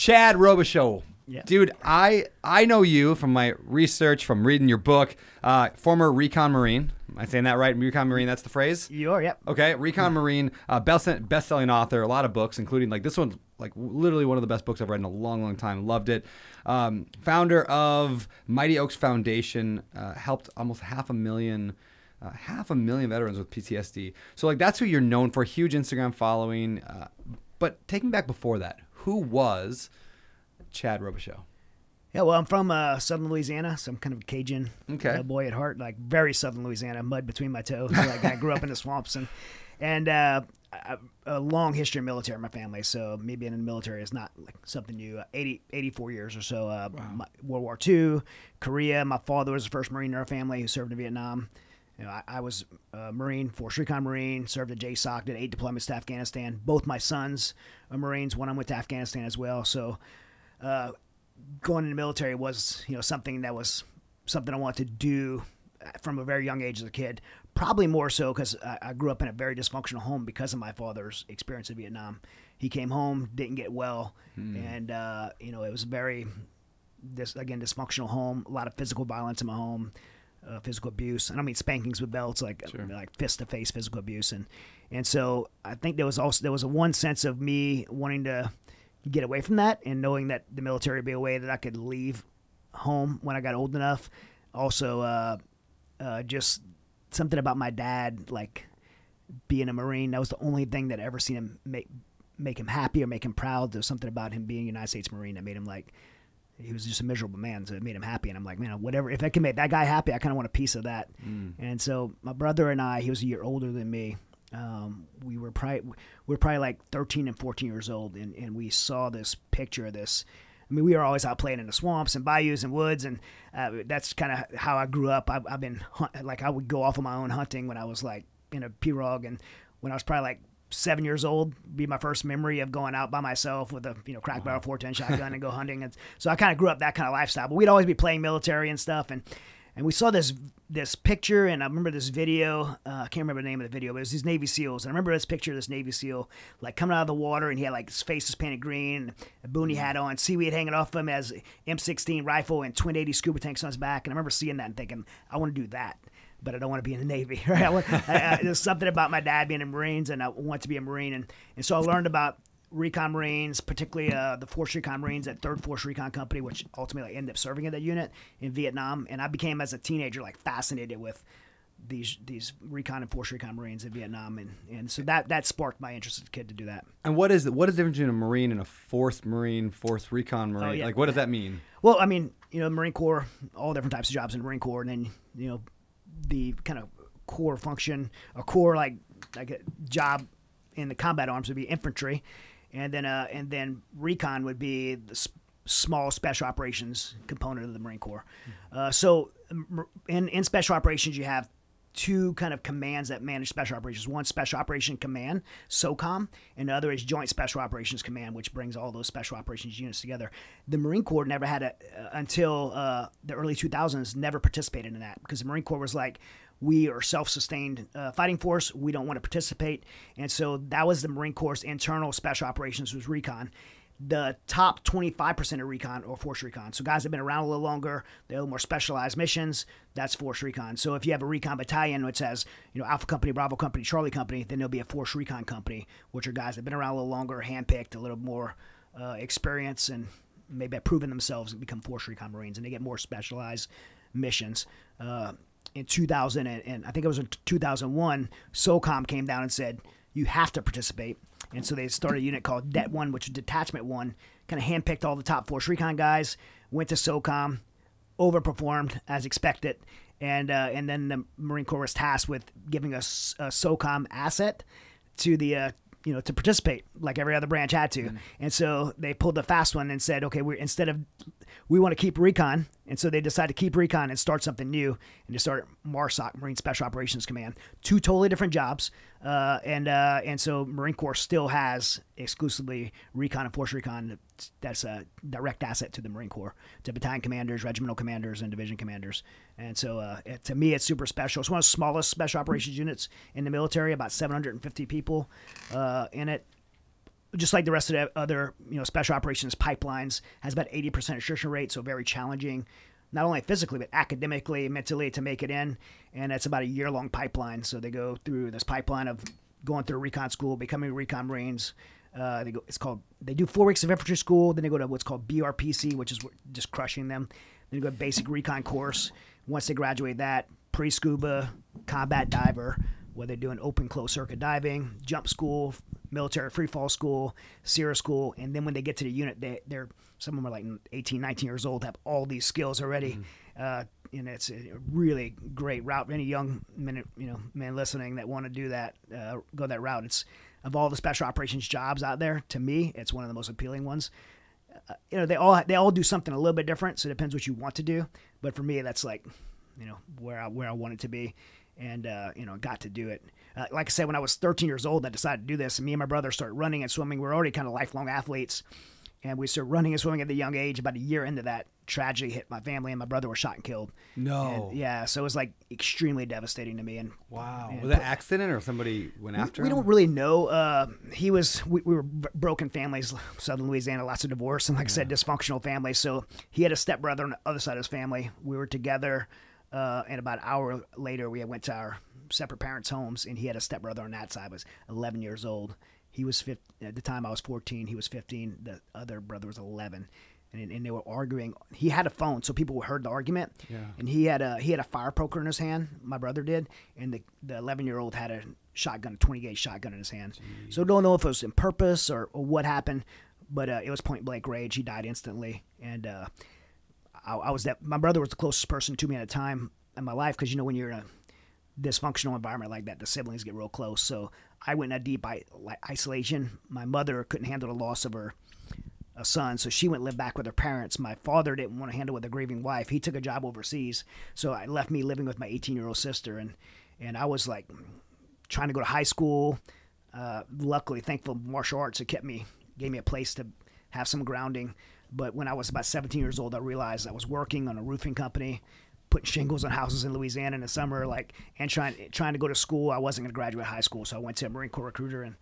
Chad Robichaux. Yeah. Dude, I I know you from my research, from reading your book. Uh, former Recon Marine. Am I saying that right? Recon Marine, that's the phrase? You are, yep. Okay, Recon Marine, uh, best best-selling author, a lot of books, including like this one's like literally one of the best books I've read in a long, long time. Loved it. Um, founder of Mighty Oaks Foundation, uh, helped almost half a million. Uh, half a million veterans with PTSD. So like that's who you're known for. Huge Instagram following. Uh, but taking back before that, who was Chad Robichaux? Yeah, well, I'm from uh, southern Louisiana, so I'm kind of a Cajun Okay. uh, boy at heart, like very southern Louisiana, mud between my toes. like I grew up in the swamps and and uh, a long history of military in my family. So me being in the military is not like something new. Uh, 80, 84 years or so. Uh, my, World War II, Korea. My father was the first Marine in our family who served in Vietnam. You know, I, I was a Marine, Force Recon Marine, served at JSOC, did eight deployments to Afghanistan. Both my sons are Marines. One of them went to Afghanistan as well. So uh, going in the military was you know something that was something I wanted to do from a very young age as a kid. Probably more so because I, I grew up in a very dysfunctional home because of my father's experience in Vietnam. He came home, didn't get well, and uh, you know it was a very this again dysfunctional home. A lot of physical violence in my home. Uh, physical abuse. I don't mean spankings with belts, like like fist to face physical abuse, and and so I think there was also there was a one sense of me wanting to get away from that and knowing that the military would be a way that I could leave home when I got old enough. Also, uh, uh, just something about my dad, like being a Marine. That was the only thing that I ever seen him make make him happy or make him proud. There's something about him being a United States Marine that made him like he was just a miserable man, so it made him happy. And I'm like, man, whatever. If I can make that guy happy, I kind of want a piece of that. And so my brother and I, he was a year older than me. Um, we were probably we were probably like 13 and 14 years old, and, and we saw this picture of this. I mean, we were always out playing in the swamps and bayous and woods, and uh, that's kind of how I grew up. I've, I've been hunt, like I would go off on my own hunting when I was like in a pirogue, and when I was probably like seven years old, be my first memory of going out by myself with a you know crack barrel 410 shotgun and go hunting. And so I kind of grew up that kind of lifestyle. But we'd always be playing military and stuff, and and we saw this this picture, and I remember this video. Uh, I can't remember the name of the video, but it was these Navy SEALs. And I remember this picture of this Navy SEAL like coming out of the water, and he had like his face was painted green, a boonie hat on, seaweed hanging off him as M16 rifle and twin 80 scuba tanks on his back. And I remember seeing that and thinking, I want to do that. But I don't want to be in the Navy. Right? I want, I, I, there's something about my dad being in Marines, and I want to be a Marine. And, and so I learned about Recon Marines, particularly uh, the Force Recon Marines at Third Force Recon Company, which ultimately ended up serving in that unit in Vietnam. And I became, as a teenager, like fascinated with these these Recon and Force Recon Marines in Vietnam, and, and so that that sparked my interest as a kid to do that. And what is what is the difference between a Marine and a Fourth Marine, Force Recon Marine? Oh, yeah. Like, what does that mean? Well, I mean, you know, Marine Corps, all different types of jobs in the Marine Corps, and then you know, the kind of core function, a core like like a job in the combat arms would be infantry, and then uh and then recon would be the s- small special operations component of the Marine Corps. Uh, so in in special operations, you have two kind of commands that manage special operations. One, Special Operation Command, SOCOM, and the other is Joint Special Operations Command, which brings all those special operations units together. The Marine Corps never had a uh, until uh, the early 2000s never participated in that because the Marine Corps was like. We are self-sustained uh, fighting force. We don't want to participate, and so that was the Marine Corps' internal special operations was recon the top 25% of recon or force recon. So guys have been around a little longer, a little more specialized missions, that's force recon. So if you have a recon battalion which has, you know, Alpha Company, Bravo Company, Charlie Company, then there'll be a force recon company, which are guys that have been around a little longer, handpicked, a little more uh, experience and maybe have proven themselves and become force recon Marines and they get more specialized missions. Uh, in 2000 and, and I think it was in 2001, SOCOM came down and said, you have to participate. And so they started a unit called Det One, which is Detachment One. Kind of handpicked all the top Force Recon guys. Went to SOCOM, overperformed as expected, and uh, and then the Marine Corps was tasked with giving us a SOCOM asset to the uh, you know to participate like every other branch had to. And so they pulled the fast one and said, okay, we're instead of we want to keep recon, and so they decide to keep recon and start something new, and to start MARSOC, Marine Special Operations Command. Two totally different jobs, uh, and uh, and so Marine Corps still has exclusively recon and force recon. That's a direct asset to the Marine Corps, to battalion commanders, regimental commanders, and division commanders. And so uh, it, to me, it's super special. It's one of the smallest special operations units in the military, about 750 people uh, in it just like the rest of the other you know special operations pipelines, has about 80% attrition rate, so very challenging, not only physically but academically, mentally to make it in. And it's about a year long pipeline. So they go through this pipeline of going through recon school, becoming recon marines. Uh, they go. It's called. They do four weeks of infantry school. Then they go to what's called BRPC, which is just crushing them. Then they go to basic recon course. Once they graduate that, pre scuba, combat diver, where they're doing open closed circuit diving, jump school, military free fall school, SERE school, and then when they get to the unit, they, they're some of them are like 18, 19 years old, have all these skills already. Mm-hmm. Uh, and it's a really great route. Any young men, you know, men listening that want to do that, uh, go that route. It's of all the special operations jobs out there. To me, it's one of the most appealing ones. Uh, you know, they all they all do something a little bit different, so it depends what you want to do. But for me, that's like, you know, where I where I want it to be, and uh, you know, got to do it. Uh, like I said, when I was 13 years old, I decided to do this, and me and my brother started running and swimming. We are already kind of lifelong athletes and we started running and swimming at a young age. About a year into that, tragedy hit my family, and my brother was shot and killed. No. And yeah, so it was like extremely devastating to me. And wow, and, was that accident or somebody went after we, him? We don't really know. Uh, he was. We, we, were broken families, Southern Louisiana, lots of divorce, and like yeah. I said, dysfunctional families. So he had a stepbrother on the other side of his family. We were together, uh, and about an hour later, we went to our separate parents' homes, and he had a stepbrother on that side. Was 11 years old he was 15, at the time I was 14. He was 15. The other brother was 11, and, and they were arguing. He had a phone, so people heard the argument. Yeah. And he had a he had a fire poker in his hand. My brother did, and the the 11 year old had a shotgun, a 20 gauge shotgun in his hand. Jeez. So don't know if it was in purpose or, or what happened, but uh, it was point blank rage. He died instantly, and uh, I, I, was that. My brother was the closest person to me at a time in my life because you know when you're in a dysfunctional environment like that, the siblings get real close. So I went in a deep isolation. My mother couldn't handle the loss of her a son, so she went live back with her parents. My father didn't want to handle with a grieving wife. He took a job overseas, so I left me living with my 18 year old sister, and and I was like trying to go to high school. Uh, luckily, thankful martial arts had kept me, gave me a place to have some grounding. But when I was about 17 years old, I realized I was working on a roofing company putting shingles on houses in Louisiana in the summer, like and trying trying to go to school. I wasn't going to graduate high school, so I went to a Marine Corps recruiter and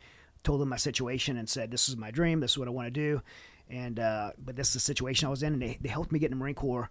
told him my situation and said, "This is my dream. This is what I want to do." And uh, but this is the situation I was in, and they, they helped me get in the Marine Corps.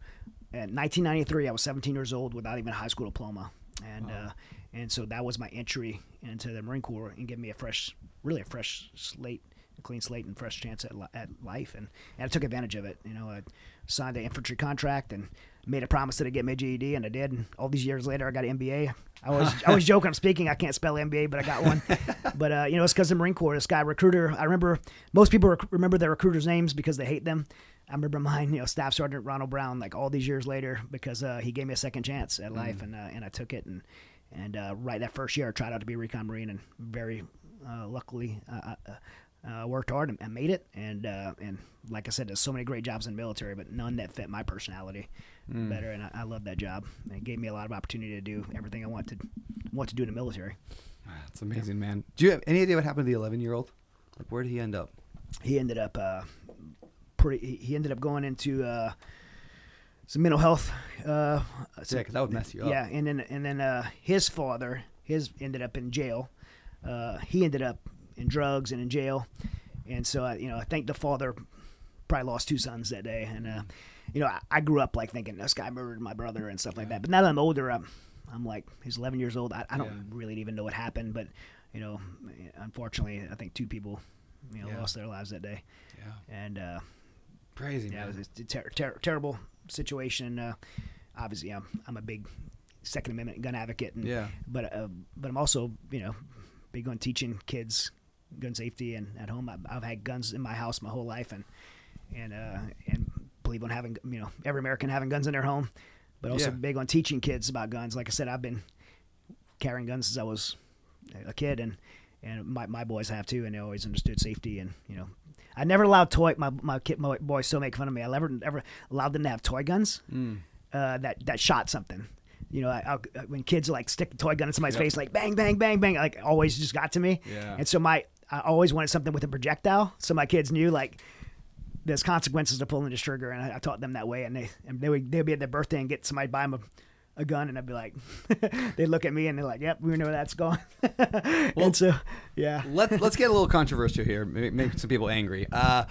In 1993, I was 17 years old without even a high school diploma, and wow. uh, and so that was my entry into the Marine Corps and gave me a fresh, really a fresh slate clean slate and fresh chance at, at life, and, and I took advantage of it. You know, I signed the infantry contract and made a promise that I'd get my GED, and I did. And all these years later, I got an MBA. I was I was joking. I'm speaking. I can't spell MBA, but I got one. but uh, you know, it's because the Marine Corps. This guy recruiter. I remember most people rec- remember their recruiters' names because they hate them. I remember mine, you know, Staff Sergeant Ronald Brown, like all these years later, because uh, he gave me a second chance at life, mm. and uh, and I took it, and and uh, right that first year, I tried out to be a recon marine, and very uh, luckily, uh, worked hard and, and, made it. And uh, and like I said, there's so many great jobs in the military, but none that fit my personality mm. better. And I, I love that job. And it gave me a lot of opportunity to do everything I want to want to do in the military. That's amazing, man. Do you have any idea what happened to the 11 year old? Like, where did he end up? He ended up uh, pretty. He ended up going into uh, some mental health. Uh, yeah, that would mess you up. Yeah, and then and then uh, his father, his ended up in jail. Uh, he ended up in drugs and in jail. And so, I, you know, I think the father probably lost two sons that day. And, uh, you know, I, I, grew up like thinking this guy murdered my brother and stuff like that. But now that I'm older, I'm, I'm like, he's 11 years old. I, I don't yeah. really even know what happened. But, you know, unfortunately, I think two people, you know, yeah. lost their lives that day. Yeah. And, uh, crazy, yeah, man. it was a ter- ter- terrible situation. Uh, obviously, I'm, I'm a big Second Amendment gun advocate. And, yeah. But, uh, but I'm also, you know, big on teaching kids gun safety and at home. I've, I've, had guns in my house my whole life, and and uh, and believe on having you know every American having guns in their home, but also yeah. big on teaching kids about guns. Like I said, I've been carrying guns since I was a kid, and and my, my boys have too, and they always understood safety. And you know, I never allowed toy my my kid my boys still make fun of me. I never ever allowed them to have toy guns mm. uh, that that shot something. You know, I, I, when kids like stick a toy gun in somebody's yep. face, like bang, bang, bang, bang, like always just got to me. Yeah. And so my I always wanted something with a projectile, so my kids knew like there's consequences to pulling the trigger, and I, I taught them that way. And they and they would they would be at their birthday and get somebody buy them a, a gun, and I'd be like, they look at me and they're like, "Yep, we know where that's going." and so, yeah. let's let's get a little controversial here. Make, make some people angry. Uh,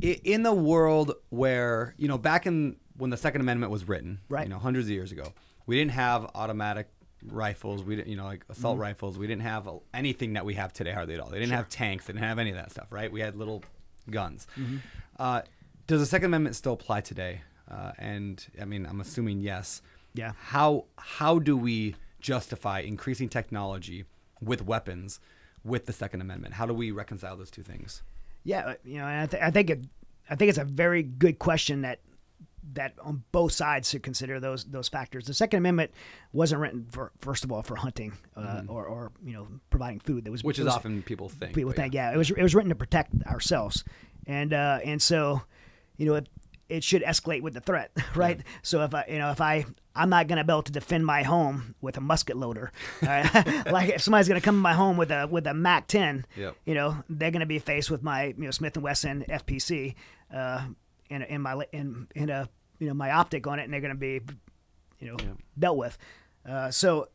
in the world where you know, back in when the Second Amendment was written, Right. You know, hundreds of years ago, we didn't have automatic rifles. We didn't, you know, like assault Mm-hmm. rifles. We didn't have anything that we have today hardly at all. They didn't have tanks. They didn't have any of that stuff, right? We had little guns. Mm-hmm. Uh, does the Second Amendment still apply today? Uh, and I mean, I'm assuming yes. Yeah. How how do we justify increasing technology with weapons with the Second Amendment? How do we reconcile those two things? Yeah, uh, you know, I, th- I think it, I think it's a very good question that that on both sides should consider those those factors. The Second Amendment wasn't written for first of all for hunting uh, or, or you know providing food. That was. Which it is was- often people think. people think. Yeah, it was it was written to protect ourselves, and uh, and so you know it, it should escalate with the threat, right? So if I you know if I I'm not gonna be able to defend my home with a musket loader, right? like if somebody's gonna come in my home with a with a Mac 10, Yep. you know they're gonna be faced with my you know Smith and Wesson FPC, uh, in in my in in a you know my optic on it, and they're gonna be you know Yeah. dealt with. Uh, so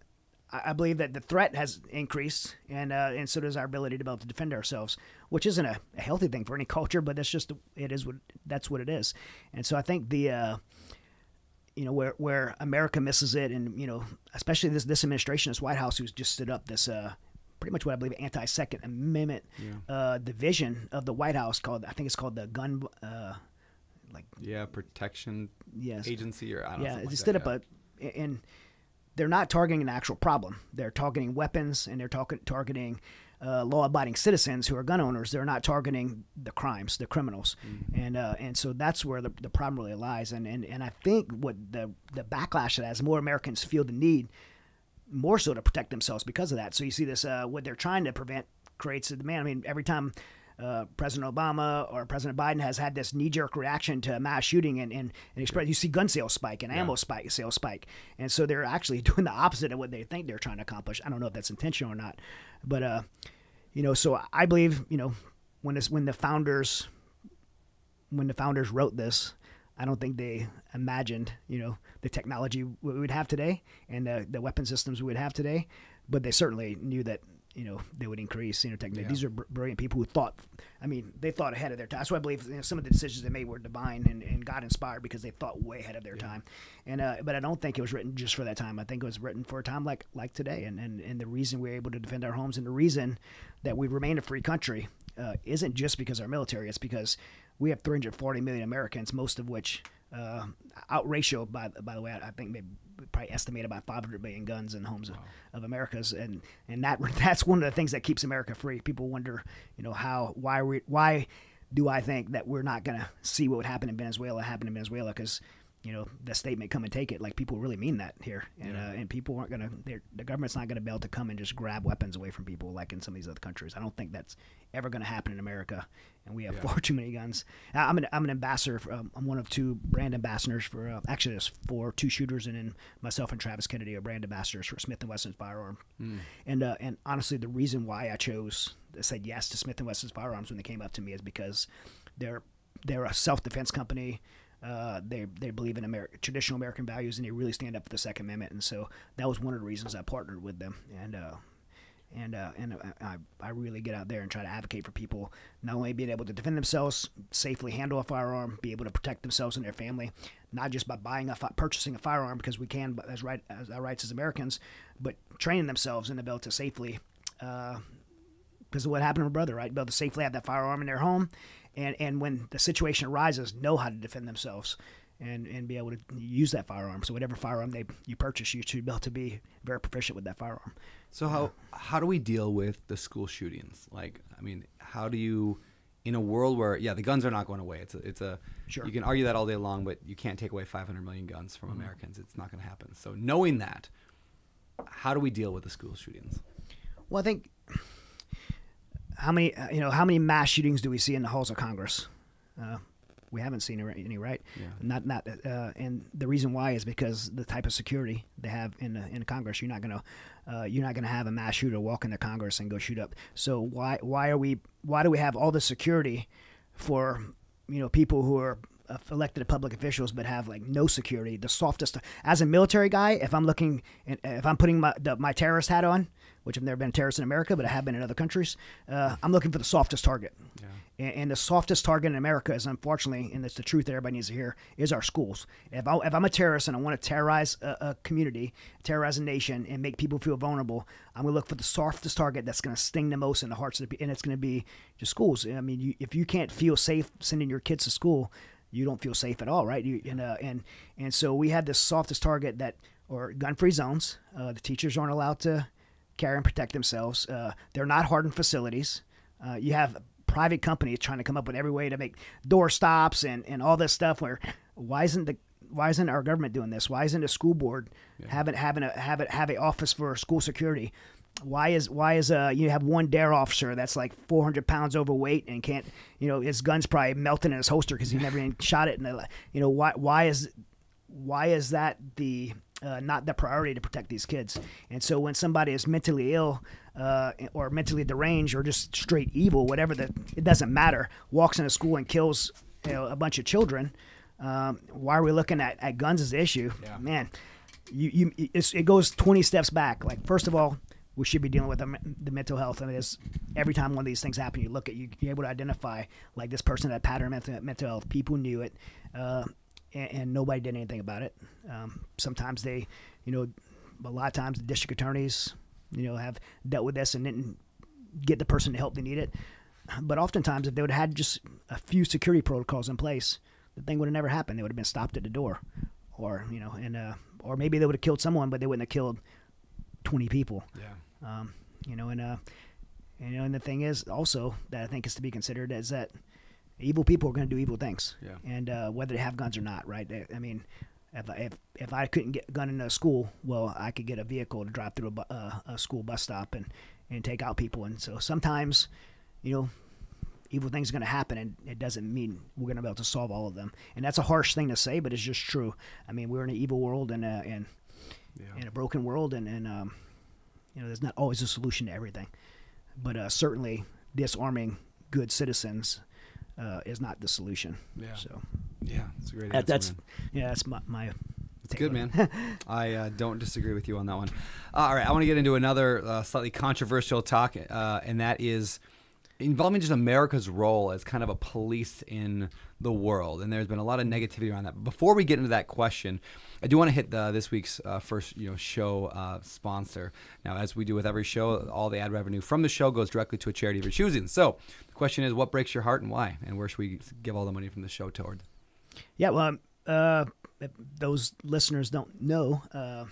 I, I believe that the threat has increased, and uh, and so does our ability to be able to defend ourselves, which isn't a, a healthy thing for any culture, but that's just it is what that's what it is. And so I think the uh, you know where where America misses it, and you know especially this this administration, this White House, who's just stood up this. Uh, Pretty much what I believe anti Second Amendment uh, division of the White House called I think it's called the gun uh, like yeah, protection yes agency or I don't know. yeah, something like instead that, of a, and they're not targeting an actual problem. They're targeting weapons and they're talking targeting uh, law-abiding citizens who are gun owners. They're not targeting the crimes, the criminals, Mm-hmm. and uh, and so that's where the, the problem really lies. And, and and I think what the the backlash that is more Americans feel the need more so to protect themselves because of that. So you see this, uh, what they're trying to prevent creates a demand. I mean, every time uh, President Obama or President Biden has had this knee-jerk reaction to a mass shooting and, and, and express, you see gun sales spike and ammo spike, sales spike. And so they're actually doing the opposite of what they think they're trying to accomplish. I don't know if that's intentional or not, but, uh, you know, so I believe, you know, when this, when the founders, when the founders wrote this, I don't think they imagined, you know, the technology we would have today and the, the weapon systems we would have today. But they certainly knew that, you know, they would increase. You know, technically, these are br- brilliant people who thought. I mean, they thought ahead of their time. That's why I believe you know, some of the decisions they made were divine and, and God inspired because they thought way ahead of their time. And uh, but I don't think it was written just for that time. I think it was written for a time like like today. And and, and the reason we're able to defend our homes and the reason that we remain a free country uh, isn't just because our military. It's because we have 340 million Americans, most of which uh, out ratio by by the way, I, I think maybe probably estimate about 500 million guns in homes of, of America's, and and that that's one of the things that keeps America free. People wonder, you know, how why we why do I think that we're not gonna see what would happen in Venezuela happen in Venezuela? Because you know the statement come and take it. Like people really mean that here. And uh, and people aren't gonna the government's not gonna be able to come and just grab weapons away from people like in some of these other countries. I don't think that's ever gonna happen in america. And we have far too many guns. I'm an, I'm an ambassador for, um, i'm one of two brand ambassadors for uh, actually there's four two shooters and then myself and travis kennedy are brand ambassadors for smith and wesson firearm. And uh, and honestly the reason why i chose said yes to smith and wesson's firearms when they came up to me is because they're they're a self-defense company uh, they they believe in Ameri- traditional American values and they really stand up for the Second Amendment. And so that was one of the reasons I partnered with them. And uh, and uh, and I, I really get out there and try to advocate for people not only being able to defend themselves, safely handle a firearm, be able to protect themselves and their family, not just by buying a purchasing a firearm because we can as right as our rights as Americans, but training themselves in the ability to safely. Uh, because of what happened to my brother, right? Be able to safely have that firearm in their home, and and when the situation arises, know how to defend themselves, and and be able to use that firearm. So whatever firearm they you purchase, you should be able to be very proficient with that firearm. So how how do we deal with the school shootings? Like, I mean, how do you, in a world where yeah, the guns are not going away. It's a it's a Sure. you can argue that all day long, but you can't take away 500 million guns from mm-hmm. Americans. It's not going to happen. So knowing that, how do we deal with the school shootings? Well, I think how many uh, you know how many mass shootings do we see in the halls of Congress? Uh, we haven't seen any, any, right? Yeah. Not not, uh, and the reason why is because the type of security they have in the, in Congress. You're not gonna uh, you're not gonna have a mass shooter walk into Congress and go shoot up. So why why are we why do we have all the security for you know people who are elected public officials, but have like no security. The softest. As a military guy, if I'm looking, if I'm putting my the, my terrorist hat on, which I've never been a terrorist in America, but I have been in other countries, uh, I'm looking for the softest target. Yeah. And, and, the softest target in America is unfortunately, and it's the truth that everybody needs to hear, is our schools. If, I, if I'm a terrorist and I want to terrorize a, a community, terrorize a nation, and make people feel vulnerable, I'm going to look for the softest target that's going to sting the most in the hearts of the people, and it's going to be just schools. I mean, you, if you can't feel safe sending your kids to school, you don't feel safe at all, right? You, and, uh, and and so we have this softest target that, or gun-free zones. Uh, the teachers aren't allowed to carry and protect themselves. Uh, they're not hardened facilities. Uh, you have private companies trying to come up with every way to make door stops and, and all this stuff. Where why isn't the why isn't our government doing this? Why isn't a school board yeah. having having a have it have a office for school security? Why is why is uh you have one dare officer that's like 400 pounds overweight and can't you know his gun's probably melting in his holster because he never even shot it and you know why why is why is that the uh, not the priority to protect these kids. And so when somebody is mentally ill uh, or mentally deranged or just straight evil, whatever that, it doesn't matter, walks into school and kills you know, a bunch of children. Um, why are we looking at, at guns as the issue? Yeah. Man, you, you it goes 20 steps back. Like, first of all, we should be dealing with the, the mental health. I mean, every time one of these things happen, you look at you, you're able to identify like this person had a pattern mental, mental health. People knew it. Uh, and, and nobody did anything about it. Um, sometimes they, you know, a lot of times the district attorneys, you know, have dealt with this and didn't get the person the help they needed. But oftentimes, if they would have had just a few security protocols in place, the thing would have never happened. They would have been stopped at the door, or you know, and uh, or maybe they would have killed someone, but they wouldn't have killed twenty people. Yeah. Um, you know, and uh, you know, and the thing is also that I think is to be considered is that evil people are going to do evil things. Yeah. And uh, whether they have guns or not, right? I mean, if I, if if I couldn't get a gun in a school, well, I could get a vehicle to drive through a, uh, a school bus stop and and take out people. And so sometimes, you know, evil things are going to happen, and it doesn't mean we're going to be able to solve all of them. And that's a harsh thing to say, but it's just true. I mean, we're in an evil world and uh, and yeah. in a broken world, and and um, you know, there's not always a solution to everything, but uh, certainly disarming good citizens uh, is not the solution. Yeah. So. Yeah, that's a great. That, answer, that's man. yeah, that's my. my it's good, man. I uh, don't disagree with you on that one. Uh, all right, I want to get into another uh, slightly controversial talk, uh, and that is involving just America's role as kind of a police in the world. And there's been a lot of negativity around that. But before we get into that question, I do want to hit the, this week's uh, first you know show uh, sponsor. Now, as we do with every show, all the ad revenue from the show goes directly to a charity of your choosing. So the question is, what breaks your heart and why? And where should we give all the money from the show toward? Yeah, well, um, uh, those listeners don't know, uh,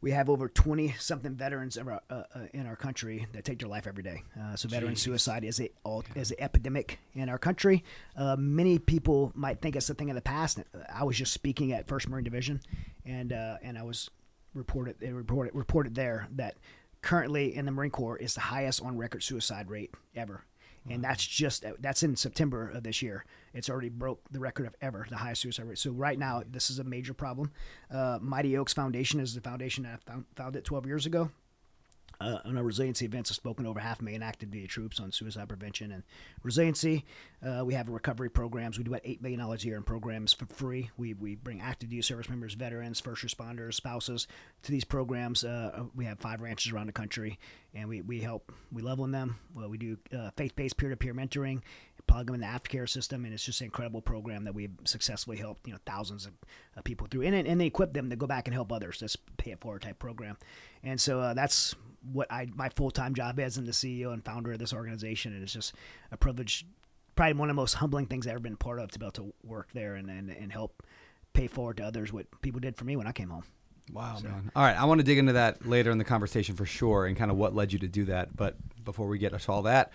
we have over 20 something veterans in our, uh, uh, in our country that take their life every day. Uh, so, Jeez. veteran suicide is a all, is an epidemic in our country. Uh, many people might think it's a thing of the past. I was just speaking at First Marine Division, and uh, and I was reported they reported reported there that currently in the Marine Corps is the highest on record suicide rate ever and that's just that's in September of this year. It's already broke the record of ever the highest suicide rate. So right now, this is a major problem. Uh, Mighty Oaks Foundation is the foundation that I found, founded 12 years ago uh, on our resiliency events, have spoken over half a million active duty troops on suicide prevention and resiliency. Uh, we have recovery programs. We do about eight million dollars a year in programs for free. We, we bring active duty service members, veterans, first responders, spouses to these programs. Uh, we have five ranches around the country, and we, we help. We level them. Well, we do uh, faith-based peer-to-peer mentoring, plug them in the aftercare system, and it's just an incredible program that we've successfully helped you know thousands of, of people through, and and they equip them to go back and help others. This pay it forward type program, and so uh, that's what I my full time job is, and the CEO and founder of this organization. And it's just a privilege, probably one of the most humbling things I've ever been part of to be able to work there and, and, and help pay forward to others what people did for me when I came home. Wow, so. man. All right, I want to dig into that later in the conversation for sure and kind of what led you to do that. But before we get to all that,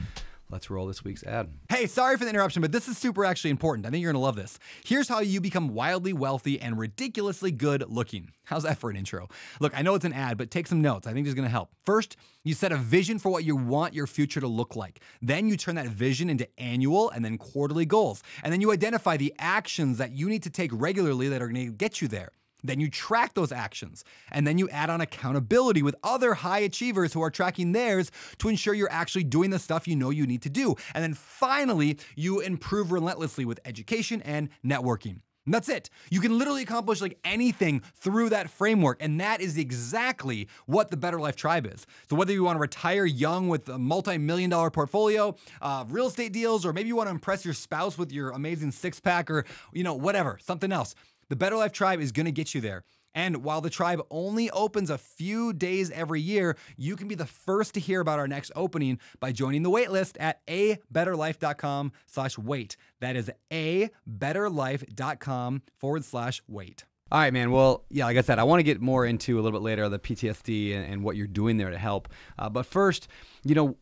Let's roll this week's ad. Hey, sorry for the interruption, but this is super actually important. I think you're gonna love this. Here's how you become wildly wealthy and ridiculously good looking. How's that for an intro? Look, I know it's an ad, but take some notes. I think it's gonna help. First, you set a vision for what you want your future to look like. Then you turn that vision into annual and then quarterly goals. And then you identify the actions that you need to take regularly that are gonna get you there. Then you track those actions. And then you add on accountability with other high achievers who are tracking theirs to ensure you're actually doing the stuff you know you need to do. And then finally, you improve relentlessly with education and networking. And that's it. You can literally accomplish like anything through that framework. And that is exactly what the Better Life Tribe is. So, whether you want to retire young with a multi million dollar portfolio, uh, real estate deals, or maybe you want to impress your spouse with your amazing six pack or, you know, whatever, something else, the Better Life Tribe is going to get you there. And while the tribe only opens a few days every year, you can be the first to hear about our next opening by joining the waitlist at abetterlife.com slash wait. That is abetterlife.com forward slash wait. All right, man. Well, yeah, like I said, I want to get more into a little bit later the PTSD and, and what you're doing there to help. Uh, but first, you know,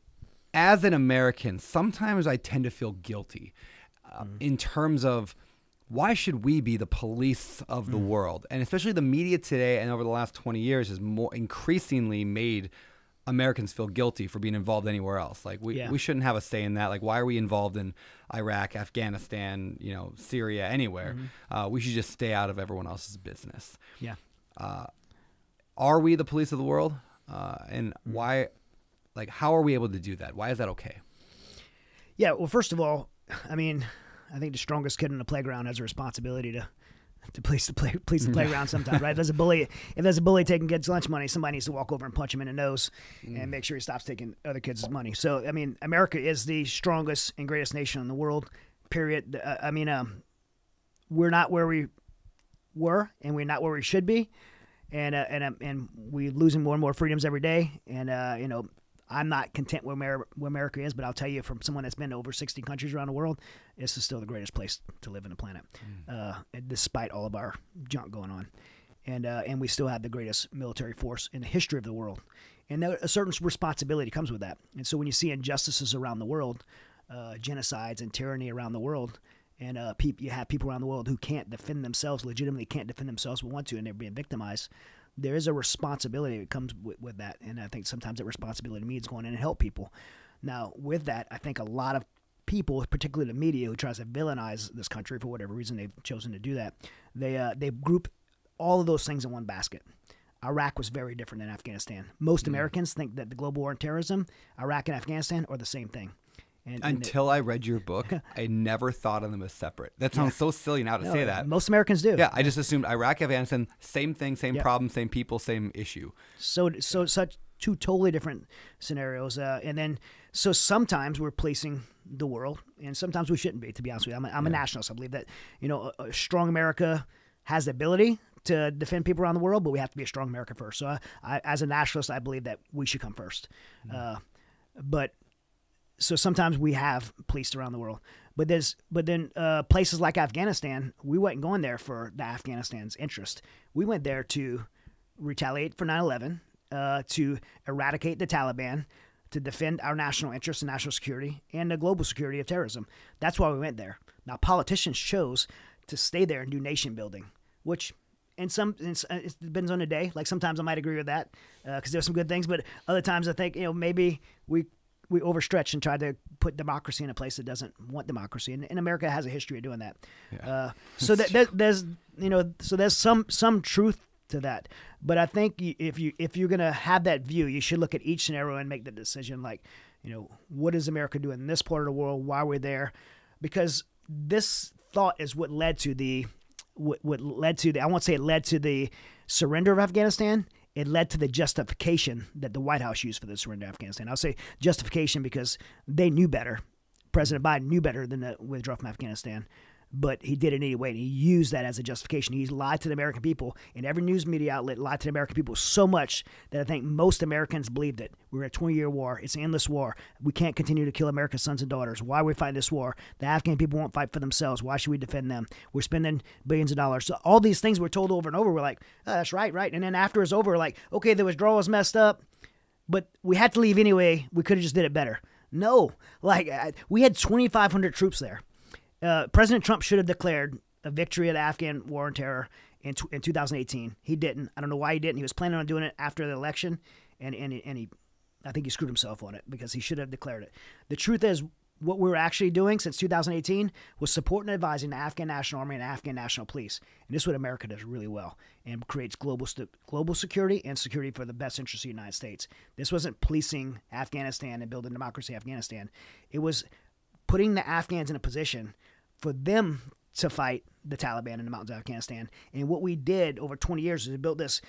as an American, sometimes I tend to feel guilty uh, mm. in terms of – why should we be the police of the mm. world? And especially the media today and over the last 20 years has more increasingly made Americans feel guilty for being involved anywhere else. Like we, yeah. we shouldn't have a say in that. Like why are we involved in Iraq, Afghanistan, you know, Syria, anywhere? Mm-hmm. Uh, we should just stay out of everyone else's business. Yeah. Uh, are we the police of the world? Uh, and mm. why? Like how are we able to do that? Why is that okay? Yeah. Well, first of all, I mean, I think the strongest kid in the playground has a responsibility to to police the play police the playground sometimes, right? If there's a bully, if there's a bully taking kids' lunch money, somebody needs to walk over and punch him in the nose mm. and make sure he stops taking other kids' money. So, I mean, America is the strongest and greatest nation in the world. Period. Uh, I mean, um, we're not where we were, and we're not where we should be, and uh, and um, and we're losing more and more freedoms every day. And uh, you know, I'm not content where, Amer- where America is, but I'll tell you from someone that's been to over 60 countries around the world, this is still the greatest place to live on the planet, mm. uh, despite all of our junk going on. And, uh, and we still have the greatest military force in the history of the world. And there, a certain responsibility comes with that. And so when you see injustices around the world, uh, genocides and tyranny around the world, and uh, pe- you have people around the world who can't defend themselves, legitimately can't defend themselves, but want to, and they're being victimized there is a responsibility that comes with, with that. And I think sometimes that responsibility means going in and help people. Now, with that, I think a lot of people, particularly the media, who tries to villainize this country for whatever reason they've chosen to do that, they uh, they group all of those things in one basket. Iraq was very different than Afghanistan. Most mm-hmm. Americans think that the global war on terrorism, Iraq and Afghanistan, are the same thing. And, Until it, I read your book, I never thought of them as separate. That sounds yeah. so silly now to no, say that. Most Americans do. Yeah, I just assumed Iraq, Afghanistan, same thing, same yep. problem, same people, same issue. So, so such two totally different scenarios. Uh, and then, so sometimes we're placing the world, and sometimes we shouldn't be. To be honest with you, I'm a, I'm yeah. a nationalist. I believe that you know a, a, strong America has the ability to defend people around the world, but we have to be a strong America first. So, I, I, as a nationalist, I believe that we should come first. Mm. Uh, but so sometimes we have police around the world. But there's but then uh, places like Afghanistan, we weren't going there for the Afghanistan's interest. We went there to retaliate for 9/11, uh, to eradicate the Taliban, to defend our national interests and national security and the global security of terrorism. That's why we went there. Now politicians chose to stay there and do nation building, which and some it depends on the day. Like sometimes I might agree with that because uh, there's some good things, but other times I think you know maybe we we overstretch and try to put democracy in a place that doesn't want democracy. And, and America has a history of doing that. Yeah. Uh, so that, that, there's you know so there's some some truth to that. But I think if you if you're gonna have that view, you should look at each scenario and make the decision like you know what is America doing in this part of the world? Why we're there? Because this thought is what led to the what, what led to the I won't say it led to the surrender of Afghanistan it led to the justification that the White House used for the surrender of Afghanistan. I'll say justification because they knew better. President Biden knew better than to withdraw from Afghanistan but he did it anyway. And he used that as a justification. He lied to the American people, and every news media outlet lied to the American people so much that I think most Americans believed it. We're in a 20 year war. It's an endless war. We can't continue to kill America's sons and daughters. Why we fight this war? The Afghan people won't fight for themselves. Why should we defend them? We're spending billions of dollars. So all these things we're told over and over. We're like, oh, that's right, right. And then after it's over, like, okay, the withdrawal was messed up, but we had to leave anyway. We could have just did it better. No, like we had 2,500 troops there. Uh, President Trump should have declared a victory of the Afghan war on terror in, t- in 2018. He didn't. I don't know why he didn't. He was planning on doing it after the election, and and and he, I think he screwed himself on it because he should have declared it. The truth is, what we were actually doing since 2018 was supporting and advising the Afghan National Army and Afghan National Police. And this is what America does really well and creates global st- global security and security for the best interest of the United States. This wasn't policing Afghanistan and building democracy in Afghanistan. It was putting the Afghans in a position for them to fight the Taliban in the mountains of Afghanistan. And what we did over 20 years is we built this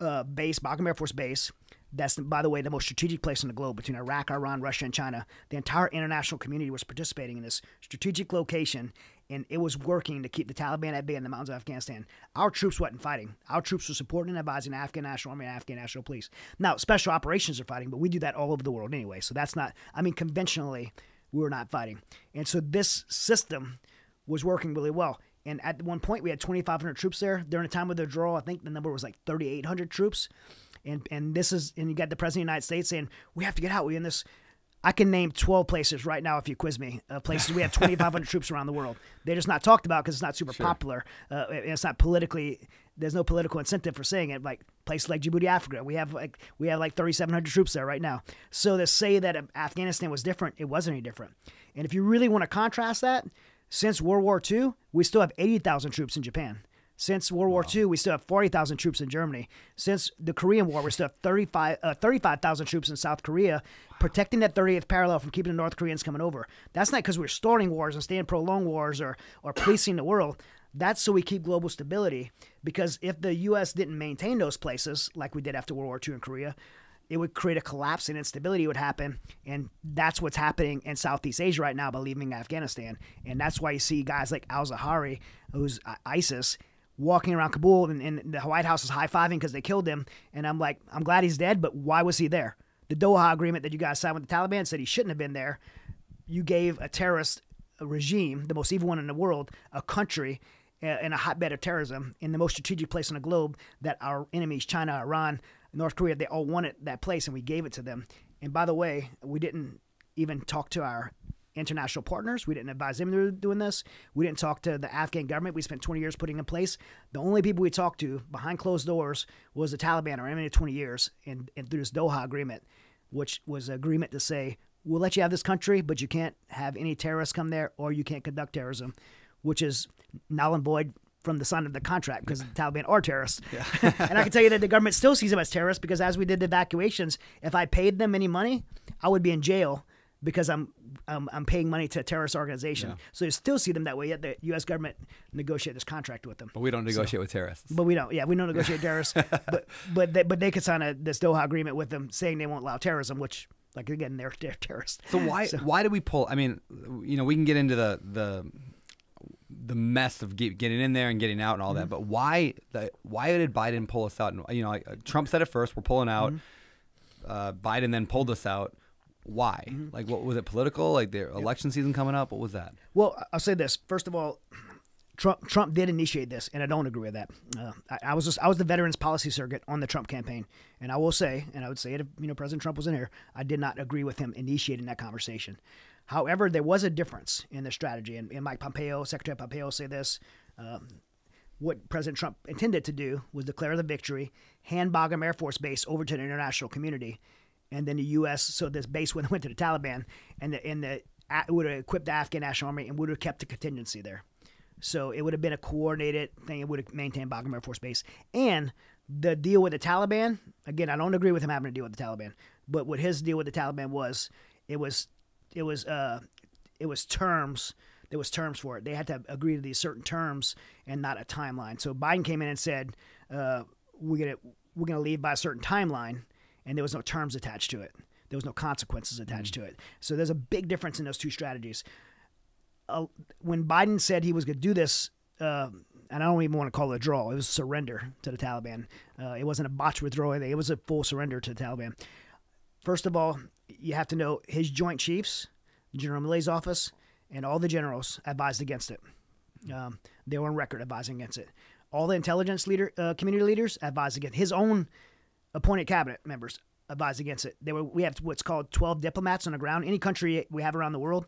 uh, base, Bagram Air Force Base. That's, by the way, the most strategic place in the globe between Iraq, Iran, Russia, and China. The entire international community was participating in this strategic location, and it was working to keep the Taliban at bay in the mountains of Afghanistan. Our troops wasn't fighting. Our troops were supporting and advising the Afghan National Army and Afghan National Police. Now, special operations are fighting, but we do that all over the world anyway. So that's not, I mean, conventionally, we were not fighting. And so this system was working really well. And at one point, we had 2,500 troops there. During the time of the draw, I think the number was like 3,800 troops. And and this is and you got the president of the United States saying we have to get out. We in this. I can name 12 places right now if you quiz me. Uh, places we have 2,500 troops around the world. They're just not talked about because it's not super Sure. popular. Uh, and it's not politically. There's no political incentive for saying it. Like places like Djibouti, Africa, we have like we have like 3,700 troops there right now. So to say that Afghanistan was different, it wasn't any different. And if you really want to contrast that, since World War II, we still have 80,000 troops in Japan. Since World War II, we still have 40,000 troops in Germany. Since the Korean War, we still have 35 uh, 35,000 troops in South Korea, protecting that 30th parallel from keeping the North Koreans coming over. That's not because we're starting wars and staying prolonged wars or, or policing the world. That's so we keep global stability. Because if the U.S. didn't maintain those places like we did after World War II in Korea, it would create a collapse and instability would happen. And that's what's happening in Southeast Asia right now by leaving Afghanistan. And that's why you see guys like al Zahari, who's uh, ISIS, walking around Kabul and, and the White House is high fiving because they killed him. And I'm like, I'm glad he's dead, but why was he there? The Doha agreement that you guys signed with the Taliban said he shouldn't have been there. You gave a terrorist regime, the most evil one in the world, a country in a hotbed of terrorism in the most strategic place on the globe that our enemies, China, Iran, North Korea, they all wanted that place and we gave it to them. And by the way, we didn't even talk to our international partners. We didn't advise them were doing this. We didn't talk to the Afghan government. We spent 20 years putting in place. The only people we talked to behind closed doors was the Taliban, enemy of 20 years, and, and through this Doha agreement, which was an agreement to say, we'll let you have this country, but you can't have any terrorists come there or you can't conduct terrorism, which is null and void from the sign of the contract because the Taliban are terrorists. and I can tell you that the government still sees them as terrorists because as we did the evacuations, if I paid them any money, I would be in jail because I'm I'm, I'm paying money to a terrorist organization. Yeah. So you still see them that way. Yet the U.S. government negotiated this contract with them. But we don't negotiate with terrorists. But we don't. Yeah, we don't negotiate terrorists. but but they, but they could sign a this Doha agreement with them saying they won't allow terrorism, which like again they're they're terrorists. So why why did we pull? I mean, you know, we can get into the the the mess of get, getting in there and getting out and all Mm-hmm. that, but why the why did Biden pull us out? And you know, like, uh, Trump said it first. We're pulling out. Mm-hmm. Uh, Biden then pulled us out. Why? Like, what was it? Political? Like the election season coming up? What was that? Well, I'll say this. First of all, Trump Trump did initiate this, and I don't agree with that. Uh, I, I was just I was the veterans policy surrogate on the Trump campaign, and I will say, and I would say it if you know President Trump was in here, I did not agree with him initiating that conversation. However, there was a difference in the strategy, and, and Mike Pompeo, Secretary Pompeo, say this. Um, what President Trump intended to do was declare the victory, hand Bagram Air Force Base over to the international community, and then the U.S. So this base went, went to the Taliban, and the and the it would have equipped the Afghan National Army and would have kept the contingency there. So it would have been a coordinated thing. It would have maintained Bagram Air Force Base. And the deal with the Taliban, again, I don't agree with him having to deal with the Taliban, but what his deal with the Taliban was, it was, it was, uh, it was terms. There was terms for it. They had to agree to these certain terms and not a timeline. So Biden came in and said, uh, "We're gonna we're gonna leave by a certain timeline," and there was no terms attached to it. There was no consequences attached to it. So there's a big difference in those two strategies uh, when Biden said he was going to do this, uh, and I don't even want to call it a draw. It was surrender to the Taliban. Uh, it wasn't a botched withdrawal. It was a full surrender to the Taliban. First of all, you have to know his Joint Chiefs, General Milley's office, and all the generals advised against it. Um, they were on record advising against it. All the intelligence leader, uh, community leaders advised against his own appointed cabinet members advised against it. They were, we have what's called 12 diplomats on the ground. Any country we have around the world,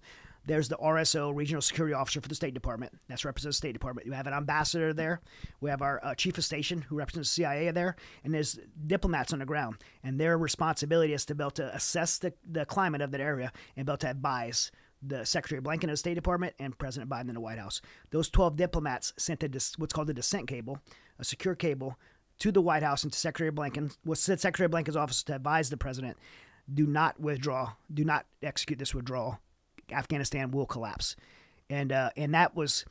there's the RSO, Regional Security Officer for the State Department. That's represents the State Department. You have an ambassador there. We have our uh, chief of station who represents the CIA there, and there's diplomats on the ground. And their responsibility is to be able to assess the, the climate of that area and be able to advise the Secretary Blinken of the State Department, and President Biden in the White House. Those 12 diplomats sent a what's called a dissent cable, a secure cable, to the White House and to Secretary Blinken, was Secretary Blinken's office to advise the president, do not withdraw, do not execute this withdrawal. Afghanistan will collapse, and uh, and that was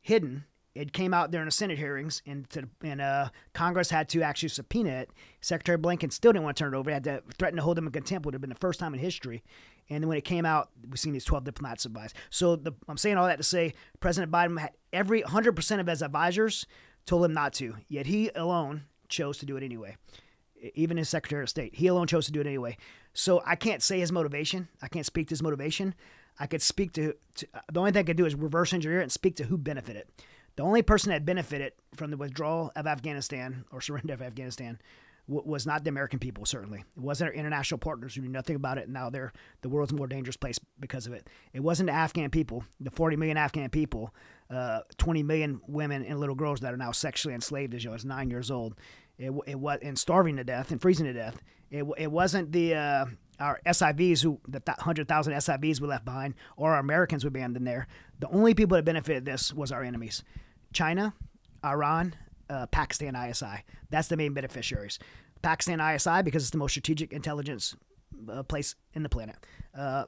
hidden. It came out during the Senate hearings, and to, and uh, Congress had to actually subpoena it. Secretary Blinken still didn't want to turn it over. He had to threaten to hold him in contempt. Would have been the first time in history. And then when it came out, we've seen these 12 diplomats advise. So the, I'm saying all that to say President Biden had every 100% of his advisors told him not to, yet he alone chose to do it anyway. Even his Secretary of State, he alone chose to do it anyway. So I can't say his motivation. I can't speak to his motivation. I could speak to, to the only thing I could do is reverse engineer it and speak to who benefited. The only person that benefited from the withdrawal of Afghanistan or surrender of Afghanistan was not the American people. Certainly, it wasn't our international partners who knew nothing about it. And now they're the world's more dangerous place because of it. It wasn't the Afghan people, the 40 million Afghan people, uh, 20 million women and little girls that are now sexually enslaved as young as nine years old. It, it was and starving to death and freezing to death. It, it wasn't the uh, our SIVs who the th- hundred thousand SIVs we left behind or our Americans we abandoned there. The only people that benefited this was our enemies, China, Iran, uh, Pakistan, ISI. That's the main beneficiaries. Pakistan, ISI because it's the most strategic intelligence uh, place in the planet. Uh,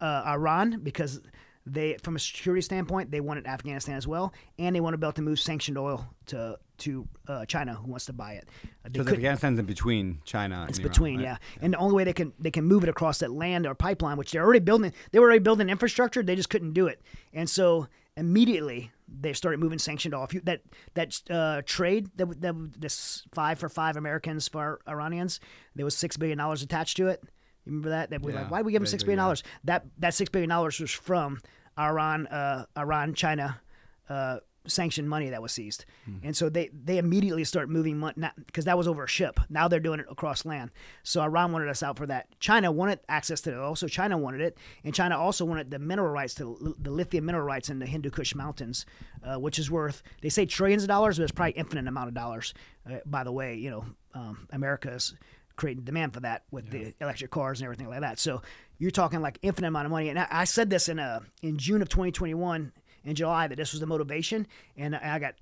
uh, Iran because they, from a security standpoint, they wanted Afghanistan as well, and they want to be able to move sanctioned oil to to uh, China, who wants to buy it. Uh, So Afghanistan's in between China. it's and Iran, between, right? yeah. And the only way they can they can move it across that land or pipeline, which they're already building, they were already building infrastructure. They just couldn't do it, and so immediately they started moving sanctioned oil. If you, that that uh, trade that that this five for five Americans for Iranians, there was six billion dollars attached to it. You remember that? That we Yeah, like, why did we give them six billion dollars? That that six billion dollars was from Iran, uh, Iran, China. Uh, sanctioned money that was seized, Hmm. and so they they immediately start moving money because that was over a ship. Now they're doing it across land. So Iran wanted us out for that. China wanted access to it. Also, China wanted it, and China also wanted the mineral rights to the lithium mineral rights in the Hindu Kush mountains, uh, which is worth they say trillions of dollars, but it's probably infinite amount of dollars. Uh, by the way, you know, um, America's creating demand for that with the electric cars and everything like that. So you're talking like infinite amount of money. And I, I said this in uh in June of 2021 in July that this was the motivation, and I I got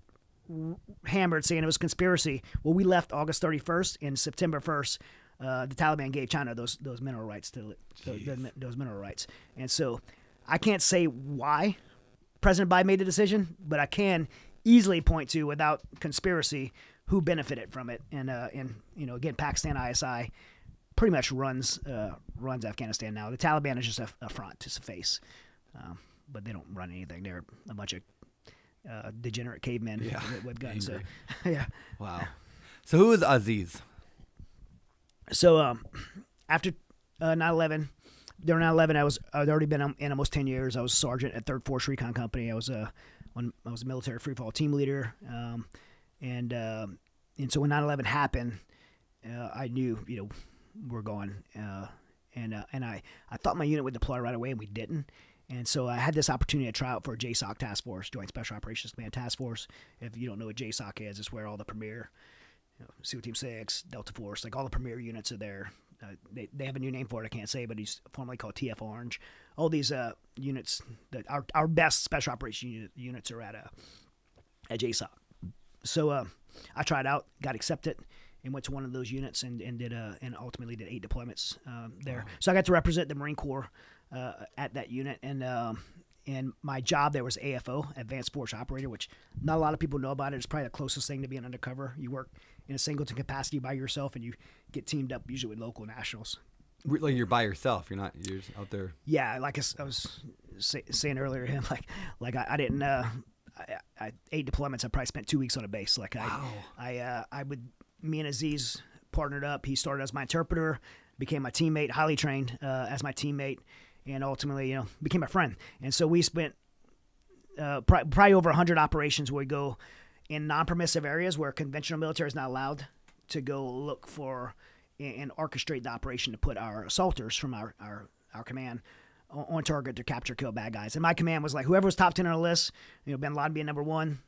hammered saying it was conspiracy. Well, we left August 31st and September 1st. Uh, the Taliban gave China those those mineral rights to those, those mineral rights, and so I can't say why President Biden made the decision, but I can easily point to without conspiracy who benefited from it, and uh, and you know again Pakistan ISI pretty much runs uh, runs Afghanistan now. The Taliban is just a, a front, just a face, um, but they don't run anything. They're a bunch of uh, degenerate cavemen Yeah, with, with guns. So, yeah. Wow. So who is Aziz? So um, after uh, 9/11, during 9/11, I was I'd already been in almost 10 years. I was sergeant at Third Force Recon Company. I was a one I was a military free fall team leader, um, and um and so when 9/11 happened, uh, I knew you know we're going, uh, and uh, and I I thought my unit would deploy right away, and we didn't. And so I had this opportunity to try out for a JSOC task force, Joint Special Operations Command Task Force. If you don't know what JSOC is, it's where all the premier you know, SEAL Team Six, Delta Force, like all the premier units are there. Uh, they, they have a new name for it. I can't say, but he's formerly called TF Orange. All these uh, units that our our best special operation unit, units are at uh, at JSOC. So uh, I tried out, got accepted, and went to one of those units and, and did uh, and ultimately did eight deployments um, there. So I got to represent the Marine Corps uh, at that unit, and um, and my job there was AFO, Advanced Force Operator, which not a lot of people know about it. It's probably the closest thing to being undercover. You work in a singleton capacity by yourself, and you get teamed up usually with local nationals. Like you're by yourself. You're not. You're out there. Yeah, like I was say, saying earlier, him like like I, I didn't. Uh, I, I eight deployments. I probably spent two weeks on a base. Like I, I, uh, I would. Me and Aziz partnered up. He started as my interpreter, became my teammate, highly trained uh, as my teammate, and ultimately, you know, became a friend. And so we spent uh, pri- probably over 100 operations where we go in non-permissive areas where conventional military is not allowed to go look for and, and orchestrate the operation to put our assaulters from our, our, our command on, target to capture, kill bad guys. And my command was like whoever was top 10 on the list, you know, Bin Laden being number one,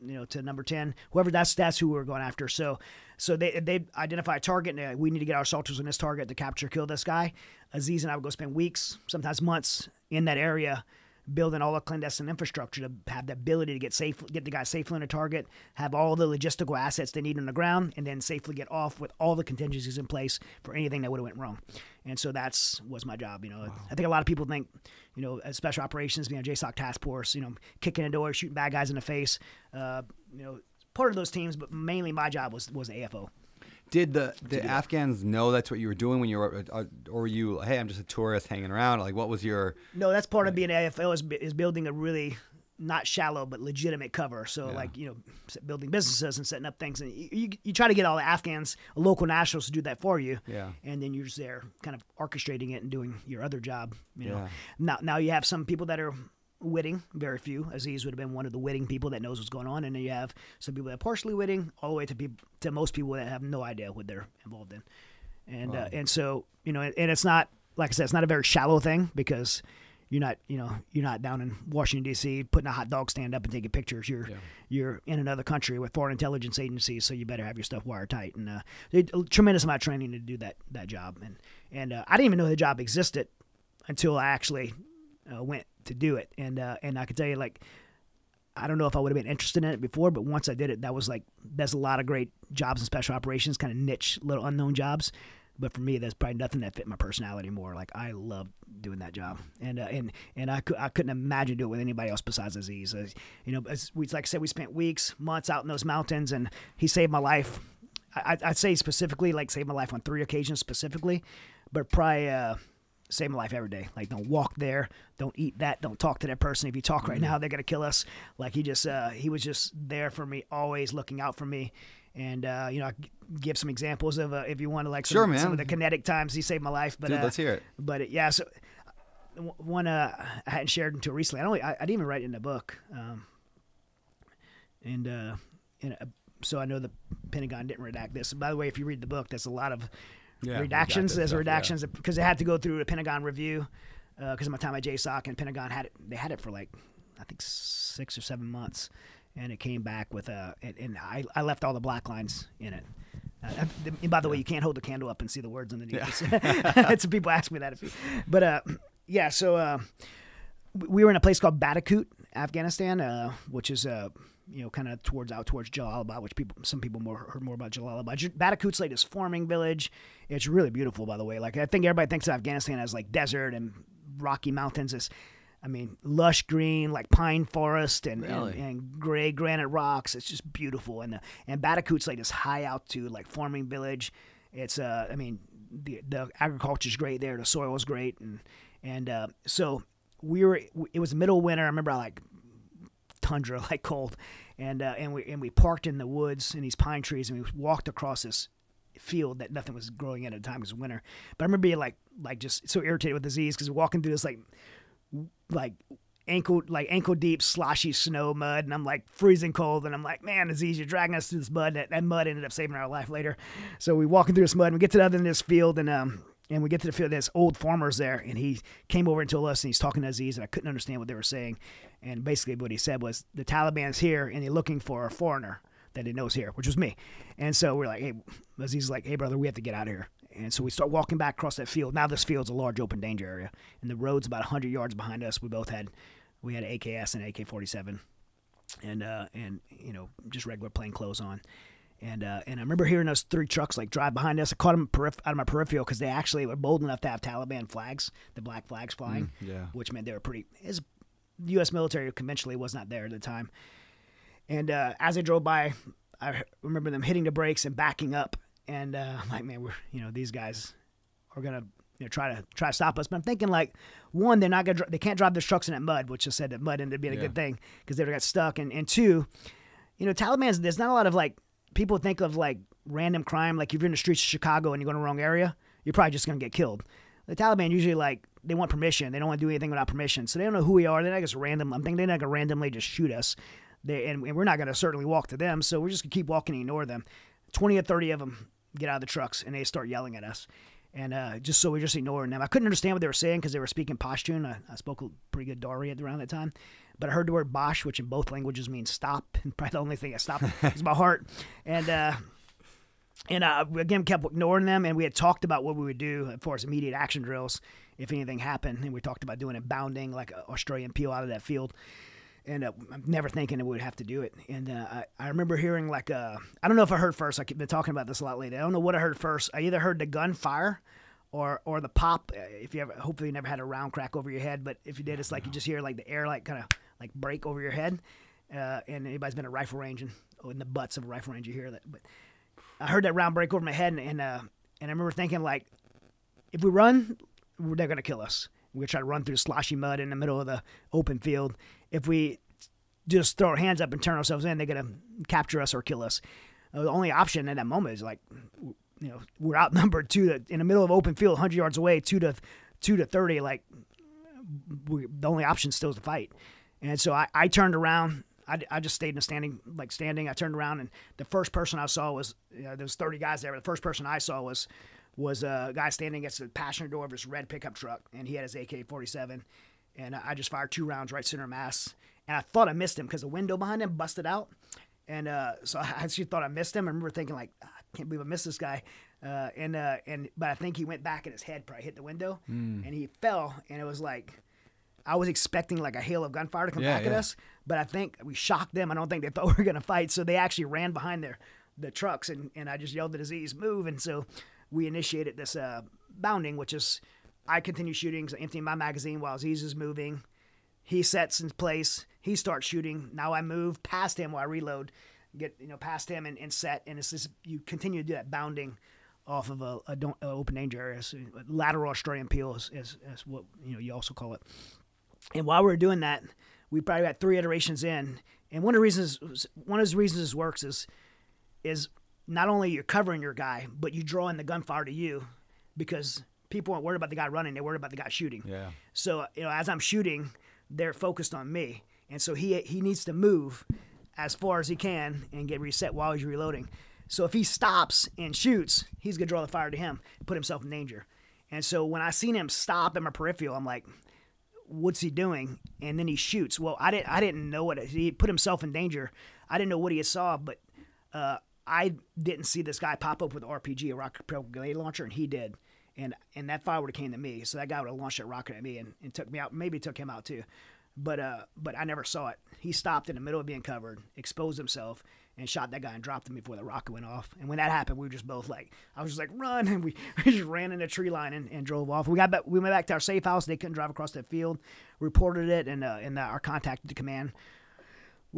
you know, to number 10, whoever that's, that's who we were going after. So, so they, they identify a target and we need to get our assaulters on this target to capture, kill this guy. Aziz and I would go spend weeks, sometimes months in that area building all the clandestine infrastructure to have the ability to get safe, get the guys safely a target, have all the logistical assets they need on the ground, and then safely get off with all the contingencies in place for anything that would have went wrong. And so that's was my job. You know, I think a lot of people think, you know, special operations, you know, JSOC task force, you know, kicking a door, shooting bad guys in the face, uh, you know, part of those teams, but mainly my job was was AFO. Did the the Afghans know that's what you were doing when you were, uh, or were you, hey, I'm just a tourist hanging around? Like, what was your? No, that's part of being AFO is, is building a really not shallow but legitimate cover. So Yeah. like you know, building businesses and setting up things, and you, you, you try to get all the Afghans, local nationals, to do that for you. Yeah. And then you're just there, kind of orchestrating it and doing your other job. You know. Yeah. Now now you have some people that are witting, very few. Aziz would have been one of the witting people that knows what's going on, and then you have some people that are partially witting, all the way to people to most people that have no idea what they're involved in. And uh, and so you know, and it's not like I said, it's not a very shallow thing because you're not you know you're not down in Washington D.C. putting a hot dog stand up and taking pictures. You're you're in another country with foreign intelligence agencies, so you better have your stuff wired-tight. And uh, a tremendous amount of training to do that that job. And and uh, I didn't even know the job existed until I actually uh, went to do it. And uh, and I could tell you like. I don't know if I would have been interested in it before, but once I did it, that was like there's a lot of great jobs in special operations, kind of niche, little unknown jobs. But for me, there's probably nothing that fit my personality more. Like I love doing that job, and uh, and and I, cou- I couldn't imagine doing it with anybody else besides Aziz. You know, as we like I said, we spent weeks, months out in those mountains, and he saved my life. I, I'd say specifically, like saved my life on three occasions specifically, but probably uh, saved my life every day. Like don't walk there, don't eat that, don't talk to that person. If you talk right now, they're gonna kill us. Like he just uh, he was just there for me, always looking out for me. And uh, you know, I give some examples of uh, if you want to like some, Sure, some man. of the kinetic times he saved my life. But Dude, uh, let's hear it. But uh, yeah, so one uh, I hadn't shared until recently. I don't. I, I didn't even write it in the book. Um, and uh, and uh, so I know the Pentagon didn't redact this. by the way, if you read the book, that's a lot of Yeah, redactions. redacted There's stuff, yeah. redactions because they had to go through a Pentagon review because of my time at JSOC and Pentagon had it. They had it for like I think six or seven months, and it came back with a. And, and I I left all the black lines in it. Uh, and by the way, you can't hold the candle up and see the words underneath. Yeah. Some people ask me that, if but uh, yeah. So uh, we were in a place called Batakut, Afghanistan, uh, which is uh, you know kind of towards out towards Jalalabad, which people some people more heard more about Jalalabad. Batakut's like this farming village. It's really beautiful, by the way. Like I think everybody thinks of Afghanistan as like desert and rocky mountains. It's, I mean, lush green like pine forest and, and, Really? and gray granite rocks. It's just beautiful. And uh, and Batakut's like this high altitude like farming village. It's uh, I mean, the the agriculture's great there. The soil's great, and and uh, so we were. It was middle of winter. I remember I like tundra, like cold, and uh, and we and we parked in the woods in these pine trees, and we walked across this field that nothing was growing in at the time. It was winter, but I remember being like like just so irritated with Aziz because we're walking through this like like ankle like ankle deep sloshy snow mud and I'm like freezing cold and I'm like man Aziz you're dragging us through this mud. That, that mud ended up saving our life later. So we walking through this mud and we get to the other end of this field and um and we get to the field there's old farmers there and he came over and told us and he's talking to Aziz and I couldn't understand what they were saying and basically what he said was the Taliban's here and they're looking for a foreigner that he knows here, which was me. And so we're like, hey, Aziz is like, hey, brother, we have to get out of here. And so we start walking back across that field. Now this field's a large open danger area, and the road's about 100 yards behind us. We both had, we had AKS and AK-47, and uh, and you know just regular plain clothes on. And uh, and I remember hearing those three trucks like drive behind us. I caught them out of my peripheral because they actually were bold enough to have Taliban flags, the black flags flying, yeah. which meant they were pretty. His U.S. military conventionally was not there at the time. And uh, as I drove by, I remember them hitting the brakes and backing up. And uh, I'm like, man, we're you know these guys are gonna you know try to try to stop us. But I'm thinking like, one, they're not gonna they can't drive their trucks in that mud, which I said that mud ended up being a good thing because they would have got stuck. And and two, you know, Taliban's there's not a lot of like people think of like random crime. Like if you're in the streets of Chicago and you go in the wrong area, you're probably just gonna get killed. The Taliban usually like they want permission. They don't want to do anything without permission. So they don't know who we are. They're not just random. I'm thinking they're not gonna randomly just shoot us. They, and, and we're not gonna certainly walk to them. So we're just gonna keep walking and ignore them. Twenty or thirty of them get out of the trucks and they start yelling at us. And uh, just so we're just ignoring them. I couldn't understand what they were saying because they were speaking Pashtun. I, I spoke a pretty good Dari at around that time, but I heard the word Bosch, which in both languages means stop. And probably the only thing that stopped was my heart. And uh, and uh, again kept ignoring them, and we had talked about what we would do as far as immediate action drills. if anything happened. And we talked about doing a bounding like a Australian peel out of that field. And uh, I'm never thinking we would have to do it. And uh, I, I remember hearing like uh, I don't know if I heard first. I've been talking about this a lot lately. I don't know what I heard first. I either heard the gun fire or or the pop. uh, If you ever, hopefully, you never had a round crack over your head, but if you did, it's like you just hear like the air like kind of like break over your head. Uh, and anybody's been at rifle range and oh, in the butts of a rifle range, you hear that. But I heard that round break over my head, and and, uh, and I remember thinking like, if we run, they're gonna kill us. We're gonna try to run through sloshy mud in the middle of the open field. If we just throw our hands up and turn ourselves in, they're gonna capture us or kill us. Uh, the only option in that moment is like, you know, we're outnumbered two to in the middle of open field, 100 yards away, two to two to 30. Like, we, the only option still is to fight. And so I, I turned around. I, I just stayed in a standing, like standing. I turned around, and the first person I saw was you know, there was 30 guys there. The first person I saw was was a guy standing against the passenger door of his red pickup truck, and he had his AK-47. And I just fired two rounds right center mass, and I thought I missed him because the window behind him busted out. And uh, so I actually thought I missed him. I remember thinking like, "Ah, I can't believe I missed this guy. Uh, and uh, and but I think he went back and his head probably hit the window, and he fell. And it was like I was expecting like a hail of gunfire to come Yeah, back at us, but I think we shocked them. I don't think they thought we were gonna fight, so they actually ran behind their the trucks, and, and I just yelled at Aziz, "Move!" And so we initiated this uh, bounding, which is I continue shooting, so emptying my magazine while Aziz is moving. He sets in place. He starts shooting. Now I move past him while I reload, get you know past him and, and set, and it's just you continue to do that bounding off of a, a, don't, a open danger area. So lateral Australian peel is, is, is what you know you also call it. And while we were doing that, we probably got three iterations in. And one of the reasons one of the reasons this works is is not only you're covering your guy, but you draw in the gunfire to you because people aren't worried about the guy running; they're worried about the guy shooting. Yeah. So you know, as I'm shooting, they're focused on me, and so he he needs to move as far as he can and get reset while he's reloading. So if he stops and shoots, he's gonna draw the fire to him, put himself in danger. And so when I seen him stop in my peripheral, I'm like, "What's he doing?" And then he shoots. Well, I didn't I didn't know what he put himself in danger. I didn't know what he saw, but uh, I didn't see this guy pop up with an RPG, a rocket propelled grenade launcher, and he did. And and that fire would have came to me. So that guy would have launched that rocket at me and, and took me out. Maybe took him out too. But uh, but I never saw it. He stopped in the middle of being covered, exposed himself, and shot that guy and dropped him before the rocket went off. And when that happened, we were just both like, I was just like, run, and we, we just ran in a tree line and, and drove off. We got back, we went back to our safe house. They couldn't drive across that field. Reported it, and uh, and uh, our contact the command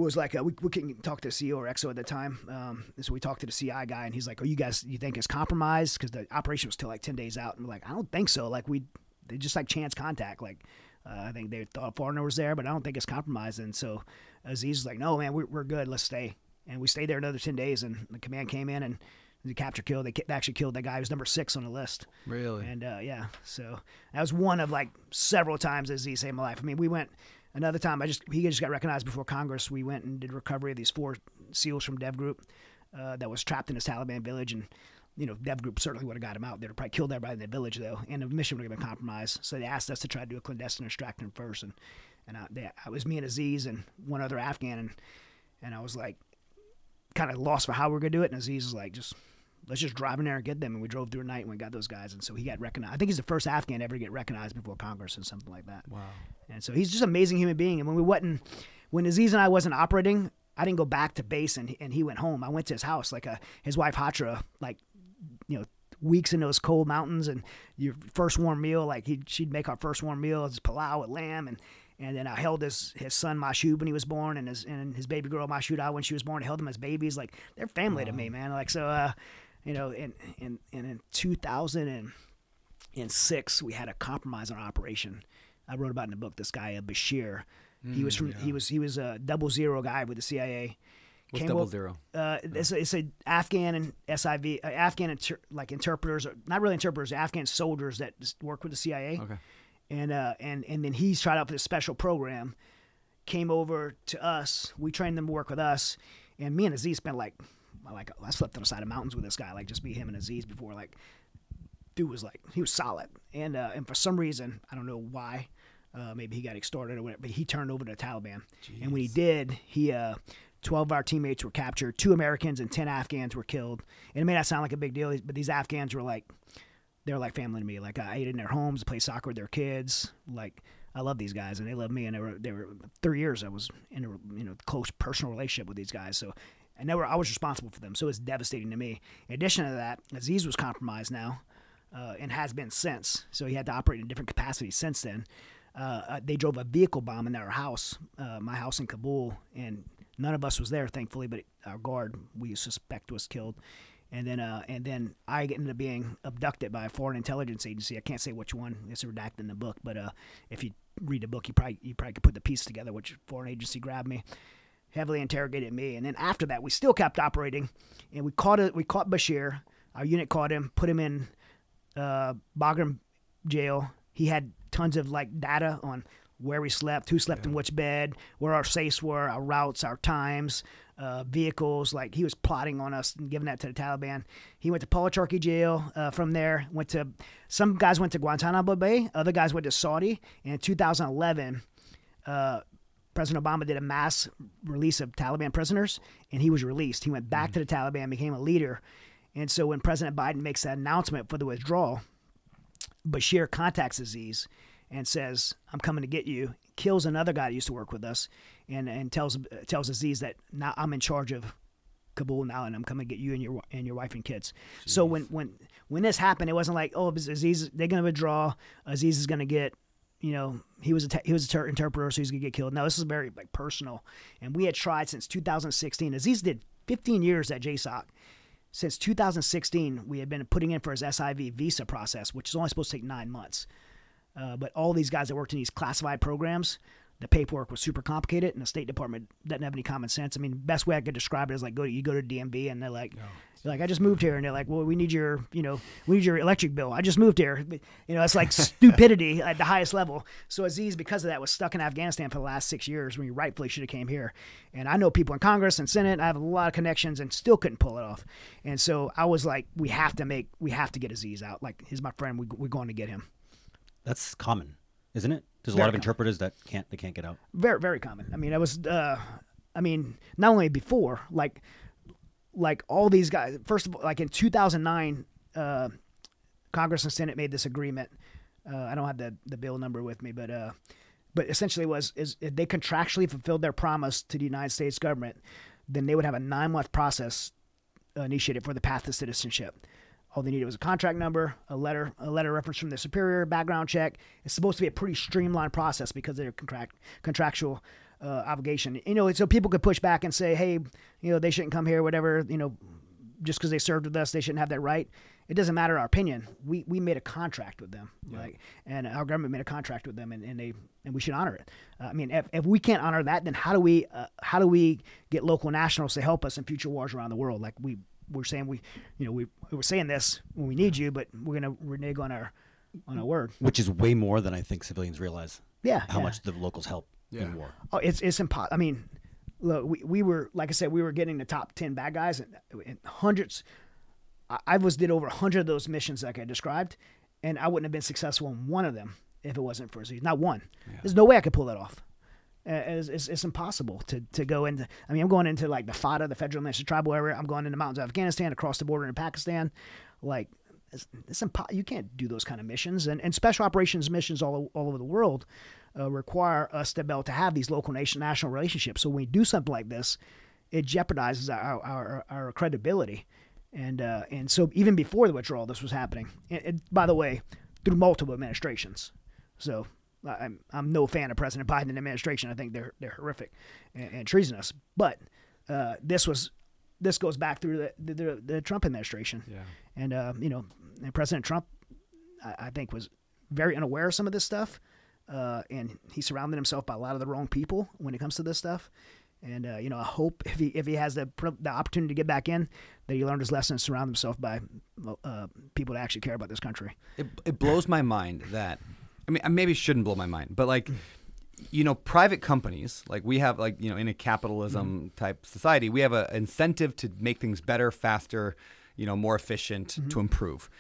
was like, uh, we, we couldn't talk to the CO or XO at the time. Um, so we talked to the CI guy, and he's like, "Oh, you guys, you think it's compromised? Because the operation was still like ten days out." And we're like, "I don't think so. Like we, they just like chance contact. Like uh, I think they thought a foreigner was there, but I don't think it's compromised." And so Aziz was like, "No, man, we're, we're good. Let's stay." And we stayed there another ten days, and the command came in and. The capture kill. They, actually killed that guy who was number six on the list. Really? And uh, yeah, so that was one of like several times he saved my life. I mean, we went another time. I just he just got recognized before Congress. We went and did recovery of these four SEALs from Dev Group uh, that was trapped in this Taliban village, and you know Dev Group certainly would have got him out. They'd have probably killed everybody in the village though, and the mission would have been compromised. So they asked us to try to do a clandestine extraction first, and and I, they, I was me and Aziz and one other Afghan, and and I was like kind of lost for how we are gonna do it, and Aziz was like just let's just drive in there and get them. And we drove through a night and we got those guys. And so he got recognized. I think he's the first Afghan ever to get recognized before Congress and something like that. Wow. And so he's just an amazing human being. And when we went and when Aziz and I wasn't operating, I didn't go back to base and, and he went home. I went to his house, like a, his wife Hatra, like, you know, weeks in those cold mountains and your first warm meal, like he, she'd make our first warm meal, it's palau with lamb. And, and then I held his, his son Mashud when he was born and his, and his baby girl Mashud when she was born. I held them as babies. Like they're family to me, man. Like, so, uh, you know, in, in, and in 2006, we had a compromise on operation. I wrote about in the book this guy, uh, Bashir. he was from, he was, he was a double zero guy with the CIA. What's Came double o- zero? Uh, it's, a, it's a Afghan and SIV, uh, Afghan inter- like interpreters, or not really interpreters, Afghan soldiers that work with the CIA. Okay. And uh, and and then he's tried out for this special program. Came over to us. We trained them to work with us, and me and Aziz spent like, like I slept on the side of mountains with this guy, like just be him and Aziz before like, dude was like he was solid, and uh, and for some reason I don't know why, uh, maybe he got extorted or whatever, but he turned over to the Taliban, and when he did, he uh, 12 of our teammates were captured, two Americans and 10 Afghans were killed. And it may not sound like a big deal, but these Afghans were like they were like family to me. Like I ate in their homes, played soccer with their kids. Like I love these guys, and they love me. And they were they were three years I was in a you know close personal relationship with these guys. So and they were I was responsible for them. So it's devastating to me. In addition to that, Aziz was compromised now, uh, and has been since. So he had to operate in different capacities since then. Uh, uh, they drove a vehicle bomb in our house, uh, my house in Kabul, and none of us was there, thankfully. But our guard, we suspect, was killed. And then, uh, and then I ended up being abducted by a foreign intelligence agency. I can't say which one; it's redacted in the book. But uh, if you read the book, you probably you probably could put the piece together. Which foreign agency grabbed me, heavily interrogated me, and then after that, we still kept operating, and we caught it. We caught Bashir. Our unit caught him, put him in uh, Bagram jail. He had tons of like data on where we slept, who slept in which bed, where our safes were, our routes, our times, uh, vehicles. Like he was plotting on us and giving that to the Taliban. He went to Pul-e-Charkhi jail. Uh, from there, went to some guys went to Guantanamo Bay. Other guys went to Saudi. And in 2011, uh, President Obama did a mass release of Taliban prisoners, and he was released. He went back mm. to the Taliban, became a leader. And so when President Biden makes that announcement for the withdrawal, Bashir contacts Aziz and says, "I'm coming to get you." Kills another guy that used to work with us, and and tells tells Aziz that now I'm in charge of Kabul now, and I'm coming to get you and your and your wife and kids. So when when when this happened, it wasn't like, oh, Aziz they're gonna withdraw. Aziz is gonna get, you know, he was a te- he was a ter- interpreter, so he's gonna get killed. No, this is very like personal, and we had tried since 2016. Aziz did 15 years at JSOC. Since 2016, we had been putting in for his SIV visa process, which is only supposed to take nine months. Uh, but all these guys that worked in these classified programs, the paperwork was super complicated, and the State Department doesn't have any common sense. I mean, best way I could describe it is like go to, you go to DMV and they're like, you're like I just moved here, and they're like, well, we need your you know we need your electric bill. I just moved here. You know, it's like stupidity at the highest level. So Aziz, because of that, was stuck in Afghanistan for the last six years when he rightfully should have came here. And I know people in Congress and Senate. I have a lot of connections, and still couldn't pull it off. And so I was like, we have to make we have to get Aziz out. Like he's my friend. We, we're going to get him. That's common, isn't it? There's a Very lot of common. interpreters that can't they can't get out. very very common. I mean, I was uh, I mean, not only before like like all these guys. First of all, like in 2009, uh, Congress and Senate made this agreement. Uh, I don't have the the bill number with me, but uh, but essentially was is if they contractually fulfilled their promise to the United States government, then they would have a nine month process uh, initiated for the path to citizenship. All they needed was a contract number, a letter, a letter reference from their superior, background check. It's supposed to be a pretty streamlined process because they're contract contractual uh, obligation. You know, so people could push back and say, hey, you know, they shouldn't come here, whatever. You know, just because they served with us, they shouldn't have that right. It doesn't matter our opinion. We we made a contract with them, like, and our government made a contract with them, and, and they and we should honor it. Uh, I mean, if, if we can't honor that, then how do we uh, how do we get local nationals to help us in future wars around the world? Like we we're saying we you know we we were saying this when we need you, but we're gonna renege on our on our word. Which is way more than I think civilians realize. Yeah, How yeah. much the locals help Yeah. in war. Oh, it's it's impossible. I mean, look, we, we were like I said, we were getting the top ten bad guys and, and hundreds. I, I was did over a hundred of those missions like I described, and I wouldn't have been successful in one of them if it wasn't for Aziz. Not one. There's no way I could pull that off. Uh, It's, it's, it's impossible to, to go into. I mean, I'm going into like the FATA, the Federal Administrative Tribal Area. I'm going into the mountains of Afghanistan, across the border in Pakistan. Like, it's, it's impo- you can't do those kind of missions. And, and special operations missions all, all over the world uh, require us to be able to have these local nation national relationships. So when we do something like this, it jeopardizes our our, our credibility. And uh, and so even before the withdrawal, this was happening. And, and by the way, through multiple administrations. So I'm I'm no fan of President Biden administration. I think they're they're horrific and, and treasonous. But uh, this was this goes back through the the, the, the Trump administration. Yeah. And uh, you know, and President Trump, I, I think, was very unaware of some of this stuff, uh, and he surrounded himself by a lot of the wrong people when it comes to this stuff. And uh, you know, I hope if he if he has the the opportunity to get back in, that he learned his lesson and surround himself by uh, people that actually care about this country. It, it blows my mind that I mean maybe it shouldn't blow my mind, but like you know private companies like we have like you know in a capitalism type society we have an incentive to make things better, faster, you know more efficient to improve.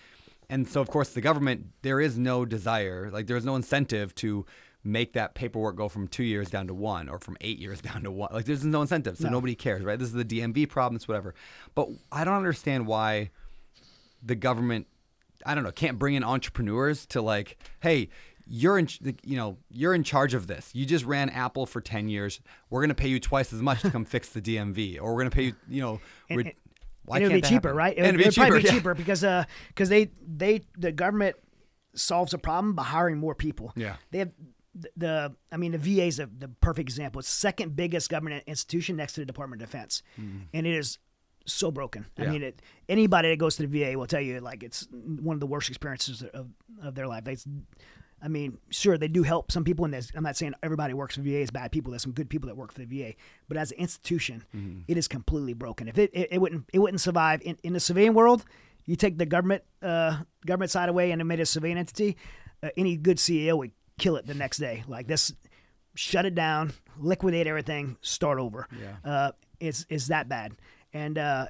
And so of course the government there is no desire like there is no incentive to make that paperwork go from two years down to one or from eight years down to one. Like there's no incentive, so No. nobody cares, right? This is the DMV problem, it's whatever. But I don't understand why the government I don't know, can't bring in entrepreneurs to like, hey, you're in, you know, you're in charge of this. You just ran Apple for ten years. We're gonna pay you twice as much to come fix the DMV, or we're gonna pay you, you know, And- why and it would can't be cheaper, happen? right? It would, it'd it'd probably be yeah. cheaper because uh because they they the government solves a problem by hiring more people. Yeah. they have the, the I mean the VA is the, the perfect example. It's the second biggest government institution next to the Department of Defense, and it is so broken. I. Yeah. mean, it, anybody that goes to the VA will tell you like it's one of the worst experiences of, of their life. They, I mean, sure they do help some people, and there's- I'm not saying everybody works for VA is bad people. There's some good people that work for the VA, but as an institution, Mm-hmm. it is completely broken. If it, it, it wouldn't it wouldn't survive in, in the civilian world, you take the government uh, government side away and it made a civilian entity, uh, any good CEO would kill it the next day. Like this, shut it down, liquidate everything, start over. Yeah. Uh, it's it's that bad, and uh,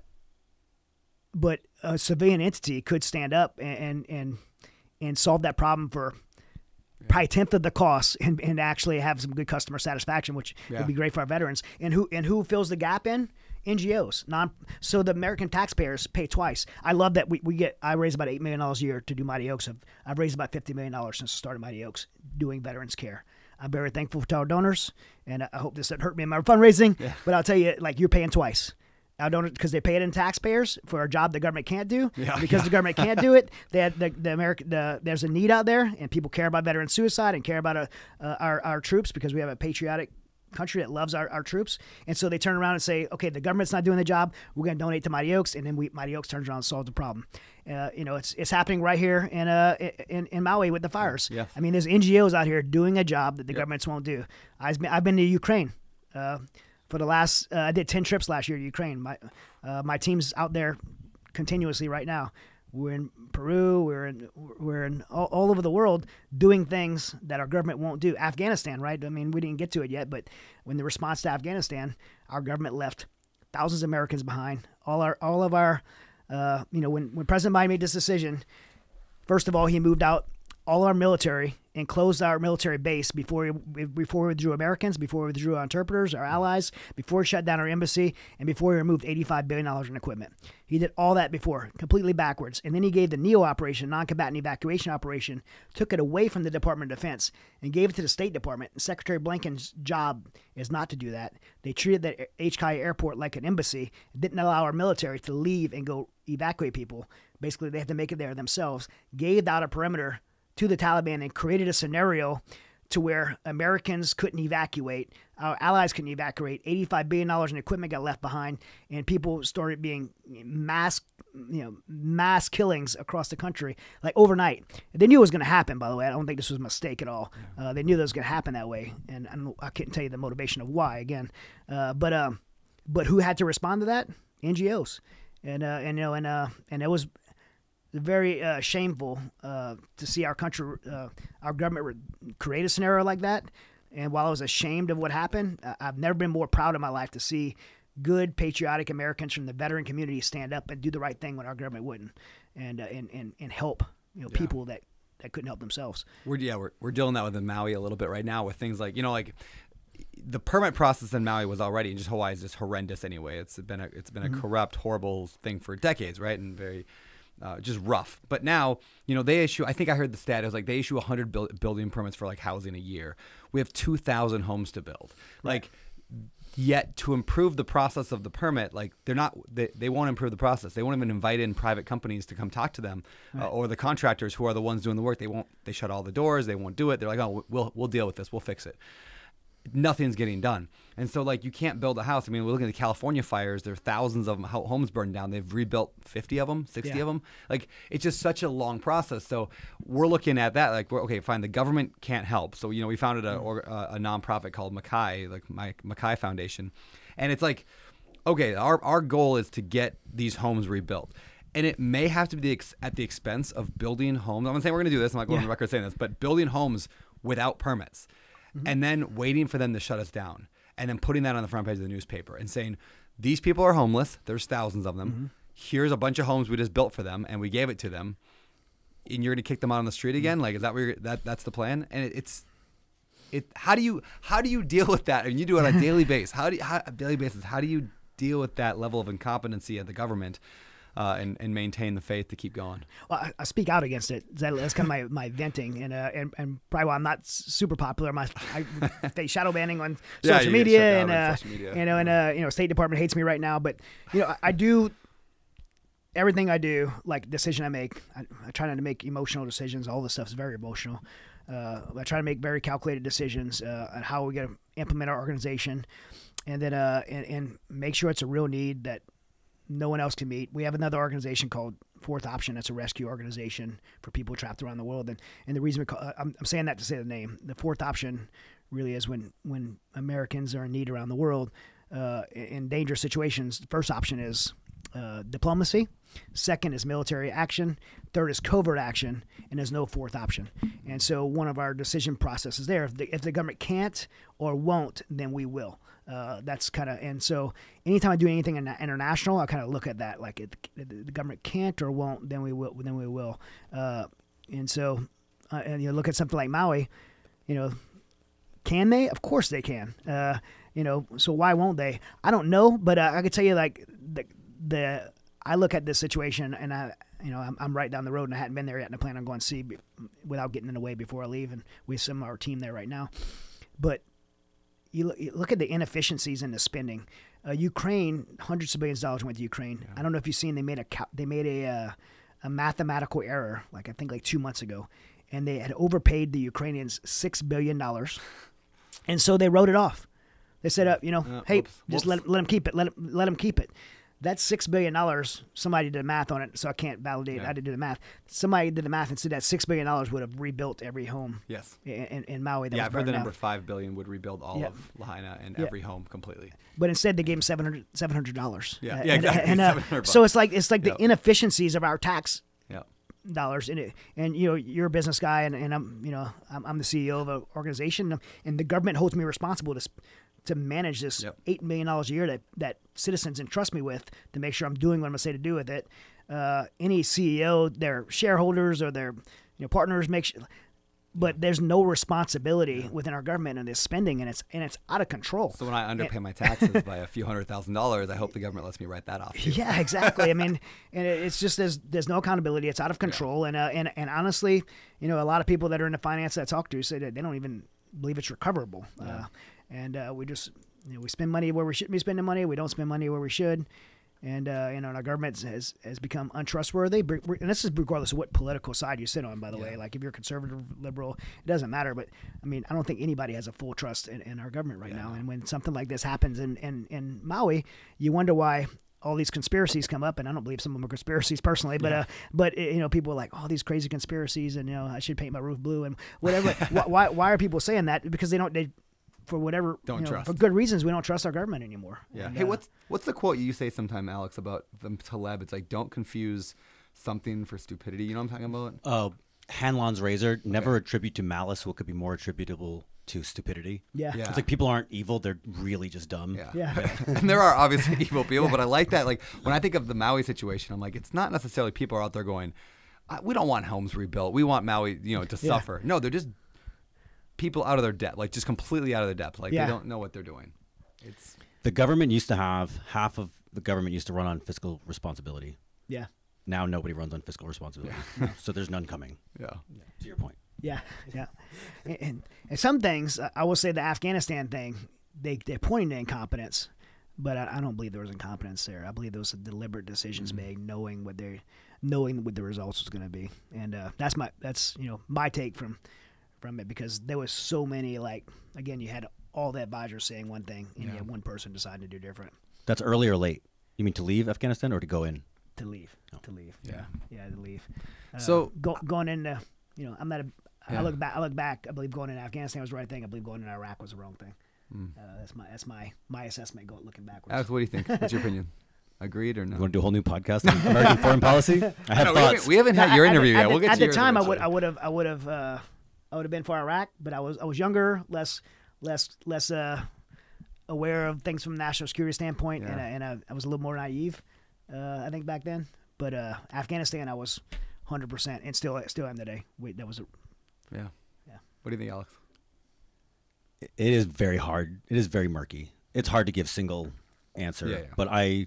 but a civilian entity could stand up and and and, and solve that problem for probably a tenth of the cost and, and actually have some good customer satisfaction, which Yeah. would be great for our veterans. And who and who fills the gap in? NGOs, non. So the American taxpayers pay twice. I love that we, we get. I raise about eight million dollars a year to do Mighty Oaks. I've, I've raised about fifty million dollars since I started Mighty Oaks doing veterans care. I'm very thankful to our donors, and I- hope this doesn't hurt me in my fundraising. But I'll tell you, like you're paying twice. Our donors because they pay it in taxpayers for a job the government can't do. Yeah, because yeah. the government can't do it. They had the the American the there's a need out there, and people care about veteran suicide and care about uh, uh, our our troops because we have a patriotic country that loves our, our troops. And so they turn around and say, okay, the government's not doing the job. We're going to donate to Mighty Oaks, and then we Mighty Oaks turns around and solves the problem. Uh, you know, it's it's happening right here in uh in, in Maui with the fires. Yes. I mean, there's NGOs out here doing a job that the governments won't do. I've been, I've been to Ukraine. Uh, for the last, uh, I did ten trips last year to Ukraine. My uh, my team's out there continuously right now. We're in Peru. We're in we're in all, all over the world doing things that our government won't do. Afghanistan, right? I mean, we didn't get to it yet, but when the response to Afghanistan, our government left thousands of Americans behind. All our all of our, uh, you know, when when President Biden made this decision, First of all, he moved out all our military and closed our military base before we, before we withdrew Americans, before we withdrew our interpreters, our allies, before he shut down our embassy, and before he removed $85 billion in equipment. He did all that before, completely backwards. And then he gave the NEO operation, non combatant evacuation operation, took it away from the Department of Defense and gave it to the State Department. And Secretary Blinken's job is not to do that. They treated the HKI airport like an embassy, didn't allow our military to leave and go evacuate people. Basically, they had to make it there themselves, gave out a perimeter to the Taliban and created a scenario to where Americans couldn't evacuate, our allies couldn't evacuate. $85 billion in equipment got left behind, and people started being mass, you know, mass killings across the country, like overnight. They knew it was going to happen, by the way. I don't think this was a mistake at all. Uh, they knew that was going to happen that way, and I, don't, I couldn't tell you the motivation of why, again. Uh, but, um, but who had to respond to that? NGOs. And, uh, and, you know, and, uh, and it was very uh, shameful uh, to see our country, uh, our government re- create a scenario like that. And while I was ashamed of what happened, I've never been more proud in my life to see good, patriotic Americans from the veteran community stand up and do the right thing when our government wouldn't, and uh, and, and and help you know people that, that couldn't help themselves. We're yeah, we're, we're dealing that with in Maui a little bit right now with things like you know like the permit process in Maui was already and just Hawaii is just horrendous anyway. It's been a it's been a corrupt, horrible thing for decades, right? And very uh, just rough. But now you know they issue. I think I heard the stat. It was like they issue 100 buil- building permits for like housing a year. We have 2,000 homes to build. Like yet to improve the process of the permit like they're not they, they won't improve the process they won't even invite in private companies to come talk to them uh, or the contractors who are the ones doing the work they won't they shut all the doors they won't do it they're like oh we'll we'll deal with this we'll fix it nothing's getting done and so like you can't build a house. I mean we're looking at the california fires. There are thousands of ho- homes burned down. They've rebuilt 50 of them 60 Yeah. of them like it's just such a long process. So we're looking at that like we're, okay fine the government can't help. So you know we founded a, or, uh, a nonprofit called mackay like my mackay foundation. And it's like okay our, our goal is to get these homes rebuilt. And it may have to be the ex- at the expense of building homes. I'm not saying we're going to do this. I'm not going on the record saying this but building homes without permits and then waiting for them to shut us down and then putting that on the front page of the newspaper and saying these people are homeless. There's thousands of them. Mm-hmm. Here's a bunch of homes we just built for them and we gave it to them. And you're going to kick them out on the street mm-hmm. again? Like is that where you're, that that's the plan? And it, it's it how do you how do you deal with that? I mean you do it on a daily basis how do you how, a daily basis how do you deal with that level of incompetency of the government uh, and and maintain the faith to keep going. Well, I, I speak out against it. That's kind of my, my venting, and uh, and and probably why I'm not super popular. My I face shadow banning on social get media, and on uh, social media. you know, and uh, you know, State Department hates me right now. But you know, I, I do everything I do, like decision I make. I, I try not to make emotional decisions. All this stuff is very emotional. Uh, I try to make very calculated decisions uh, on how we're going to implement our organization, and then uh, and, and make sure it's a real need that no one else can meet. We have another organization called Fourth Option. That's a rescue organization for people trapped around the world. And, and the reason we call, I'm, I'm saying that to say the name. The Fourth Option really is when when Americans are in need around the world uh, in- in dangerous situations. The first option is uh, diplomacy. Second is military action. Third is covert action, and there's no fourth option. And so one of our decision processes there, if the, if the government can't or won't, then we will. Uh, that's kind of and so anytime I do anything international, I kind of look at that like if the, government can't or won't, then we will. Then we will. Uh, and so, uh, and you look at something like Maui, you know, can they? Of course they can. Uh, you know, so why won't they? I don't know, but uh, I could tell you like the the I look at this situation and I you know I'm, I'm right down the road and I hadn't been there yet and I plan on going to see without getting in the way before I leave and we have some of our team there right now, but you look, at the inefficiencies in the spending. Uh, Ukraine, hundreds of billions of dollars went to Ukraine. I don't know if you've seen they made a they made a uh, a mathematical error like I think like two months ago, and they had overpaid the Ukrainians six billion dollars, and so they wrote it off. They said, uh, you know, Uh, hey, whoops, just whoops. let let them keep it. Let let them keep it. That's six billion dollars. Somebody did the math on it, so I can't validate. Yeah. I didn't do the math. Somebody did the math and said that six billion dollars would have rebuilt every home Yes. in, in, Maui. That Yeah, was I've heard the number out. five billion would rebuild all Yeah. of Lahaina and Yeah. every home completely. but instead they gave him 700 dollars. Yeah. Uh, Yeah, and, exactly, and, uh, so it's like it's like the inefficiencies of our tax dollars in it. And you know, you're a business guy, and, and I'm you know I'm, I'm the CEO of an organization, and the government holds me responsible to. To manage this Yep. eight million dollars a year that, that citizens entrust me with to make sure I'm doing what I'm gonna say to do with it. Uh, any CEO, their shareholders or their you know partners make sure, but there's no responsibility within our government in this spending, and it's and it's out of control. So when I underpay my taxes by a few hundred thousand dollars, I hope the government lets me write that off. too. Yeah, exactly. I mean, and it's just there's there's no accountability. It's out of control, and uh, and and honestly, you know, a lot of people that are in the finance that I talk to say that they don't even believe it's recoverable. Uh, and uh, we just you know we spend money where we shouldn't be spending money. We don't spend money where we should. And uh, you know, and our government has has become untrustworthy. And this is regardless of what political side you sit on, by the way. Like if you're conservative, liberal, it doesn't matter. But I mean, I don't think anybody has a full trust in, in our government right now. And when something like this happens in, in, in Maui, you wonder why all these conspiracies come up, and I don't believe some of them are conspiracies personally, but uh, but uh, you know, people are like, oh, these crazy conspiracies, and you know, I should paint my roof blue and whatever. why, why why are people saying that? Because they don't they for whatever Don't you know, trust. for good reasons we don't trust our government anymore. Yeah. And, Hey, uh, what's what's the quote you say sometime, Alex, about the Taleb? It's like, don't confuse something for stupidity. You know what I'm talking about? Uh, Hanlon's razor. Never attribute to malice what could be more attributable to stupidity. yeah Yeah. It's like people aren't evil; they're really just dumb. Yeah. Yeah. and there are obviously evil people, but I like that. Like when I think of the Maui situation, I'm like, it's not necessarily people are out there going, we don't want homes rebuilt. We want Maui, you know, to Yeah. suffer. No, they're just people out of their depth, like just completely out of their depth. Like Yeah. they don't know what they're doing. It's The government used to have half of the government used to run on fiscal responsibility. yeah Now nobody runs on fiscal responsibility, so there's none coming. yeah. To your point. Yeah, yeah. And, and, and some things, I will say the Afghanistan thing, they, they're pointing to incompetence, but I, I don't believe there was incompetence there. I believe those were deliberate decisions made, knowing what they knowing what the results was going to be. And uh, that's my, that's, you know, my take from, from it because there was so many, like, again, you had all the advisors saying one thing and you had one person deciding to do different, That's early or late. You mean to leave Afghanistan or to go in? to leave, to leave. Yeah. Yeah, to leave. Uh, So- go, going into, you know, I'm not a. I Yeah. look back. I look back. I believe going into Afghanistan was the right thing. I believe going into Iraq was the wrong thing. Hmm. Uh, that's my that's my my assessment. Go looking backwards. Alex, what do you think? What's your opinion? Agreed or no? You want to do a whole new podcast on American foreign policy? I have No, we, haven't, thoughts. we haven't had No, your at interview at yet. the- we'll get at to the yours time, I would. I would have I would have uh, I would have been for Iraq, but I was I was younger, less less less uh, aware of things from a national security standpoint, and, I, and I, I was a little more naive, uh, I think back then. But uh, Afghanistan, I was hundred percent, and still still am today. Wait, that was a, Yeah. Yeah. What do you think, Alex? it is very hard. It is very murky. It's hard to give single answer. Yeah, yeah. But I,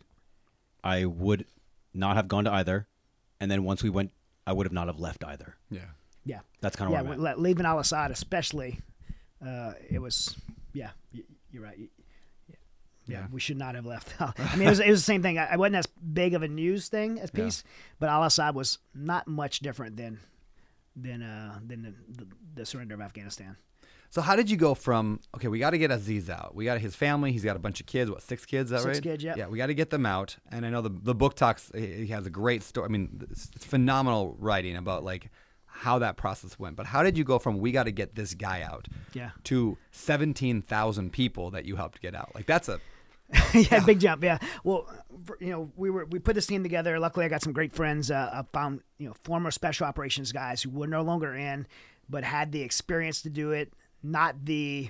I would not have gone to either, and then once we went, I would have not have left either. Yeah. Yeah. That's kind of yeah, where I'm leaving Al Assad, especially, uh, it was, yeah, you're right. Yeah. Yeah. we should not have left. I mean, it was, it was the same thing. I, I wasn't as big of a news thing as Yeah. peace, but Al Assad was not much different than than uh, than the, the, the surrender of Afghanistan. So how did you go from okay, we got to get Aziz out. We got his family. He's got a bunch of kids. What six kids? Is that Six right? kids, yep. Yeah, we got to get them out. And I know the the book talks. He has a great story. I mean, it's phenomenal writing about like how that process went. But how did you go from we got to get this guy out Yeah. to seventeen thousand people that you helped get out? Like that's a yeah, big jump. Yeah. Well, you know, we were we put this team together. Luckily, I got some great friends. Uh, I found you know former special operations guys who were no longer in, but had the experience to do it. Not the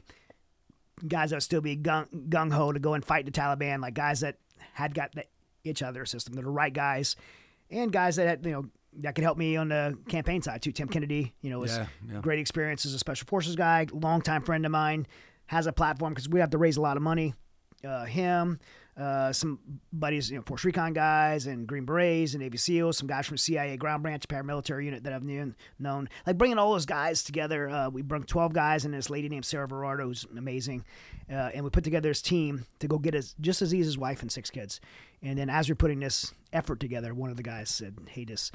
guys that would still be gung gung ho to go and fight the Taliban. Like guys that had got the of their system. They're the right guys, and guys that had, you know that could help me on the campaign side too. Tim Kennedy, you know, was Yeah, yeah. great experience as a special forces guy, longtime friend of mine, has a platform because we have to raise a lot of money. Uh, him, uh, some buddies, you know, Force Recon guys and Green Berets and Navy SEALs, some guys from CIA Ground Branch paramilitary unit that I've known. known. Like bringing all those guys together, uh, we brought 12 guys and this lady named Sarah Verardo, who's amazing. Uh, and we put together this team to go get his, just as he's his wife and six kids. And then as we're putting this effort together, one of the guys said, hey, this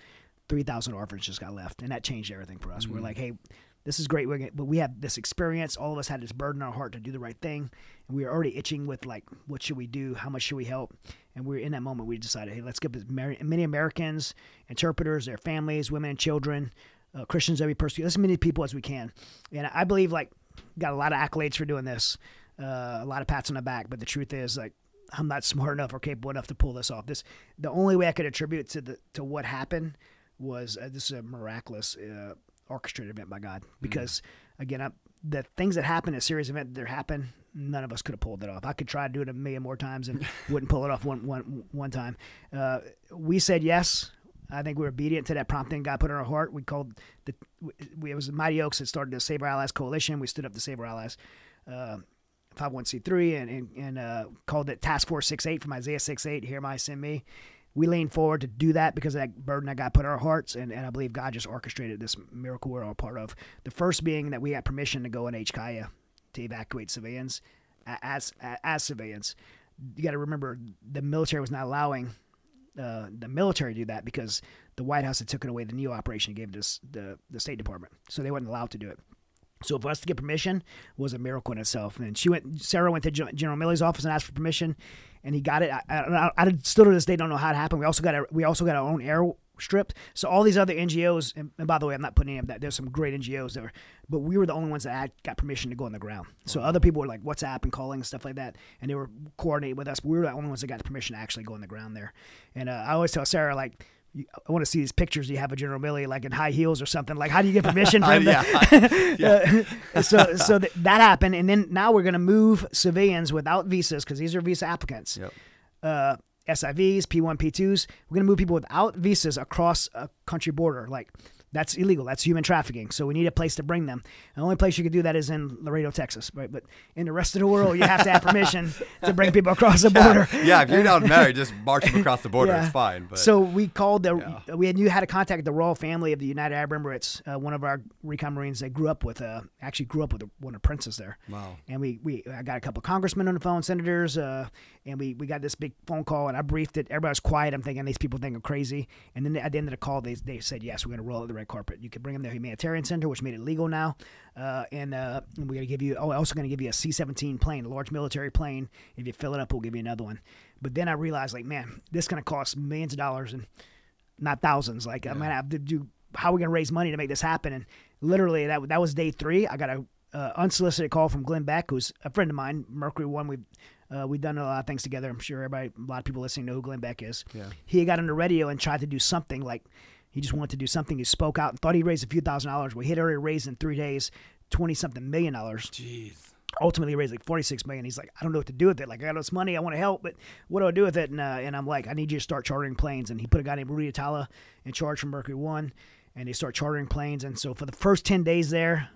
3,000 orphans just got left. And that changed everything for us. We're like, hey, this is great, we're gonna- but we have this experience. All of us had this burden on our heart to do the right thing. And we were already itching with, like, what should we do? How much should we help? And we were in that moment, we decided, hey, let's get as many many Americans, interpreters, their families, women and children, uh, Christians that we persecute, as many people as we can. And I believe, like, got a lot of accolades for doing this, uh, a lot of pats on the back. But the truth is, like, I'm not smart enough or capable enough to pull this off. This the only way I could attribute to the to what happened was uh, this is a miraculous uh, orchestrated event by God. Because again, I, the things that happen, a series event that happen, none of us could have pulled it off. I could try to do it a million more times and wouldn't pull it off one one one time. Uh, we said yes. I think we were obedient to that prompting God put in our heart. We called the we, it was the Mighty Oaks that started the Save Our Allies coalition. We stood up to Save Our Allies. Uh, 501c3 and, and, and uh, called it Task Force 68 from Isaiah 68, Here am I, send me. We leaned forward to do that because of that burden that God put in our hearts, and, and I believe God just orchestrated this miracle we're all part of. The first being that we got permission to go in HKIA to evacuate civilians as, as civilians. You got to remember the military was not allowing uh, the military to do that because the White House had taken away the NEO operation and gave it to the, the State Department. So they weren't allowed to do it. So for us to get permission was a miracle in itself. And she went, Sarah went to Gen- General Milley's office and asked for permission, and he got it. I, I, I still to this day don't know how it happened. We also got a, we also got our own airstrip. So all these other NGOs, and, and by the way, I'm not putting any of that. There's some great NGOs there, but we were the only ones that got permission to go on the ground. So other people were like WhatsApp and calling and stuff like that, and they were coordinating with us. But we were the only ones that got permission to actually go on the ground there. And uh, I always tell Sarah like. You- I want to see these pictures you have of General Milley like in high heels or something. Like, how do you get permission from him? to- uh, so so th- that happened, and then now we're going to move civilians without visas because these are visa applicants. Yep. Uh, SIVs, P1, P2s. We're going to move people without visas across a country border. Like that's illegal. That's human trafficking. So we need a place to bring them. The only place you can do that is in Laredo, Texas, right? But in the rest of the world, you have to have permission to bring people across the border. yeah, if you're not married, just march them across the border. Yeah. It's fine. But so we called the Yeah. we had knew how to contact the royal family of the United Arab Emirates. Uh, one of our recon Marines they grew up with uh, actually grew up with one of the princes there. Wow. And we, we I got a couple of congressmen on the phone, senators, uh, and we, we got this big phone call and I briefed it. Everybody was quiet. I'm thinking these people think I'm crazy. And then at the end of the call, they, they said yes, we're going to roll out the red carpet. You can bring them to the humanitarian center, which made it legal now. Uh, and, uh, and we're going to give you. Oh, also going to give you a C-17 plane, a large military plane. If you fill it up, we'll give you another one. But then I realized, like, man, this is going to cost millions of dollars and not thousands. Like I'm gonna have to do. How are we gonna raise money to make this happen? And literally, that that was day three. I got a uh, unsolicited call from Glenn Beck, who's a friend of mine. Mercury One. We've uh, we've done a lot of things together. I'm sure everybody, a lot of people listening know who Glenn Beck is. Yeah. He got on the radio and tried to do something like he just wanted to do something. He spoke out and thought he raised a few thousand dollars. We had already raised in three days twenty something million dollars Jeez. ultimately he raised like 46 million he's like i don't know what to do with it like i got all this money i want to help but what do i do with it and, uh, and i'm like i need you to start chartering planes and he put a guy named rudy atallah in charge from mercury one and they start chartering planes and so for the first 10 days there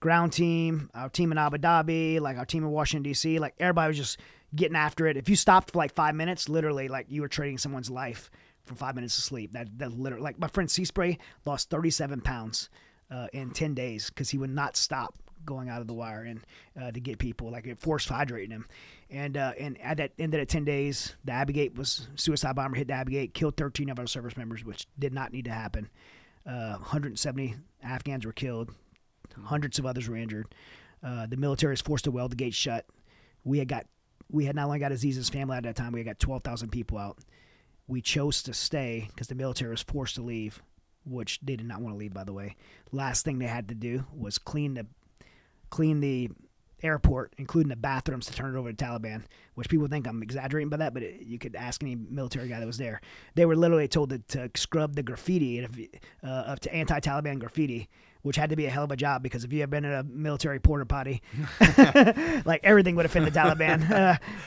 ground team our team in abu dhabi like our team in washington dc like everybody was just getting after it if you stopped for like five minutes literally like you were trading someone's life for five minutes of sleep. That that literally, like my friend Seaspray lost 37 pounds uh, in 10 days because he would not stop going out of the wire and uh, to get people like it forced hydrating him. And uh, and at that ended at 10 days, the Abbey Gate was suicide bomber hit the Abbey Gate, killed 13 of our service members, which did not need to happen. Uh, 170 Afghans were killed, hundreds of others were injured. Uh, the military was forced to weld the gate shut. We had got we had not only got Aziz's family at that time, we had got 12,000 people out. We chose to stay because the military was forced to leave, which they did not want to leave, by the way. Last thing they had to do was clean the clean the airport, including the bathrooms, to turn it over to Taliban. Which people think I'm exaggerating by that, but it, you could ask any military guy that was there. They were literally told to, to scrub the graffiti of, uh, of to anti-Taliban graffiti, which had to be a hell of a job because if you have been in a military porta potty, like everything would have fit the Taliban.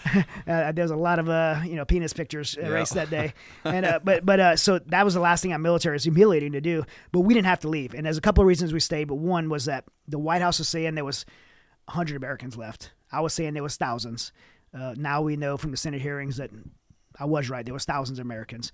Uh, uh, there's a lot of uh, you know penis pictures erased that day, and uh, but but uh, so that was the last thing on military is humiliating to do. But we didn't have to leave, and there's a couple of reasons we stayed. But one was that the White House was saying there was 100 Americans left. I was saying there was thousands. Uh, now we know from the Senate hearings that I was right. There was thousands of Americans.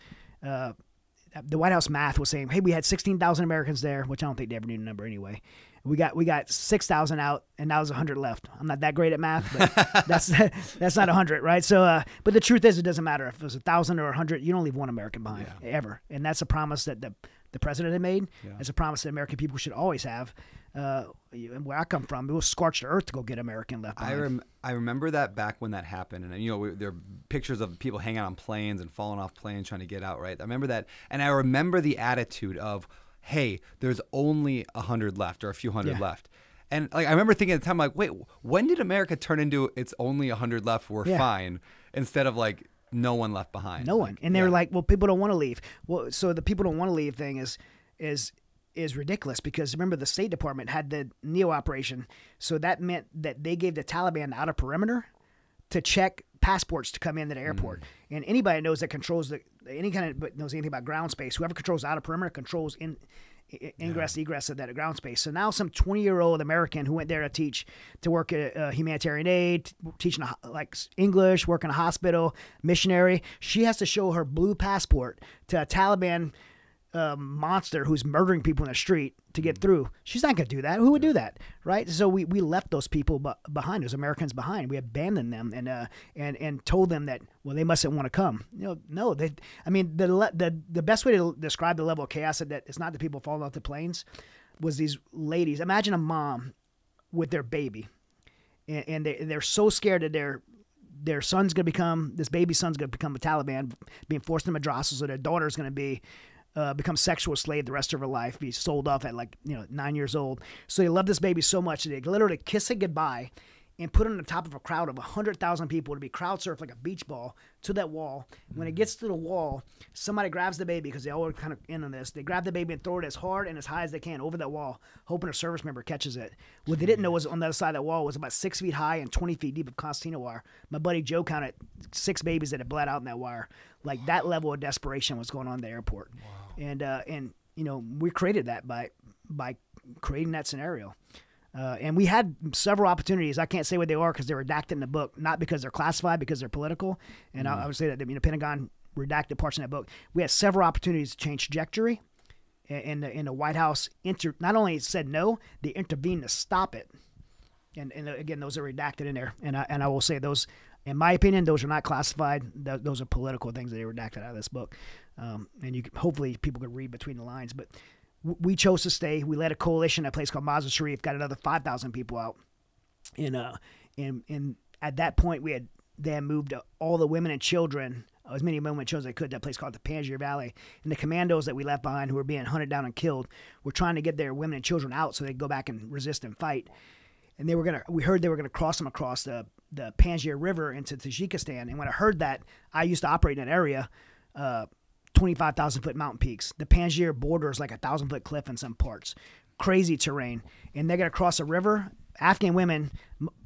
The White House math was saying, "Hey, we had 16,000 Americans there," which I don't think they ever knew the number anyway. We got we got 6,000 out, and now there's 100 left. I'm not that great at math, but that's that's not 100, right? So, uh, but the truth is, it doesn't matter if it was a thousand or 100. You don't leave one American behind ever, and that's a promise that the the president had made. It's a promise that American people should always have. Uh, and where I come from, it was scorched earth to go get American left I rem- I remember that back when that happened, and you know we, there are pictures of people hanging out on planes and falling off planes trying to get out. Right, I remember that, and I remember the attitude of, "Hey, there's only a hundred left or a few hundred Yeah. left," and like I remember thinking at the time, like, "Wait, when did America turn into it's only a hundred left, we're Yeah. fine," instead of like no one left behind? No one. And they were like, well, people don't want to leave. Well, so the people don't want to leave thing is is is ridiculous because remember the State Department had the Neo operation, so that meant that they gave the Taliban the outer perimeter to check passports to come into the airport. And anybody knows that controls the any kind of but knows anything about ground space, whoever controls the outer perimeter controls in. Ingress, egress of that ground space. So now, some twenty-year-old American who went there to teach, to work at uh, humanitarian aid, teaching a like English, work in a hospital, missionary. She has to show her blue passport to a Taliban um, monster who's murdering people in the street to get through. She's not going to do that. Who would do that, right? So we, we left those people bu- behind, those Americans behind. We abandoned them and uh, and and told them that well they mustn't want to come. You know, no, they. I mean the le- the the best way to describe the level of chaos that it's not the people falling off the planes was these ladies. Imagine a mom with their baby, and, and they they're so scared that their their son's gonna become this baby son's gonna become a Taliban, being forced into madrasas, or their daughter's gonna be uh, become sexual slave the rest of her life, be sold off at like you know nine years old. So they love this baby so much that they literally kiss it goodbye and put it on the top of a crowd of 100,000 people to be crowd surfed like a beach ball to that wall. When it gets to the wall, somebody grabs the baby because they all are kind of in on this. They grab the baby and throw it as hard and as high as they can over that wall, hoping a service member catches it. What they didn't know was on the other side of that wall was about six feet high and 20 feet deep of concertina wire. My buddy Joe counted six babies that had bled out in that wire. Like that level of desperation was going on in the airport. And, uh, and, you know, we created that by, by creating that scenario. Uh, and we had several opportunities. I can't say what they are because they're redacted in the book, not because they're classified, because they're political. And I, I would say that I mean, the Pentagon redacted parts in that book. We had several opportunities to change trajectory, and, and, the, and the White House inter- not only said no, they intervened to stop it. And, and uh, again, those are redacted in there. And I, and I will say those, in my opinion, those are not classified. Th- those are political things that they redacted out of this book. Um, and you hopefully people could read between the lines. But we chose to stay. We led a coalition at a place called Mazar Sharif, got another 5,000 people out. And, uh, and, and at that point, we had then moved all the women and children, as many women and children as they could, to a place called the Panjshir Valley. And the commandos that we left behind, who were being hunted down and killed, were trying to get their women and children out so they'd go back and resist and fight and they were gonna. We heard they were gonna cross them across the the Panjshir River into Tajikistan. And when I heard that, I used to operate in an area, uh, twenty five thousand foot mountain peaks. The Panjshir border is like a thousand foot cliff in some parts, crazy terrain. And they're gonna cross a river. Afghan women,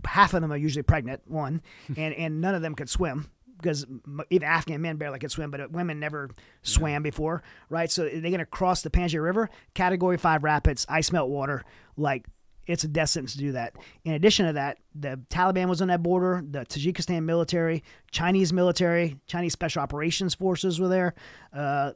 half of them are usually pregnant. One, and and none of them could swim because even Afghan men barely could swim, but uh, women never swam before, right? So they're gonna cross the Panjshir River, Category Five rapids, ice melt water, like it's a death sentence to do that. In addition to that, the Taliban was on that border, the Tajikistan military, Chinese military, Chinese special operations forces were there. Uh,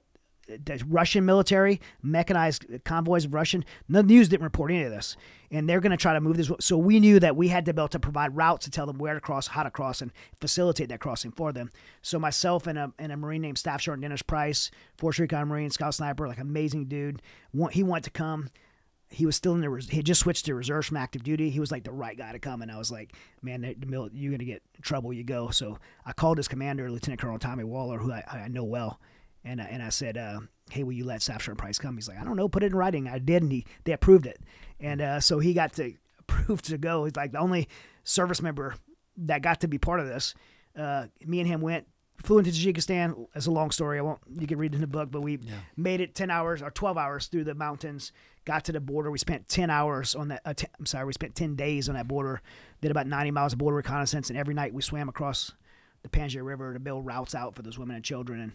the Russian military, mechanized convoys of Russian. The news didn't report any of this, and they're going to try to move this. So we knew that we had to be able to provide routes to tell them where to cross, how to cross, and facilitate that crossing for them. So myself and a, and a Marine named Staff Sergeant Dennis Price, Force Recon Marine, Scout Sniper, like amazing dude. He wanted to come. He was still in the. He had just switched to reserves from active duty. He was like the right guy to come, and I was like, "Man, the, you're gonna get in trouble. You go." So I called his commander, Lieutenant Colonel Tommy Waller, who I, I know well and uh, and I said, uh, "Hey, will you let Sergeant Price come?" He's like, "I don't know. Put it in writing." I did, and he they approved it, and uh, so he got to approve to go. He's like the only service member that got to be part of this. Uh, me and him went, flew into Tajikistan. It's a long story. I won't. You can read it in the book, but we yeah. made it ten hours or twelve hours through the mountains. Got to the border. We spent ten hours on that. Uh, t- I'm sorry, we spent ten days on that border. Did about ninety miles of border reconnaissance, and every night we swam across the Panjshir River to build routes out for those women and children and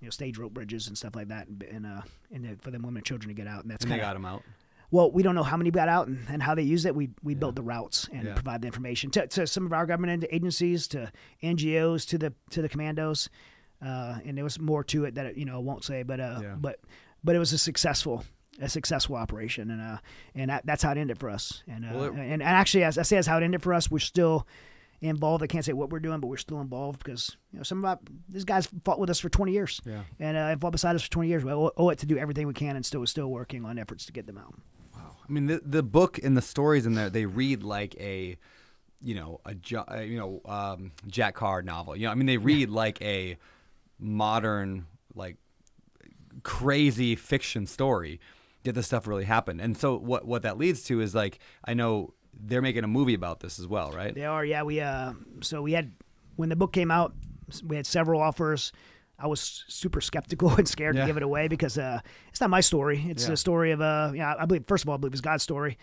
you know stage rope bridges and stuff like that, and, and uh, and for them women and children to get out. And that's and kinda, they got them out. Well, we don't know how many got out and, and how they used it. We we yeah. built the routes and yeah. provide the information to, to some of our government agencies, to NGOs, to the to the commandos, uh, and there was more to it that you know I won't say, but uh, yeah. but but it was a successful a successful operation, and uh, and that, that's how it ended for us. And uh, well, it, and, and actually, as I say, that's how it ended for us. We're still involved. I can't say what we're doing, but we're still involved because you know some of our, these guys fought with us for 20 years, yeah, and uh, fought beside us for 20 years. We owe, owe, it to do everything we can, and still still working on efforts to get them out. Wow, I mean the the book and the stories in there they read like a, you know a uh, you know um, Jack Carr novel. You know, I mean they read like a modern like crazy fiction story did this stuff really happen and so what what that leads to is like i know they're making a movie about this as well, right? They are. Yeah, we uh, so we had when the book came out, we had several offers. I was super skeptical and scared yeah. to give it away because uh, it's not my story. It's yeah. the story of uh, yeah, I believe first of all, I believe it's God's story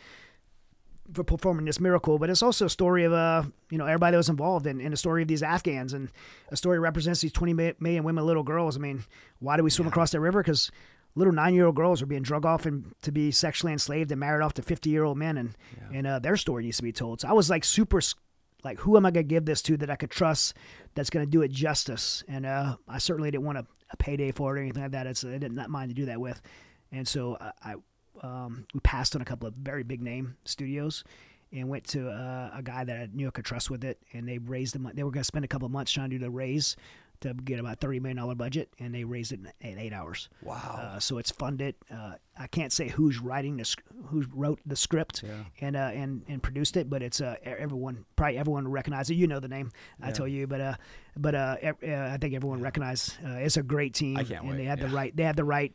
for performing this miracle, but it's also a story of uh, you know, everybody that was involved in, in a story of these Afghans and a story represents these 20 million women, little girls. I mean, why do we swim yeah. across that river? Because little nine year old girls are being drug off and to be sexually enslaved and married off to 50 year old men and yeah. and uh, their story needs to be told so i was like super like who am i going to give this to that i could trust that's going to do it justice and uh, i certainly didn't want a, a, payday for it or anything like that it's, i did not mind to do that with and so i, I um, we passed on a couple of very big name studios and went to uh, a guy that I knew I could trust with it, and they raised the money. They were going to spend a couple of months trying to do the raise, to get about thirty million dollar budget, and they raised it in, eight hours. Wow! Uh, so it's funded. Uh, I can't say who's writing the who wrote the script yeah. and uh, and and produced it, but it's uh, everyone probably everyone recognizes it. You know the name, yeah. I tell you, but uh, but uh, I think everyone yeah. recognizes it's a great team, I can't and wait. they had the right they had the right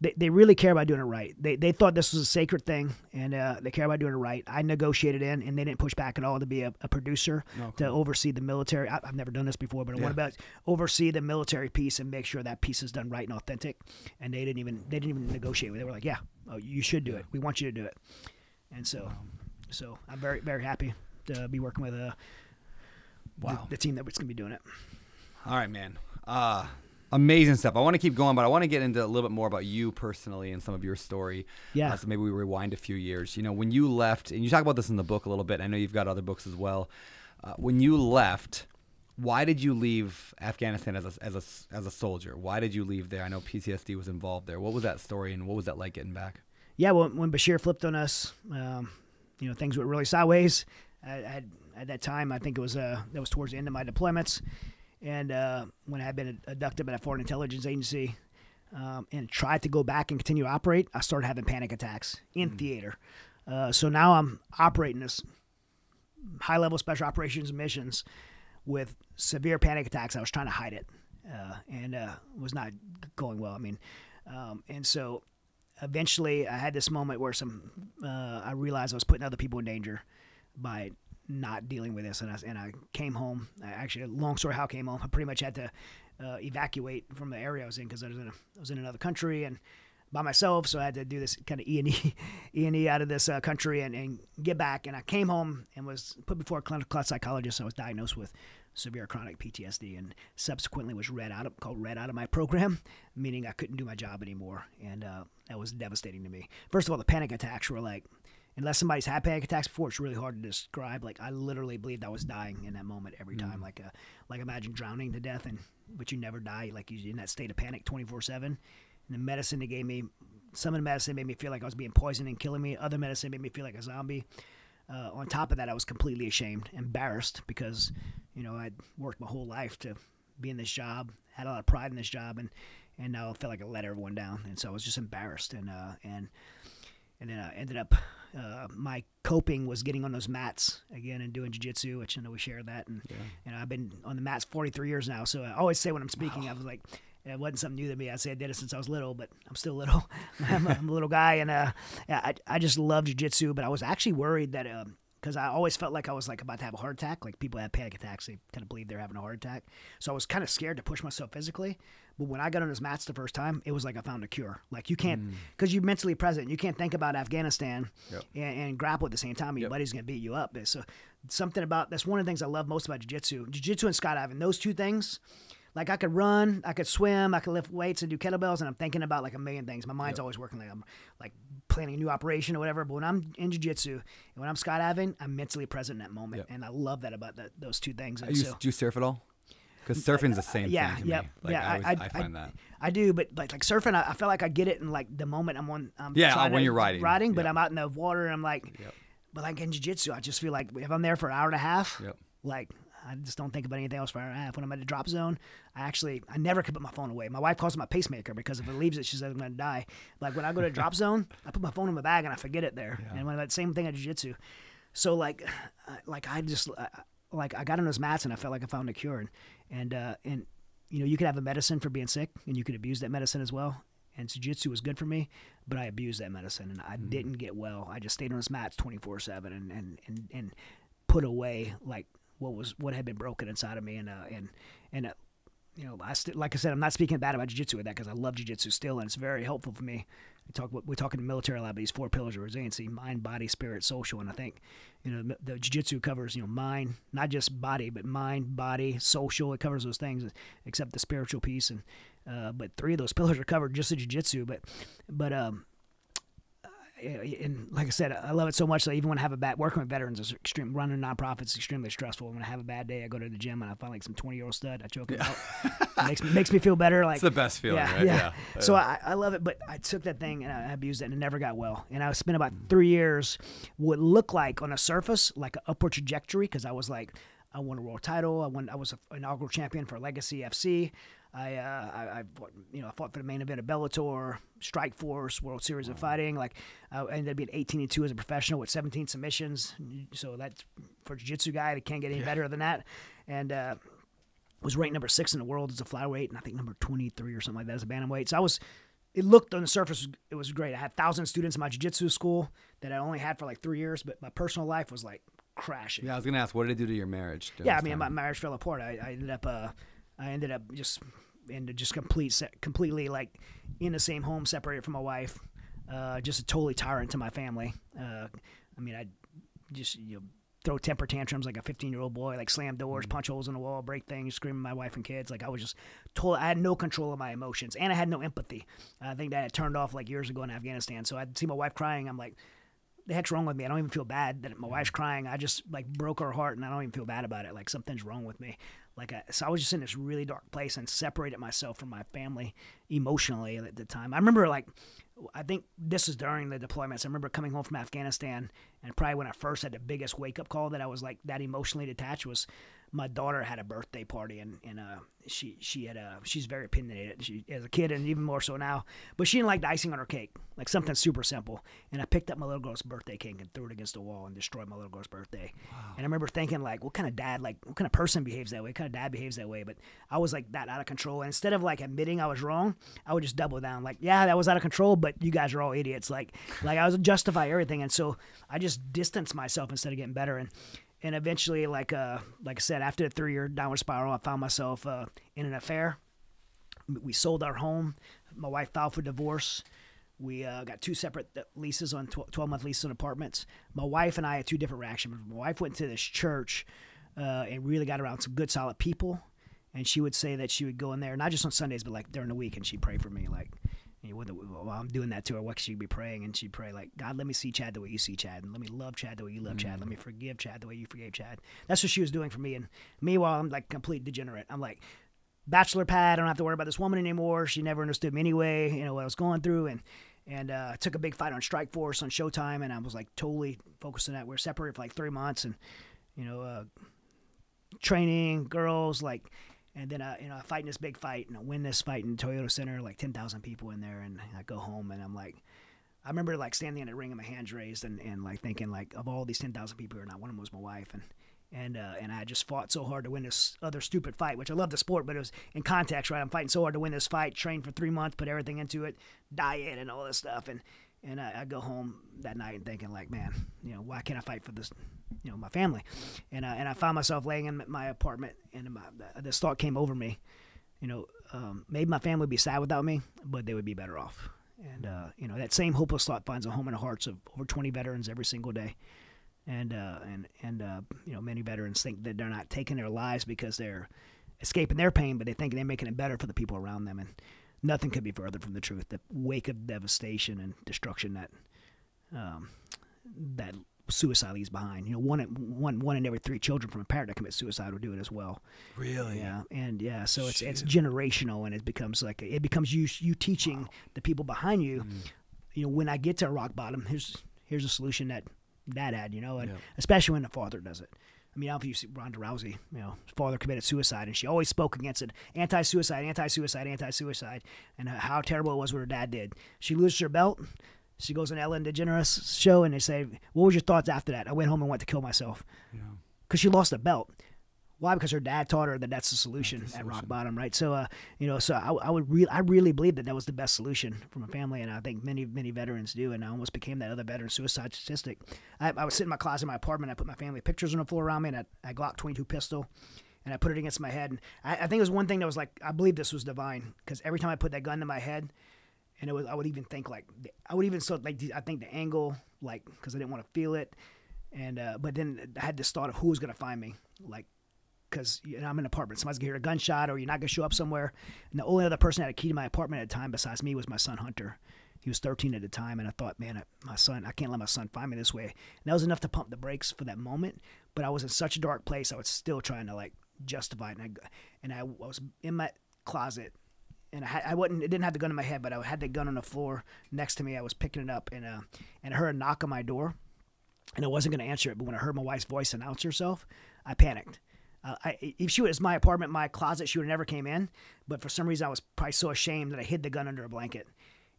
they, they really care about doing it right. They, they thought this was a sacred thing, and uh, they care about doing it right. I negotiated in, and they didn't push back at all to be a, a producer to oversee the military. I, have never done this before, but I yeah. want to oversee the military piece and make sure that piece is done right and authentic. And they didn't even they didn't even negotiate. They were like, "Yeah, oh, you should do yeah. it. We want you to do it." And so, wow. so I'm very very happy to be working with a uh, wow the, the team that's going to be doing it. All right, man. Uh, amazing stuff. I want to keep going, but I want to get into a little bit more about you personally and some of your story. Yeah. Uh, so maybe we rewind a few years. You know, when you left, and you talk about this in the book a little bit. I know you've got other books as well. Uh, when you left, why did you leave Afghanistan as a, as a as a soldier? Why did you leave there? I know PTSD was involved there. What was that story, and what was that like getting back? Yeah, well, when Bashir flipped on us, um, you know, things went really sideways. I, I, at that time, I think it was uh, that was towards the end of my deployments and uh, when I had been abducted by a foreign intelligence agency um, and tried to go back and continue to operate, I started having panic attacks in mm. theater. Uh, so now I'm operating this high level special operations missions with severe panic attacks. I was trying to hide it uh, and uh, was not going well. I mean, um, and so eventually I had this moment where some uh, I realized I was putting other people in danger by not dealing with this, and I, and I came home. I actually, long story how I came home. I pretty much had to uh, evacuate from the area I was in because I was in was in another country and by myself, so I had to do this kind of E and E, E and E out of this uh, country and, and get back. And I came home and was put before a clinical psychologist. I was diagnosed with severe chronic PTSD and subsequently was read out of called read out of my program, meaning I couldn't do my job anymore, and uh, that was devastating to me. First of all, the panic attacks were like unless somebody's had panic attacks before, it's really hard to describe. Like I literally believed I was dying in that moment every time. Like uh, like imagine drowning to death, and but you never die. Like you're in that state of panic twenty four seven. And the medicine they gave me, some of the medicine made me feel like I was being poisoned and killing me. Other medicine made me feel like a zombie. Uh, on top of that, I was completely ashamed, embarrassed because, you know, I'd worked my whole life to be in this job, had a lot of pride in this job, and and now I felt like I let everyone down, and so I was just embarrassed, and uh, and and then I ended up. Uh, my coping was getting on those mats again and doing jiu-jitsu, which I know we share that, and and I've been on the mats 43 years now. So I always say when I'm speaking, I was like, it wasn't something new to me. I say I did it since I was little, but I'm still little. I'm, a, I'm a little guy, and uh, yeah, I, I just love jujitsu. But I was actually worried that because I always felt like I was like about to have a heart attack. Like people have panic attacks, they kind of believe they're having a heart attack. So I was kind of scared to push myself physically. But when I got on those mats the first time, it was like I found a cure. Like you can't mm. because you're mentally present. You can't think about Afghanistan and, and grapple at the same time. Your buddy's gonna beat you up. So something about that's one of the things I love most about jiu-jitsu. Jiu-jitsu and skydiving, those two things like I could run, I could swim, I could lift weights and do kettlebells, and I'm thinking about like a million things. My mind's always working like I'm like planning a new operation or whatever. But when I'm in jiu-jitsu and when I'm skydiving, I'm mentally present in that moment, and I love that about that, those two things. And You, so, do you surf at all? Because uh, surfing's the same yeah, thing to yeah, me. Like, yeah. I, always, I, find that. I do, but like like surfing, I, I feel like I get it in like the moment I'm on. I'm Yeah, trying uh, when you're riding. riding, but Yep. I'm out in the water and I'm like, but like in jiu-jitsu, I just feel like if I'm there for an hour and a half, Yep. like I just don't think about anything else for an hour and a half. When I'm at a drop zone, I actually I never could put my phone away. My wife calls it my pacemaker because if it leaves it, she says I'm gonna die. Like when I go to a drop zone, I put my phone in my bag and I forget it there. And when that same thing at jiu-jitsu, so like, I- like I just like I got on those mats and I felt like I found a cure. And and uh, and you know you could have a medicine for being sick and you could abuse that medicine as well. And jiu-jitsu was good for me, but I abused that medicine and I didn't get well. I just stayed on those mats 24/7 and and and and put away like what was what had been broken inside of me and uh, and and uh, you know I st- like I said I'm not speaking bad about jiu-jitsu with that because I love jiu-jitsu still and it's very helpful for me. We talk we talk in the military a lot these four pillars of resiliency: mind, body, spirit, social. And I think you know the, the jiu-jitsu covers you know mind, not just body, but mind, body, social. It covers those things except the spiritual piece and uh, but three of those pillars are covered just in jiu-jitsu. But but um and like I said, I love it so much that even when I have a bad working with veterans is extreme. Running nonprofits is extremely stressful. When I have a bad day, I go to the gym and I find like some twenty year old stud. I choke him out. It makes me makes me feel better. Like It's the best feeling, yeah, right? Yeah. Yeah. So I, I love it, but I took that thing and I abused it and it never got well. And I spent about mm. three years what looked like on a surface like an upward trajectory because I was like. I won a world title. I won. I was an inaugural champion for Legacy FC. I, uh, I, I, fought, you know, I fought for the main event of Bellator, Strike Force, World Series of Fighting. Like, I ended up being 18 and two as a professional with 17 submissions. So that's for a jiu-jitsu guy, it can't get any better than that. And uh, was ranked number six in the world as a flyweight, and I think number 23 or something like that as a bantamweight. So I was. It looked on the surface, it was great. I had thousand students in my jiu-jitsu school that I only had for like three years, but my personal life was like crashing. Yeah, I was gonna ask, what did it do to your marriage? Yeah, I mean, time? my marriage fell apart. I, I ended up, uh, I ended up just into just complete, se- completely like in the same home, separated from my wife. Uh, just a totally tyrant to my family. Uh, I mean, I just you know, throw temper tantrums like a 15 year old boy, like slam doors, Mm. punch holes in the wall, break things, scream at my wife and kids. Like I was just told I had no control of my emotions and I had no empathy. I think that had turned off like years ago in Afghanistan. So I'd see my wife crying. I'm like, the heck's wrong with me? I don't even feel bad that my wife's crying. I just like broke her heart and I don't even feel bad about it. Like something's wrong with me. Like I, so I was just in this really dark place and separated myself from my family emotionally at the time. I remember like I think this was during the deployments. I remember coming home from Afghanistan and probably when I first had the biggest wake up call that I was like that emotionally detached was my daughter had a birthday party and, and uh she she had a she's very opinionated she as a kid and even more so now but she didn't like the icing on her cake like something super simple. And I picked up my little girl's birthday cake and threw it against the wall and destroyed my little girl's birthday. And I remember thinking like what kind of dad like what kind of person behaves that way? What kind of dad behaves that way? But I was like that out of control. And instead of like admitting I was wrong I would just double down like yeah that was out of control but you guys are all idiots. Like like I was justify everything. And so I just distanced myself instead of getting better. And and eventually like uh like I said after a three year downward spiral I found myself uh, in an affair. We sold our home. My wife filed for divorce. We uh, got two separate leases on 12 month leases on apartments. My wife and I had two different reactions. My wife went to this church uh, and really got around some good solid people and she would say that she would go in there not just on Sundays but like during the week and she'd pray for me like you know, with while I'm doing that to her, what she'd be praying, and she'd pray like, "God, let me see Chad the way you see Chad, and let me love Chad the way you love Chad. Let me forgive Chad the way you forgave Chad." That's what she was doing for me. And meanwhile, I'm like complete degenerate. I'm like, bachelor pad. I don't have to worry about this woman anymore. She never understood me anyway. You know what I was going through, and and uh, I took a big fight on Strike Force on Showtime, and I was like totally focused on that. We are separated for like three months, and you know, uh, training girls like. And then, uh, you know, I fight in this big fight and I win this fight in Toyota Center, like 10,000 people in there. And I go home and I'm like, I remember like standing in the ring and my hands raised and, and like thinking like of all these 10,000 people here, not one of them was my wife. And, and, uh, and I just fought so hard to win this other stupid fight, which I love the sport, but it was in context, right? I'm fighting so hard to win this fight, trained for three months, put everything into it, diet and all this stuff. And, and I, I go home that night and thinking like, man, you know, why can't I fight for this, you know, my family? And, I, and I found myself laying in my apartment and my, this thought came over me, you know, um, maybe my family would be sad without me, but they would be better off. And, uh, you know, that same hopeless thought finds a home in the hearts of over 20 veterans every single day. And, uh, and, and, uh, you know, many veterans think that they're not taking their lives because they're escaping their pain, but they think they're making it better for the people around them. And nothing could be further from the truth. The wake of devastation and destruction that, um, that suicide leaves behind. You know, one, one, one in every three children from a parent that commits suicide will do it as well. Really? Yeah, and yeah, so it's it's generational, and it becomes like it becomes you you teaching the people behind you. You know, when I get to a rock bottom, here's here's a solution that Dad had. You know, and especially when the father does it. I mean, I don't you see Ronda Rousey. You know, father committed suicide, and she always spoke against it: anti-suicide, anti-suicide, anti-suicide, and how terrible it was what her dad did. She loses her belt. She goes on Ellen DeGeneres show, and they say, "What was your thoughts after that?" I went home and went to kill myself because she lost a belt. Why? Because her dad taught her that that's the solution at rock bottom, right? So, uh, you know, so I, I would really, I really believe that that was the best solution for my family, and I think many, many veterans do, and I almost became that other veteran suicide statistic. I, I was sitting in my closet in my apartment, I put my family pictures on the floor around me, and I, I Glock 22 pistol, and I put it against my head, and I, I think it was one thing that was like, I believe this was divine, because every time I put that gun to my head, and it was, I would even think like, I would even of like, I think the angle, like, because I didn't want to feel it, and uh, but then I had this thought of who was gonna find me, like because you know, I'm in an apartment. Somebody's gonna hear a gunshot, or you're not gonna show up somewhere. And the only other person that had a key to my apartment at the time, besides me, was my son Hunter. He was 13 at the time, and I thought, man, I, my son, I can't let my son find me this way. And that was enough to pump the brakes for that moment. But I was in such a dark place, I was still trying to like justify it. And I, and I was in my closet, and I, had, I wasn't, it didn't have the gun in my head, but I had the gun on the floor next to me. I was picking it up, and uh, and I heard a knock on my door, and I wasn't gonna answer it. But when I heard my wife's voice announce herself, I panicked. Uh, I, if she was my apartment, my closet, she would have never came in. But for some reason, I was probably so ashamed that I hid the gun under a blanket,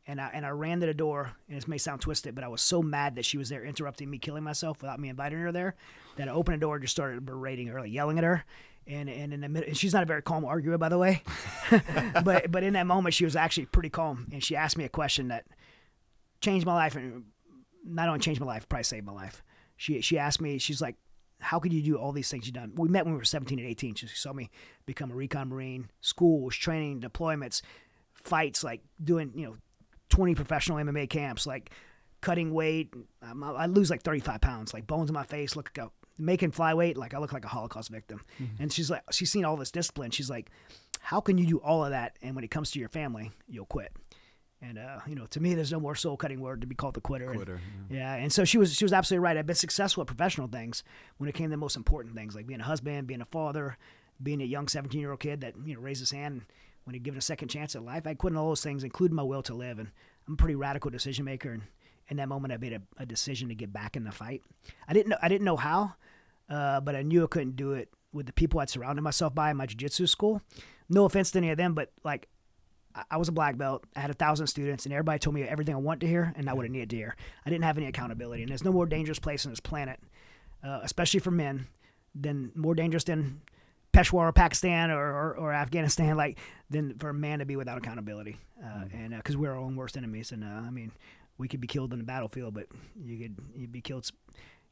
and I and I ran to the door. And this may sound twisted, but I was so mad that she was there interrupting me killing myself without me inviting her there, that I opened the door and just started berating her, like yelling at her. And and in the middle, and she's not a very calm arguer, by the way. but but in that moment, she was actually pretty calm, and she asked me a question that changed my life, and not only changed my life, probably saved my life. She she asked me, she's like, how could you do all these things you've done? We met when we were 17 and 18. She saw me become a recon marine, schools, training, deployments, fights, like doing, you know, 20 professional MMA camps, like cutting weight. Um, I lose like 35 pounds, like bones in my face, look like a, making flyweight, like I look like a Holocaust victim. And she's like, she's seen all this discipline. She's like, how can you do all of that? And when it comes to your family, you'll quit. And uh, you know, to me, there's no more soul cutting word to be called the quitter. And- Quitter, yeah, and so she was she was absolutely right. I've been successful at professional things when it came to the most important things, like being a husband, being a father, being a young 17 year old kid that you know raised his hand when he given a second chance at life. I quit on all those things, including my will to live. And I'm a pretty radical decision maker. And in that moment, I made a, a decision to get back in the fight. I didn't know I didn't know how, uh, but I knew I couldn't do it with the people I'd surrounded myself by in my jiu-jitsu school. No offense to any of them, but like I- was a black belt. I had a thousand students, and everybody told me everything I wanted to hear and not what I needed to hear. I didn't have any accountability, and there's no more dangerous place on this planet, uh, especially for men, than more dangerous than Peshawar or Pakistan or, or, or Afghanistan, like than for a man to be without accountability, uh, and because we're our own worst enemies. And uh, I mean, we could be killed in the battlefield, but you could you'd be killed,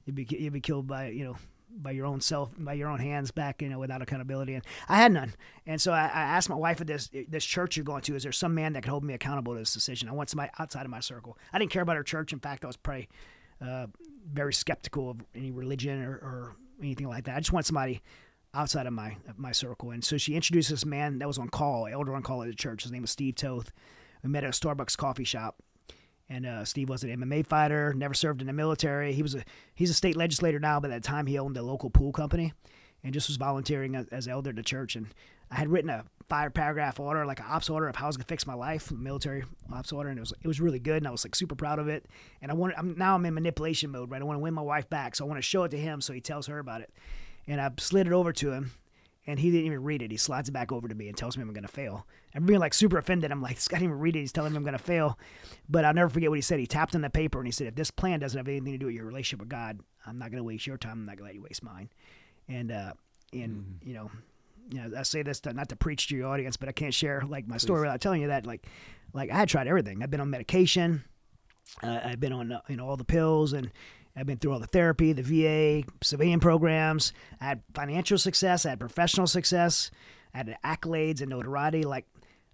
you'd be you'd be killed by you know by your own self, by your own hands back, you know, without accountability. And I had none. And so I, I asked my wife at this this church you're going to, is there some man that could hold me accountable to this decision? I want somebody outside of my circle. I didn't care about her church. In fact, I was probably uh, very skeptical of any religion or, or anything like that. I just want somebody outside of my of my circle. And so she introduced this man that was on call, elder on call at the church. His name was Steve Toth. We met at a Starbucks coffee shop. And uh, Steve was an MMA fighter, never served in the military. He was a he's a state legislator now, but at the time he owned a local pool company, and just was volunteering as, as elder to church. And I had written a five paragraph order, like an ops order of how I was gonna fix my life, military ops order, and it was it was really good, and I was like super proud of it. And I wanted, I'm now I'm in manipulation mode, right? I want to win my wife back, so I want to show it to him so he tells her about it. And I slid it over to him, and he didn't even read it. He slides it back over to me and tells me I'm gonna fail. I'm being like super offended. I'm like, this guy didn't even read it. He's telling me I'm gonna fail. But I'll never forget what he said. He tapped on the paper and he said, if this plan doesn't have anything to do with your relationship with God, I'm not gonna waste your time. I'm not gonna let you waste mine. And uh, and you know, you know, I say this to, not to preach to your audience, but I can't share like my story without telling you that like, like I had tried everything. I've been on medication. Uh, I've been on uh, you know all the pills and I've been through all the therapy, the VA, civilian programs. I had financial success. I had professional success. I had accolades and notoriety. Like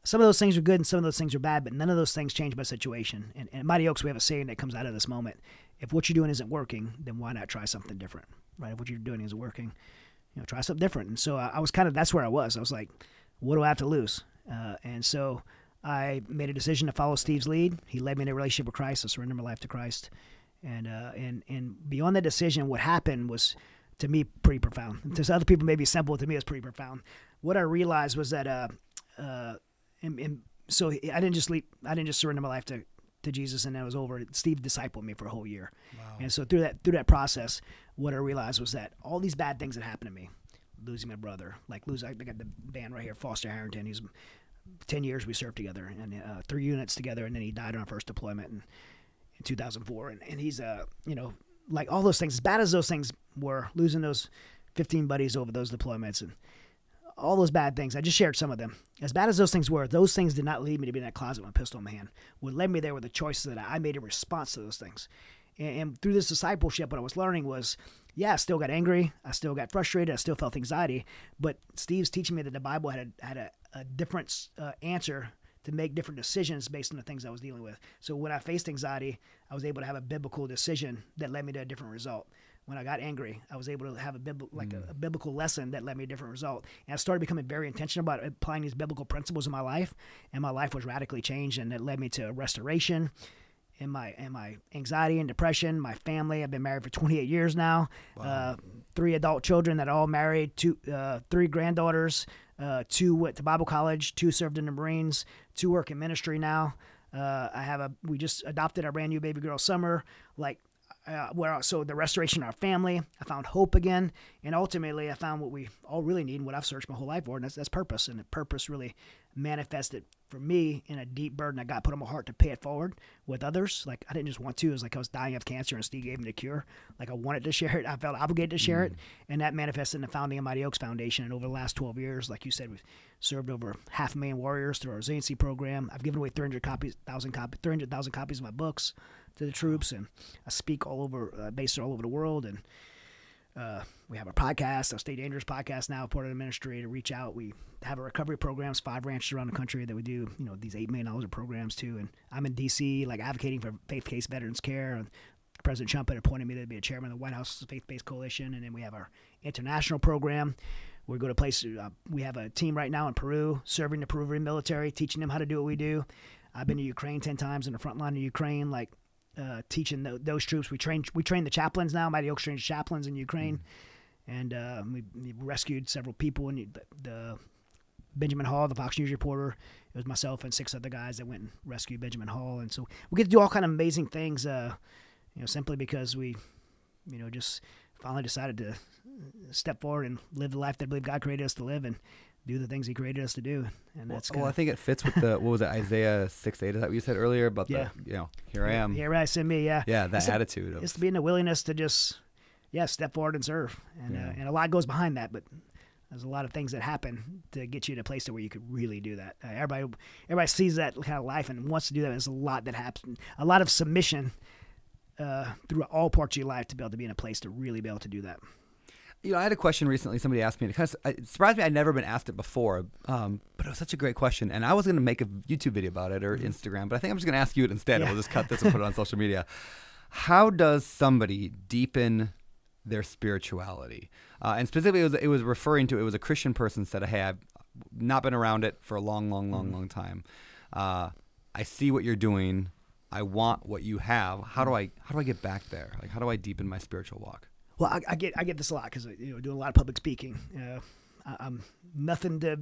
some of those things are good and some of those things are bad, but none of those things change my situation. And, and at Mighty Oaks, we have a saying that comes out of this moment: If what you're doing isn't working, then why not try something different? Right? If what you're doing isn't working, you know, try something different. And so I, I was kind of that's where I was. I was like, what do I have to lose? Uh, and so I made a decision to follow Steve's lead. He led me in a relationship with Christ. I surrendered my life to Christ. And uh, and and beyond that decision, what happened was to me pretty profound. To other people, maybe simple. To me, it's pretty profound. What I realized was that uh, uh, and, and so I didn't just leave. I didn't just surrender my life to to Jesus and that was over. Steve discipled me for a whole year. And so through that through that process, what I realized was that all these bad things that happened to me, losing my brother, like losing I got the band right here, Foster Harrington. He's ten years we served together and uh, three units together, and then he died on our first deployment in, in 2004. And, and he's uh you know like all those things, as bad as those things were, losing those 15 buddies over those deployments and all those bad things. I just shared some of them. As bad as those things were, those things did not lead me to be in that closet with a pistol in my hand. What led me there were the choices that I made in response to those things. And, and through this discipleship, what I was learning was, yeah, I still got angry, I still got frustrated, I still felt anxiety. But Steve's teaching me that the Bible had a, had a, a different uh, answer to make different decisions based on the things I was dealing with. So when I faced anxiety, I was able to have a biblical decision that led me to a different result when I got angry, I was able to have a bib- like a, a, biblical lesson that led me to a different result. And I started becoming very intentional about applying these biblical principles in my life, and my life was radically changed, and it led me to restoration. In my in my anxiety and depression, my family. I've been married for 28 years now. Wow. Uh, three adult children that are all married. Two, uh, three granddaughters. Uh, two went to Bible college. Two served in the Marines. Two work in ministry now. Uh, I have a. We just adopted our brand new baby girl, Summer. Like uh, where so the restoration of our family. I found hope again, and ultimately I found what we all really need, and what I've searched my whole life for, and that's, that's purpose. And the purpose really manifested for me in a deep burden that God put on my heart to pay it forward with others. Like I didn't just want to; it was like I was dying of cancer, and Steve gave me the cure. Like I wanted to share it. I felt obligated to share mm. it, and that manifested in the founding of Mighty Oaks Foundation. And over the last 12 years, like you said, we've served over half a million warriors through our resiliency program. I've given away 300 copies, thousand copies, 300,000 copies of my books to the troops, and I speak all over, uh, based all over the world, and uh, we have a podcast, a Stay Dangerous podcast now, part of the ministry to reach out. We have a recovery programs, five ranches around the country that we do, you know, these eight million dollars of programs too. And I'm in D.C. like advocating for faith-based veterans care. And President Trump had appointed me to be a chairman of the White House Faith-Based Coalition, and then we have our international program. We go to places. Uh, we have a team right now in Peru, serving the Peruvian military, teaching them how to do what we do. I've been to Ukraine ten times in the front line of Ukraine, like uh, teaching the, those troops. We train we train the chaplains now. Mighty Oaks trains chaplains in Ukraine, mm. and uh, we, we, rescued several people. And the, the, Benjamin Hall, the Fox News reporter, it was myself and six other guys that went and rescued Benjamin Hall. And so we get to do all kind of amazing things, uh, you know, simply because we, you know, just finally decided to step forward and live the life that I believe God created us to live and do the things he created us to do. And that's well, well, I think it fits with the what was it Isaiah six eight? Is that what you said earlier about yeah. the you know here I am here I send me yeah yeah that it's attitude a, of, it's being the willingness to just yeah step forward and serve and yeah. uh, and a lot goes behind that but there's a lot of things that happen to get you to a place to where you could really do that. Uh, everybody everybody sees that kind of life and wants to do that. There's a lot that happens a lot of submission uh, through all parts of your life to be able to be in a place to really be able to do that you know, I had a question recently. Somebody asked me. It kind of it surprised me. I'd never been asked it before, um, but it was such a great question. And I was going to make a YouTube video about it or mm-hmm. Instagram, but I think I'm just going to ask you it instead. Yeah. We'll just cut this and put it on social media. How does somebody deepen their spirituality? Uh, and specifically, it was, it was referring to it was a Christian person said, "Hey, I've not been around it for a long, long, long, mm-hmm. long time." Uh, I see what you're doing. I want what you have. How do I how do I get back there? Like how do I deepen my spiritual walk? Well, I, I get I get this a lot because you know doing a lot of public speaking. Uh, I, I'm nothing to.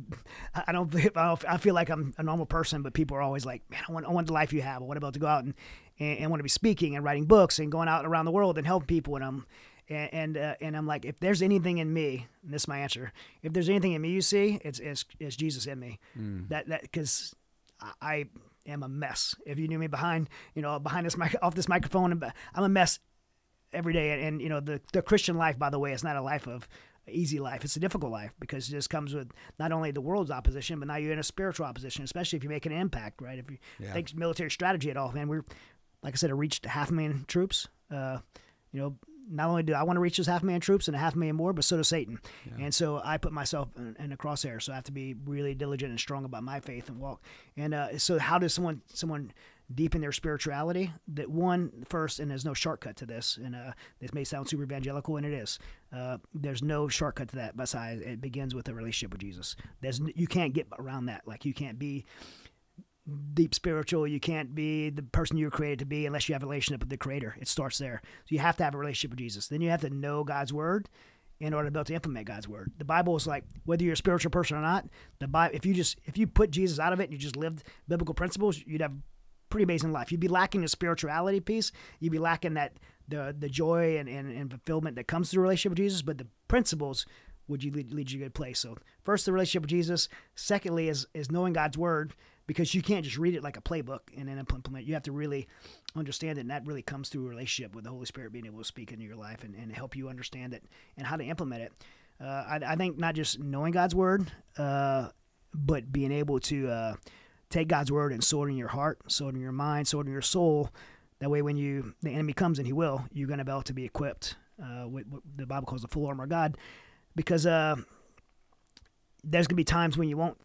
I I don't. I don't- I feel like I'm a normal person, but people are always like, "Man, I want, I want the life you have. I want to be able to go out and, and, and want to be speaking and writing books and going out around the world and help people." And I'm and and, uh, and I'm like, if there's anything in me, and this is my answer. If there's anything in me you see, it's it's, it's Jesus in me. That that because I, I am a mess. If you knew me behind, you know, behind this mic, off this microphone, I'm a mess every day. And, and you know, the the Christian life, by the way, is not a life of easy life. It's a difficult life because it just comes with not only the world's opposition, but now you're in a spiritual opposition, especially if you make an impact, right? If you Yeah. think military strategy at all, man, we're like I said, I reached half a million troops. Uh, you know, not only do I want to reach those half a million troops and a half a million more, but so does Satan. And so I put myself in, in the crosshair. So I have to be really diligent and strong about my faith and walk. And uh, so, how does someone someone deepen their spirituality? That one first, and there's no shortcut to this. And uh, this may sound super evangelical, and it is. Uh, there's no shortcut to that. Besides, it begins with a relationship with Jesus. There's you can't get around that. Like you can't be deep spiritual. You can't be the person you were created to be unless you have a relationship with the Creator. It starts there. So you have to have a relationship with Jesus. Then you have to know God's Word in order to be able to implement God's Word. The Bible is like whether you're a spiritual person or not. The Bible, if you just if you put Jesus out of it and you just lived biblical principles, you'd have pretty amazing life. You'd be lacking the spirituality piece. You'd be lacking that the the joy and, and, and fulfillment that comes through relationship with Jesus. But the principles would you lead, lead you to a good place. So first, the relationship with Jesus. Secondly, is is knowing God's Word because you can't just read it like a playbook and then implement. It. You have to really understand it, and that really comes through a relationship with the Holy Spirit being able to speak into your life and, and help you understand it and how to implement it. Uh, I, I think not just knowing God's Word, uh, but being able to uh, take God's Word and sow it in your heart, sow it in your mind, sow it in your soul. That way, when you the enemy comes, and he will, you're going to be able to be equipped uh, with what the Bible calls the full armor of God, because uh, there's going to be times when you won't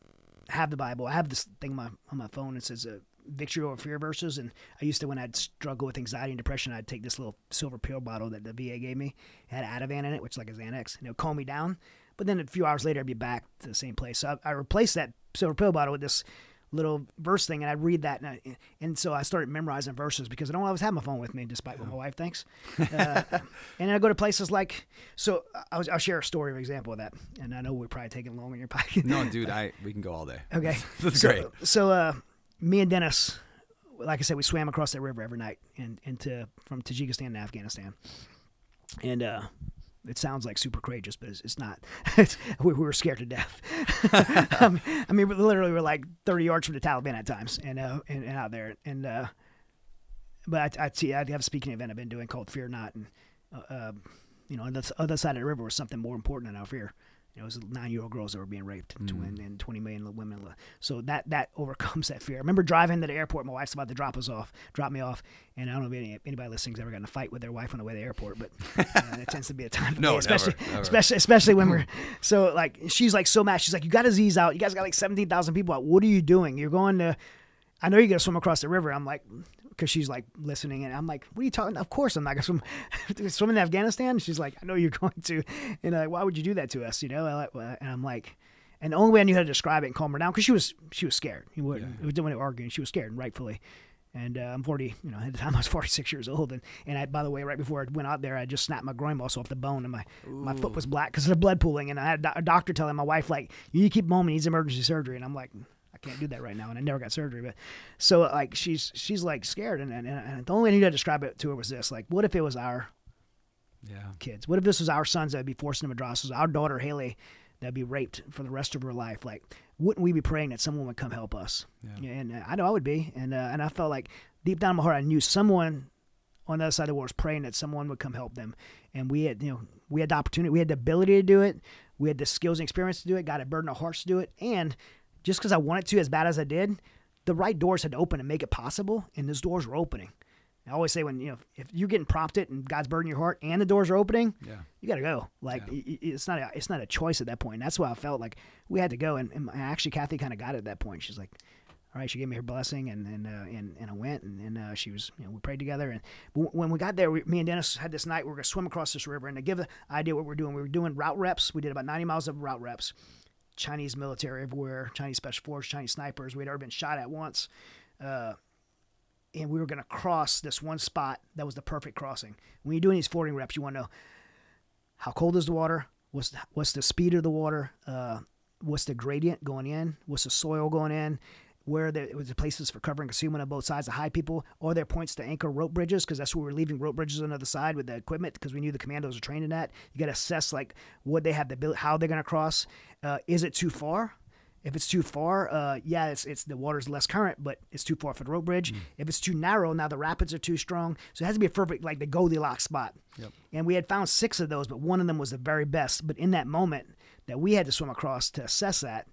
have the Bible. I have this thing on my, on my phone. It says uh, victory over fear verses. And I used to, when I'd struggle with anxiety and depression, I'd take this little silver pill bottle that the VA gave me. It had Ativan in it, which is like a Xanax, and it would calm me down. But then a few hours later, I'd be back to the same place. So I, I replaced that silver pill bottle with this little verse thing, and I'd read that. And, I, and so I started memorizing verses because I don't always have my phone with me, despite what my wife thinks. Uh, and I go to places like, so I'll, I'll share a story of example of that. And I know we're probably taking long in your pocket. No, dude, I we can go all day. Okay. that's, so, great. So, uh, me and Dennis, like I said, we swam across that river every night and into from Tajikistan to Afghanistan. And uh, it sounds like super courageous, but it's, it's not. We, we were scared to death. um, I mean, we literally were like 30 yards from the Taliban at times, and uh, and, and out there. And uh, but I, I see, I have a speaking event I've been doing called Fear Not, and uh, uh, you know, on the other side of the river was something more important than our fear. It was nine-year-old girls that were being raped, Mm. tw- and 20 million women. So that that overcomes that fear. I remember driving to the airport. My wife's about to drop us off, drop me off, and I don't know if any, anybody listening's ever gotten a fight with their wife on the way to the airport, but uh, it tends to be a time. No, me, especially, never, never. especially especially when we're so like she's like so mad. She's like, "You got Aziz out. You guys got like 17,000 people out. What are you doing? You're going to." I know you're gonna swim across the river. I'm like, because she's like listening, and I'm like, what are you talking? Of course I'm not gonna swim, swim in Afghanistan. She's like, I know you're going to, and I'm like, why would you do that to us? You know, I like, and I'm like, and the only way I knew how to describe it and calm her down because she was she was scared. You would it was doing it arguing. She was scared, and rightfully. And uh, I'm 40, you know, at the time I was 46 years old. And, and I, by the way, right before I went out there, I just snapped my groin muscle off the bone and my, my foot was black because of the blood pooling. And I had a doc- a doctor telling my wife, like, you to keep him home. He needs emergency surgery. And I'm like, I can't do that right now. And I never got surgery. But so, like, she's she's like scared. And, and, and the only way I knew to describe it to her was this like, what if it was our Yeah. kids? What if this was our sons that would be forced into madrasas, our daughter Haley that would be raped for the rest of her life? Like, wouldn't we be praying that someone would come help us? Yeah. And uh, I know I would be, and uh, and I felt like deep down in my heart, I knew someone on the other side of the world was praying that someone would come help them, and we had you know we had the opportunity, we had the ability to do it, we had the skills and experience to do it, got a burden of hearts to do it, and just because I wanted to as bad as I did, the right doors had to open and make it possible, and those doors were opening. I always say when you know if you're getting prompted and God's burden your heart and the doors are opening, Yeah. you got to go. Like Yeah. it's not a it's not a choice at that point. That's why I felt like we had to go. And, and actually, Kathy kind of got it at that point. She's like, "All right," she gave me her blessing, and and uh, and, and I went, and, and uh, she was, you know, we prayed together. And when we got there, we, me and Dennis had this night. We were gonna swim across this river, and to give the idea what we're doing, we were doing route reps. We did about 90 miles of route reps. Chinese military everywhere, Chinese special forces, Chinese snipers. We'd never been shot at once. uh, and we were going to cross this one spot that was the perfect crossing. When you're doing these fording reps, you want to know how cold is the water, what's the, what's the speed of the water, uh, what's the gradient going in, what's the soil going in, where there was places for covering concealment on both sides to hide people, or there points to anchor rope bridges because that's where we're leaving rope bridges on the other side with the equipment because we knew the commandos are trained in that. You got to assess like what they have the ability, how they're going to cross. Uh, is it too far? If it's too far, uh, yeah, it's it's the water's less current, but it's too far for the rope bridge. Mm. If it's too narrow, now the rapids are too strong. So it has to be a perfect like the Goldilocks spot. And we had found six of those, but one of them was the very best. But in that moment that we had to swim across to assess that,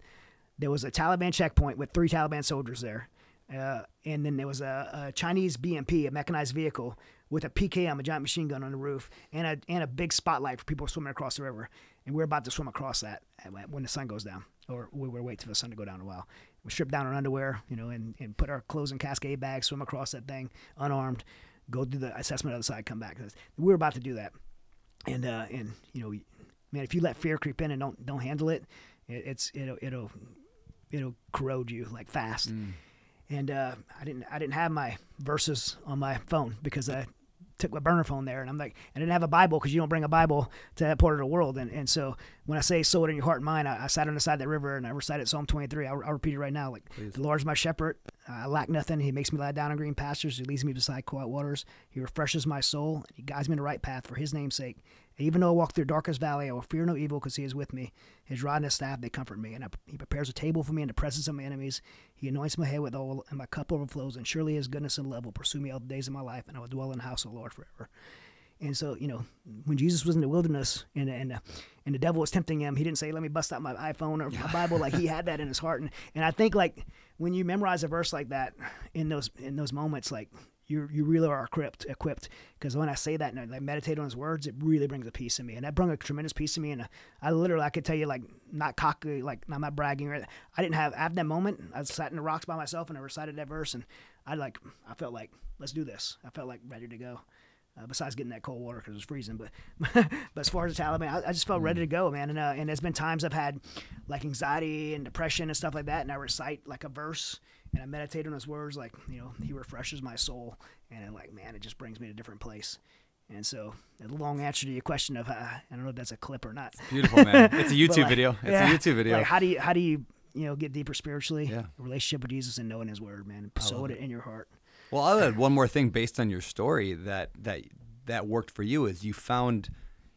there was a Taliban checkpoint with three Taliban soldiers there. Uh, and then there was a, a Chinese BMP, a mechanized vehicle, with a PKM, a giant machine gun on the roof, and a, and a big spotlight for people swimming across the river. And we are about to swim across that when the sun goes down, or we were waiting for the sun to go down a while. We stripped down our underwear, you know, and, and put our clothes in cascade bags, swim across that thing unarmed, go do the assessment on the side, come back. We were about to do that. And, uh, and you know, man, if you let fear creep in and don't don't handle it, it it's it'll it'll it'll corrode you like fast. And uh, I didn't I didn't have my verses on my phone because I took my burner phone there, and I'm like I didn't have a Bible because you don't bring a Bible to that part of the world. And and so when I say sow it in your heart and mind, I, I sat on the side of that river and I recited Psalm 23. I'll, I'll repeat it right now. Like the Lord's my shepherd, I lack nothing. He makes me lie down in green pastures. He leads me beside quiet waters. He refreshes my soul. And he guides me in the right path for His name's sake. Even though I walk through darkest valley, I will fear no evil because He is with me. His rod and His staff they comfort me. And I, He prepares a table for me in the presence of my enemies. He anoints my head with oil, and my cup overflows. And surely His goodness and love will pursue me all the days of my life, and I will dwell in the house of the Lord forever. And so, you know, when Jesus was in the wilderness and and the, and the devil was tempting him, he didn't say, "Let me bust out my iPhone or my Bible." Like he had that in his heart. And and I think like when you memorize a verse like that in those in those moments, like you you really are equipped equipped. Because when I say that and I meditate on his words, it really brings a peace in me, and that brought a tremendous peace in me. And I literally I could tell you like not cocky, like I'm not bragging or I didn't have at that moment. I sat in the rocks by myself and I recited that verse, and I like I felt like let's do this. I felt like ready to go. Uh, besides getting that cold water because it was freezing. But but as far as the Taliban, I, I just felt ready to go, man. And uh, and there's been times I've had like anxiety and depression and stuff like that, and I recite like a verse and I meditate on those words, like you know, He refreshes my soul, and I'm like man, it just brings me to a different place. And so, a long answer to your question of uh, I don't know if that's a clip or not. Beautiful, man. It's a YouTube like, video. It's yeah, a YouTube video. Like how do you how do you you know get deeper spiritually? Yeah. Relationship with Jesus and knowing His Word, man. Sow it in your heart. Well, I'll add one more thing based on your story that that that worked for you is you found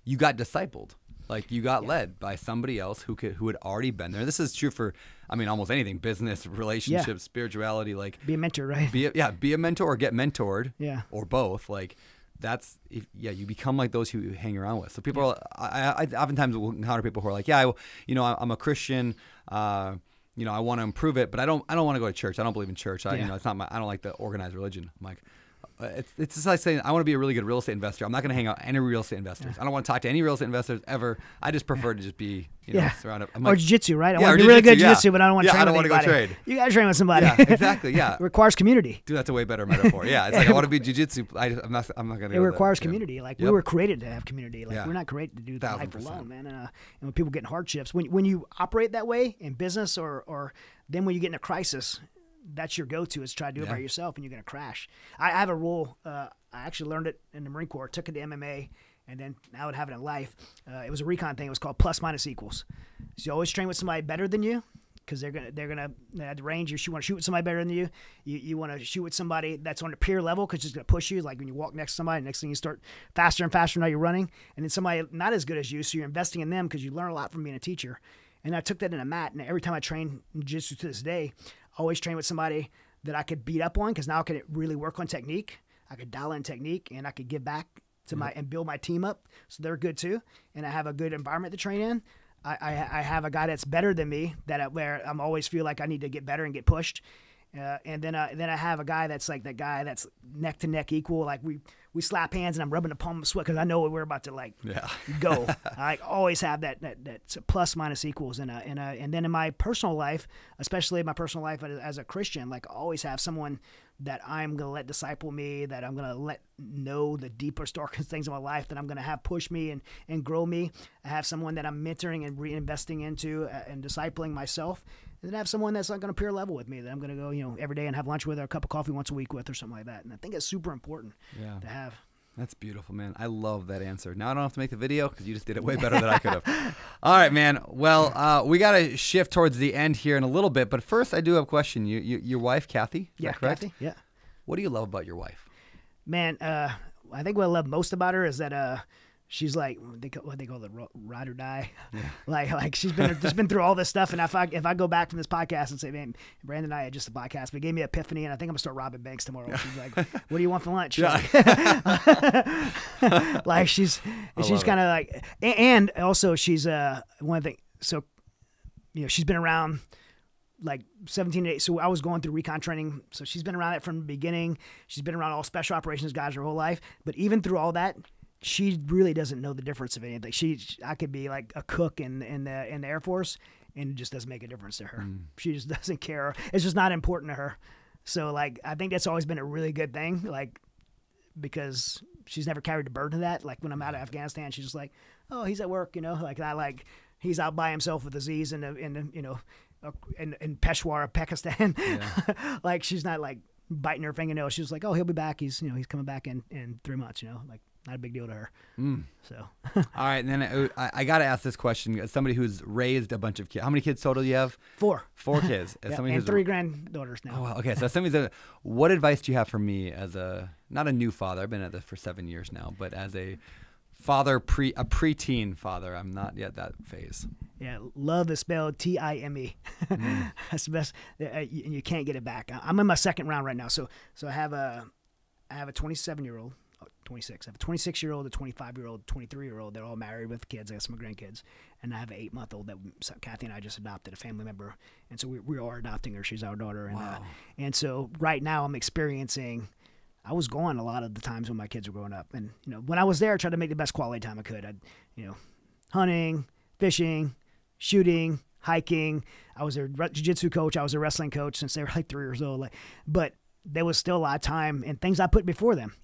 you got discipled. Like you got led by somebody else who could who had already been there. This is true for I mean almost anything, business, relationships, spirituality, like Be a mentor, right? be a, yeah, be a mentor or get mentored. Yeah. Or both. Like that's if, yeah, you become like those who you hang around with. So people, are, I, I oftentimes will encounter people who are like, yeah, I, you know, I'm a Christian. Uh, you know, I want to improve it, but I don't. I don't want to go to church. I don't believe in church. I, You Yeah. know, it's not my. I don't like the organized religion. I'm like, it's, it's just like saying I want to be a really good real estate investor. I'm not going to hang out with any real estate investors. I don't want to talk to any real estate investors ever. I just prefer to just be, you know, Yeah. surrounded. I'm or jiu-jitsu, right? I Yeah, want to be really good jiu-jitsu, yeah. jiu-jitsu, but I don't want to Yeah, train I don't with wanna go trade. You got to train with somebody. Yeah, exactly, yeah. it requires community. dude, that's a way better metaphor. Yeah, it's like I want to be jujitsu. I, I'm not. I'm not going to. It requires community. Like we were created to have community. Like Yeah. we're not created to do life alone, man. And, uh, and when people get in hardships, when when you operate that way in business or or then when you get in a crisis, that's your go-to is try to do it by yourself, and you're gonna crash. I, I have a rule. Uh, I actually learned it in the Marine Corps. Took it to MMA, and then now I would have it in life. Uh, it was a recon thing. It was called plus minus equals. So you always train with somebody better than you. Because they're gonna they're gonna at the range you want to shoot with somebody better than you. You, you want to shoot with somebody that's on a peer level because it's gonna push you. Like when you walk next to somebody, next thing you start faster and faster now you're running, and then somebody not as good as you, so you're investing in them because you learn a lot from being a teacher. And I took that in a mat, and every time I train jiu-jitsu to this day, always train with somebody that I could beat up on because now I could really work on technique. I could dial in technique, and I could give back to my and build my team up so they're good too, and I have a good environment to train in. I, I, I have a guy that's better than me that I, where I'm always feel like I need to get better and get pushed. Uh, and then uh, then I have a guy that's like that guy that's neck to neck equal. Like we we slap hands and I'm rubbing the palm of sweat because I know we're about to like Yeah. go. I always have that that that's plus minus equals and and and then in my personal life, especially my personal life as, a Christian, like I always have someone that I'm gonna let disciple me, that I'm gonna let know the deepest, darkest things in my life, that I'm gonna have push me and and grow me. I have someone that I'm mentoring and reinvesting into uh, and discipling myself. And then have someone that's not going to peer level with me that I'm going to go, you know, every day and have lunch with or a cup of coffee once a week with or something like that. And I think it's super important Yeah. to have. That's beautiful, man. I love that answer. Now I don't have to make the video because you just did it way better than I could have. All right, man. Well, uh, we got to shift towards the end here in a little bit, but first I do have a question. You, you your wife, Kathy, Yeah? Kathy? Yeah. What do you love about your wife? Man, uh, I think what I love most about her is that uh, she's like what they call, what they call the ride or die. like like she's been just been through all this stuff, and if I if I go back from this podcast and say, man, Brandon and I had just a podcast, but it gave me an epiphany, and I think I'm gonna start robbing banks tomorrow. She's like, what do you want for lunch? like she's she's kind of like, and also she's uh one thing. So you know she's been around like 17 to 8 so i was going through recon training so she's been around it from the beginning she's been around all special operations guys her whole life but even through all that she really doesn't know the difference of anything she i could be like a cook in in the in the air force and it just doesn't make a difference to her she just doesn't care it's just not important to her so like i think that's always been a really good thing like because she's never carried the burden of that. Like when I'm out of Afghanistan, she's just like, "Oh, he's at work," you know. Like I like he's out by himself with Aziz in the in the, you know uh, in in Peshawar, Pakistan. like she's not like biting her fingernails. She's like, "Oh, he'll be back. He's you know he's coming back in in three months." You know, like not a big deal to her. So All right, and then I, I got to ask this question as somebody who's raised a bunch of kids. How many kids total do you have? four. Four kids. As somebody and three granddaughters now. Oh, wow. okay. So somebody's what advice do you have for me as a not a new father? I've been at this for seven years now, but as a father pre a preteen father, I'm not yet that phase. Yeah, love is spelled T I M E. That's the best, uh, uh, you, and you can't get it back. I'm in my second round right now, so so I have a I have a 27 year old, 26. I have a 26 year old, a 25 year old, 23 year old. They're all married with kids. I got some grandkids, and I have an eight month old that Kathy and I just adopted a family member, and so we, we are adopting her. She's our daughter, and uh, and so right now I'm experiencing. I was gone a lot of the times when my kids were growing up, and you know when I was there, I tried to make the best quality time I could. I, you know, hunting, fishing, shooting, hiking. I was a jiu-jitsu coach. I was a wrestling coach since they were like three years old. Like, but there was still a lot of time and things I put before them.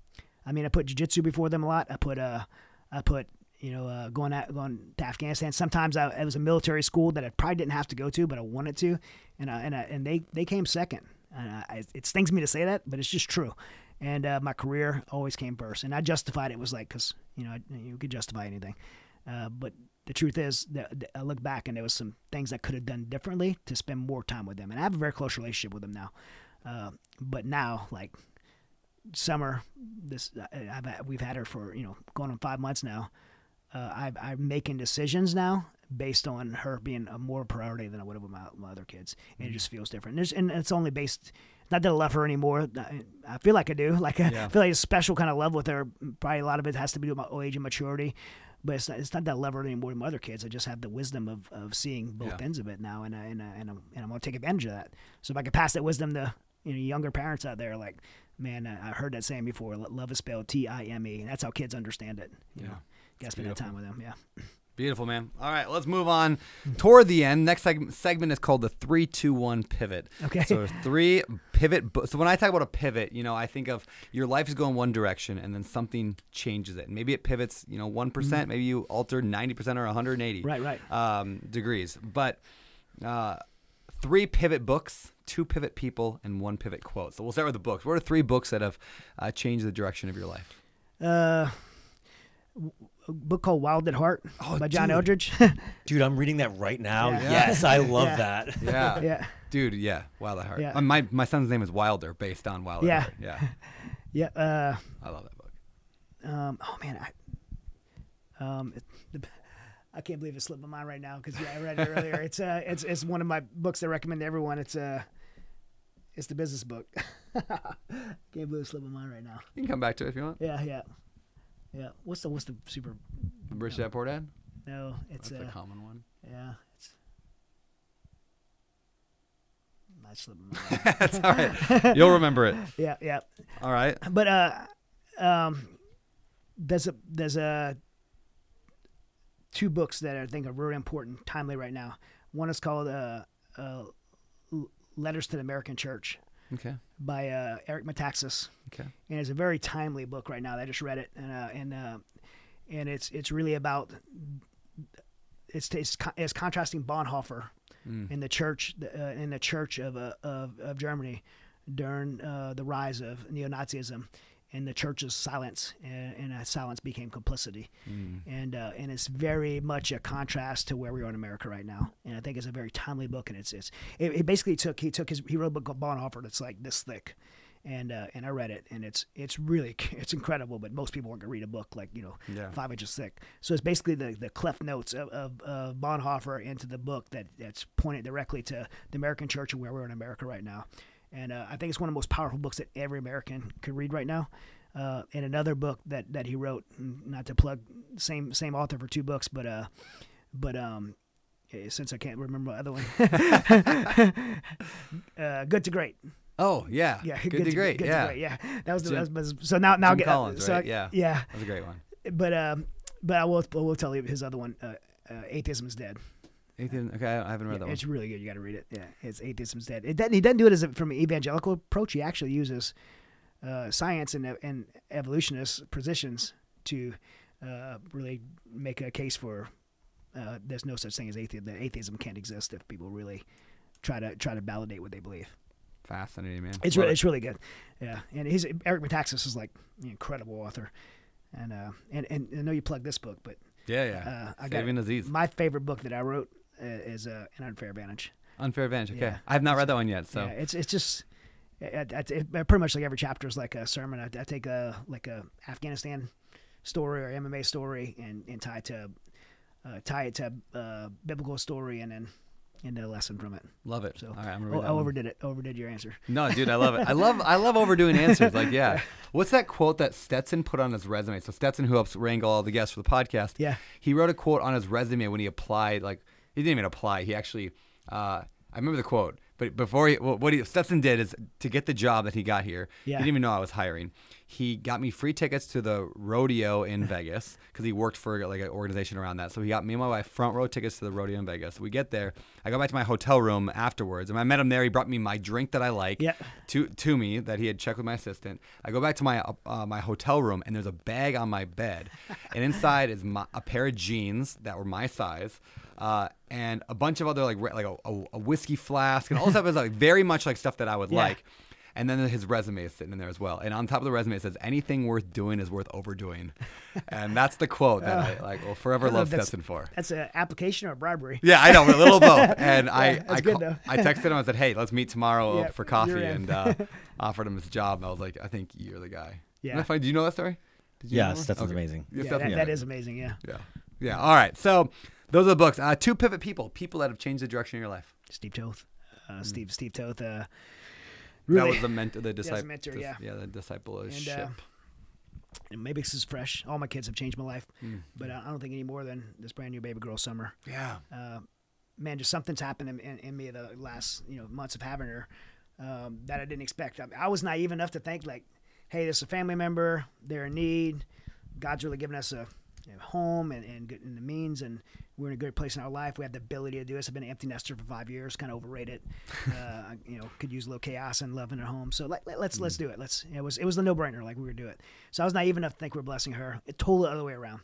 I mean, I put jiu-jitsu before them a lot. I put uh, I put you know uh, going out going to Afghanistan. Sometimes I, it was a military school that I probably didn't have to go to, but I wanted to, and I, and I, and they they came second. And I, it stings me to say that, but it's just true. And uh, my career always came first, and I justified it. Was like because you know you could justify anything, uh, but the truth is that I look back and there was some things I could have done differently to spend more time with them, and I have a very close relationship with them now. Uh, but now, like summer, this I've had, we've had her for you know going on five months now. Uh, I, I'm making decisions now based on her being a more priority than I would have with my, my other kids, and it just feels different. There's, and it's only based not that I love her anymore. I, I feel like I do. Like I feel like a special kind of love with her. Probably a lot of it has to do with my age and maturity. But it's not, it's not that I love her anymore than my other kids. I just have the wisdom of, of seeing both Yeah. ends of it now, and I, and I, and I'm, and I'm gonna take advantage of that. So if I could pass that wisdom to you know younger parents out there, like man, I heard that saying before. Love is spelled T I M E. That's how kids understand it. You Yeah. know, gotta spend that time with them. Yeah. Beautiful, man. All right, let's move on toward the end. Next seg- segment is called the three, two, one pivot. Okay. So three pivot. So when I talk about a pivot, you know, I think of your life is going one direction, and then something changes it. Maybe it pivots, you know, one Maybe you alter ninety percent or 180. Mm-hmm. Right, right. Um, degrees. But uh, three pivot books, two pivot people, and one pivot quote. So we'll start with the books. What are three books that have uh, changed the direction of your life? Uh, w- a book called Wild at Heart Oh, by John dude. Eldredge. Dude, I'm reading that right now. Yeah. Yes, I love Yeah. that. Yeah. yeah. Dude, yeah, Wild at Heart. Yeah. My my son's name is Wilder, based on Wild Yeah. at Heart. Yeah, Yeah. Uh, I love that book. um, oh man, I, um, it, the, I can't believe it slipped my mind right now because yeah, I read it earlier. It's uh, it's it's one of my books I recommend to everyone. It's uh, it's the business book. can't believe it slipped my mind right now. You can come back to it if you want. Yeah, yeah, yeah. What's the what's the super? The Rich Dad Poor Dad. No, it's That's uh, a common one. yeah, it's. That slipped my mind. That's all right. You'll remember it. yeah, yeah. All right. but uh um there's a there's a two books that I think are really important timely right now one is called uh, uh letters to the american church Okay. by uh, eric metaxas Okay. and it's a very timely book right now i just read it and uh, and uh, and it's it's really about it's it's, it's contrasting bonhoeffer in the church uh, in the church of uh, of, of Germany during uh, the rise of neo-Nazism. And the church's silence, and, and that silence became complicity, and uh, and it's very much a contrast to where we are in America right now. And I think it's a very timely book, and it's it's it, it basically took he took his he wrote a book called Bonhoeffer that's like this thick, and uh, and I read it, and it's it's really it's incredible. But most people aren't gonna read a book like you know Yeah. five inches thick. So it's basically the the cliff notes of, of, of Bonhoeffer into the book that that's pointed directly to the American church and where we're in America right now. And uh, I think it's one of the most powerful books that every American could read right now. Uh, and another book that, that he wrote, not to plug same same author for two books, but uh, but um, eh, since I can't remember the other one, uh, Good to Great. Oh yeah, Yeah, good, to great. Good yeah, to Great. Yeah, that was, the, Jim- that was so now now Jim get Collins, so right? I- Yeah. yeah. that was a great one. But um, but I will I will tell you his other one, uh, uh, Atheism is Dead. Atheism. Okay, I haven't read Yeah, that one. it's really good. You got to read it. Yeah, it's Atheism is Dead. It doesn't, he doesn't do it as a, from an evangelical approach. He actually uses uh, science and and evolutionist positions to uh, really make a case for uh, there's no such thing as atheism. That atheism can't exist if people really try to try to validate what they believe. Fascinating, man. It's really, it's really good. Yeah, and he's Eric Metaxas is like an incredible author, and uh, and and I know you plugged this book, but yeah, yeah. uh, I got Saving Aziz. my favorite book that I wrote is uh, an unfair advantage. Unfair Advantage. Okay, Yeah. I have not read that one yet. So yeah, it's it's just. It, it, it, pretty much like every chapter is like a sermon. I, I take a like a Afghanistan story or MMA story and, and tie it to uh, tie it to uh, biblical story and then and a lesson from it. love it. So All right, I'm gonna oh, read I that one. overdid it. Overdid your answer. No, dude, I love it. I love I love overdoing answers. Like, yeah. What's that quote that Stetson put on his resume? So Stetson, who helps wrangle all the guests for the podcast, Yeah. he wrote a quote on his resume when he applied. Like, he didn't even apply. He actually, uh, I remember the quote. But before he, well, what he, Stetson did is to get the job that he got here. Yeah. He didn't even know I was hiring. He got me free tickets to the rodeo in Vegas because he worked for like an organization around that. So he got me and my wife front row tickets to the rodeo in Vegas. We get there. I go back to my hotel room afterwards, and I met him there. He brought me my drink that I like Yeah. to to me that he had checked with my assistant. I go back to my uh, my hotel room and there's a bag on my bed, and inside is my, a pair of jeans that were my size, uh, and a bunch of other like re- like a, a, a whiskey flask and all this stuff is like very much like stuff that I would Yeah. like. And then his resume is sitting in there as well. And on top of the resume, it says, "Anything worth doing is worth overdoing," and that's the quote that I like will forever love That's- Stetson for. That's an application or a bribery. Yeah, I know, a little both. And I, I, good, ca- though. I texted him. I said, "Hey, let's meet tomorrow Yeah, for coffee," and uh, offered him his job. And I was like, "I think you're the guy." Yeah. Isn't that funny? Do you know that story? Did you know Yes, that? that's amazing. Yeah, Yeah, Stetson- that, that is amazing. Yeah. Yeah, yeah. All right. So those are the books. Uh, two pivot people, people that have changed the direction of your life. Steve Toth. Uh, Steve Steve Toth. Uh, Hmm. That was the mentor, the disciple. mentor, yeah. yeah, the discipleship. And, uh, and maybe this is fresh. All my kids have changed my life, Hmm. but I I don't think any more than this brand new baby girl summer. yeah. Uh, man, just something's happened in, in, in me the last you know months of having her um, that I didn't expect. I, I was naive enough to think like, hey, this is a family member. They're in need. God's really given us a home and, and, and the means, and we're in a good place in our life. We have the ability to do this. I've been an empty nester for five years, kind of overrated. uh, you know, could use a little chaos and love in our home. So let, let, let's let's do it. Let's. It was it was the no brainer. Like we were do it. So I was naive enough to think we're blessing her. It totally the other way around.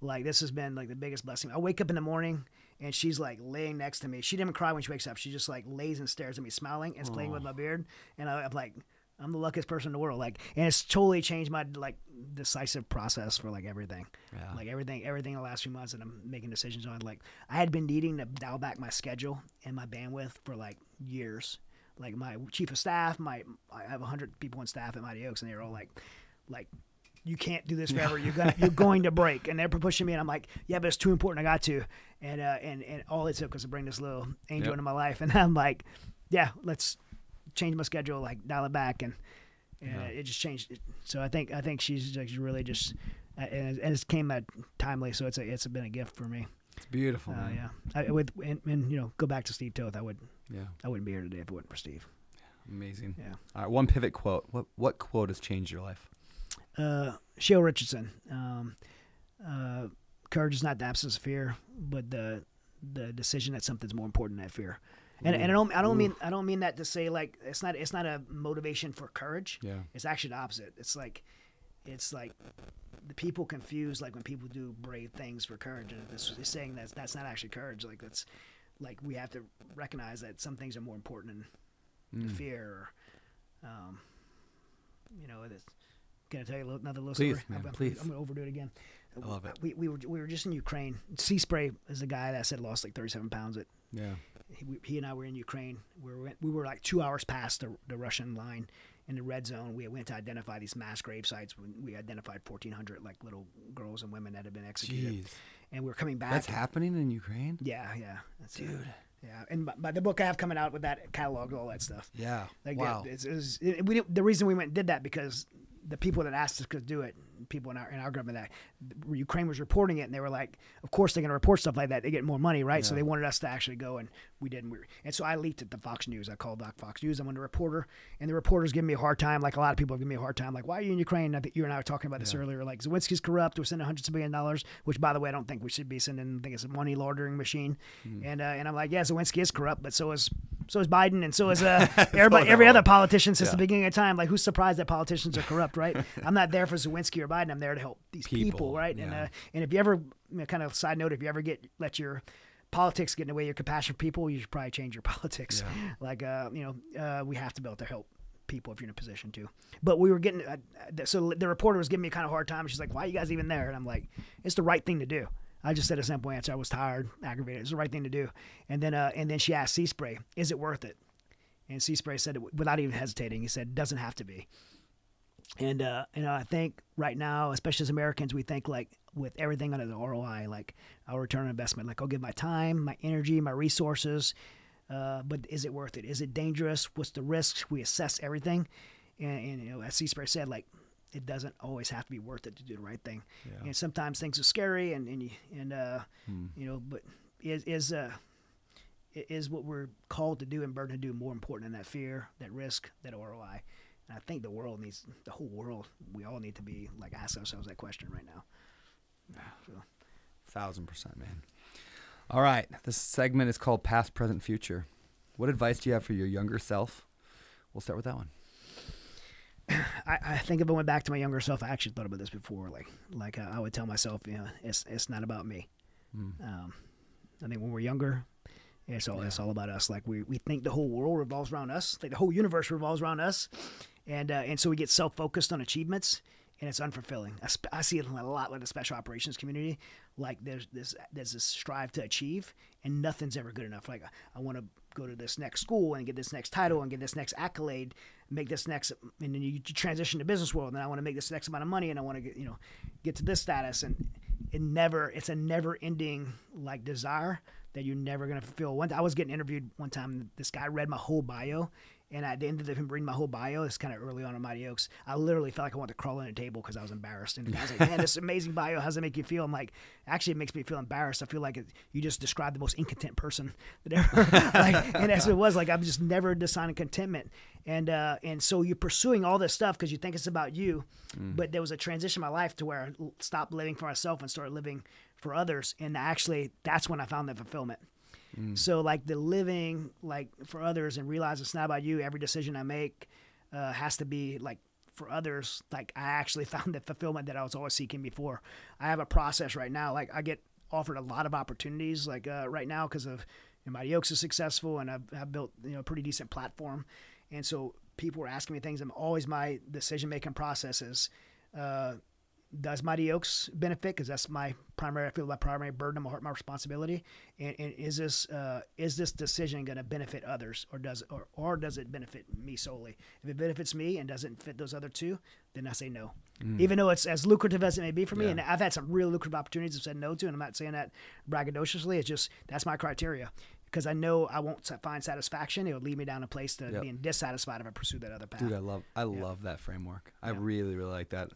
Like this has been like the biggest blessing. I wake up in the morning and she's like laying next to me. She didn't cry when she wakes up. She just like lays and stares at me, smiling and playing with my beard. And I, I'm like, I'm the luckiest person in the world. Like, and it's totally changed my like decisive process for like everything. Yeah. Like everything, everything in the last few months that I'm making decisions on. Like I had been needing to dial back my schedule and my bandwidth for like years. Like my chief of staff, my I have hundred people on staff at Mighty Oaks, and they're all like, like you can't do this forever. You're gonna you're going to break. And they're pushing me, and I'm like, yeah, but it's too important. I got to. And uh, and and all it took was to bring this little angel Yep. into my life, and I'm like, yeah, let's change my schedule, like dial it back, and and Yeah. it just changed. So I think I think she's like really just, uh, and, it- came at timely. So it's a, it's been a gift for me. It's beautiful, Uh, yeah, I, with and, and you know go back to Steve Toth. I would Yeah. I wouldn't be here today if it wasn't for Steve. Amazing. Yeah. All right. One pivot quote. What what quote has changed your life? uh, Shale Richardson. Um, uh, courage is not the absence of fear, but the the decision that something's more important than that fear. And, and I don't I don't mean I don't mean that to say like it's not it's not a motivation for courage. Yeah. It's actually the opposite. It's like it's like the people confuse like when people do brave things for courage and it's, it's saying that that's not actually courage. Like that's like we have to recognize that some things are more important than fear. Or, um, you know, this. Can I tell you a little, another little Please, story? man, I'm, please. I'm gonna overdo it again. I love it. We, we were we were just in Ukraine. Sea Spray is the guy that said lost like 37 pounds. At Yeah. He, he and I were in Ukraine. We were we were like two hours past the, the Russian line in the red zone. We went to identify these mass grave sites. When we identified 1,400 like little girls and women that had been executed. Jeez. And we are coming back. That's happening in Ukraine? Yeah, yeah, that's it. Dude. Yeah, and by, by the book I have coming out with that catalog, all that stuff. Yeah. Like wow. it's, it's, it, we didn't, the reason we went and did that because the people that asked us could do it, people in our in our government that Ukraine was reporting it, and they were like, of course they're going to report stuff like that. They get more money, right? So they wanted us to actually go, and we did. And, we were, and so I leaked it to Fox News. I called Doc Fox News. I'm a reporter, and the reporters give me a hard time. Like a lot of people give me a hard time. Like, why are you in Ukraine? I think you and I were talking about this earlier. Like Zelensky's corrupt. We're sending hundreds of billion dollars, which by the way I don't think we should be sending. I think it's a money laundering machine. And uh, and I'm like, yeah, Zelensky is corrupt, but so is so is Biden, and so is uh, everybody, every other politician since the beginning of time. Like, who's surprised that politicians are corrupt, right? I'm not there for Zelensky or Biden. I'm there to help these people, People, right? And uh, and if you ever, you know, kind of side note, if you ever get let your politics get in the way of your compassion for people, you should probably change your politics. Like, uh, you know, uh, we have to be able to help people if you're in a position to. But we were getting, uh, so the reporter was giving me kind of hard time. She's like, "Why are you guys even there?" And I'm like, "It's the right thing to do." I just said a simple answer. I was tired, aggravated. It's the right thing to do. And then, uh, and then she asked Sea Spray, "Is it worth it?" And Sea Spray said it without even hesitating. He said, "Doesn't have to be." And uh, you know, I think right now, especially as Americans, we think like with everything under the ROI, like our return on investment. Like I'll give my time, my energy, my resources, uh, but is it worth it? Is it dangerous? What's the risks? We assess everything, and, and you know, as Sea Spray said, like it doesn't always have to be worth it to do the right thing. And sometimes things are scary, and and you- and uh, you know, but is is uh is what we're called to do and burdened to do more important than that fear, that risk, that ROI? And I think the world needs the whole world. We all need to be like ask ourselves that question right now. So, Thousand percent, man. All right. This segment is called Past, Present, Future. What advice do you have for your younger self? We'll start with that one. I, I think if I went back to my younger self, I actually thought about this before. Like, like uh, I would tell myself, you know, it's it's not about me. Um, I think when we're younger, it's all it's all about us. Like we, we think the whole world revolves around us, like the whole universe revolves around us, and uh, and so we get self focused on achievements, and it's unfulfilling. I, sp- I see it a lot with the special operations community. Like there's this there's this strive to achieve, and nothing's ever good enough. Like I want to go to this next school and get this next title and get this next accolade, make this next, and then you transition to business world, and I want to make this next amount of money, and I want to get you know get to this status, and it never it's a never ending like desire that you're never gonna fulfill. One I was getting interviewed one time. This guy read my whole bio, and at the end of him reading my whole bio, it's kind of early on in Mighty Oaks. I literally felt like I wanted to crawl on a table because I was embarrassed. And the guy's like, "Man, this amazing bio. How does it make you feel?" I'm like, "Actually, it makes me feel embarrassed. I feel like it, you just described the most incontent person that ever." like, and as it was. Like I'm just never deciding contentment, and uh, and so you're pursuing all this stuff because you think it's about you, but there was a transition in my life to where I stopped living for myself and started living for others, and actually that's when I found the fulfillment. So like the living like for others and realize it's not about you. Every decision I make uh, has to be like for others. Like I actually found the fulfillment that I was always seeking before. I have a process right now. Like I get offered a lot of opportunities like uh, right now because of you know, Mighty Oaks is successful and I've, I've built you know a pretty decent platform. And so people were asking me things. I'm always my decision making process is. Uh, does Mighty Oaks benefit? Because that's my primary. I feel my primary burden, my heart, my responsibility. And, and is this uh, is this decision going to benefit others, or does or or does it benefit me solely? If it benefits me and doesn't fit those other two, then I say no. Even though it's as lucrative as it may be for me, and I've had some really lucrative opportunities I've said no to, and I'm not saying that braggadociously. It's just that's my criteria because I know I won't find satisfaction. It would lead me down a place to Yep. being dissatisfied if I pursue that other path. Dude, I love I love that framework. I really really like that.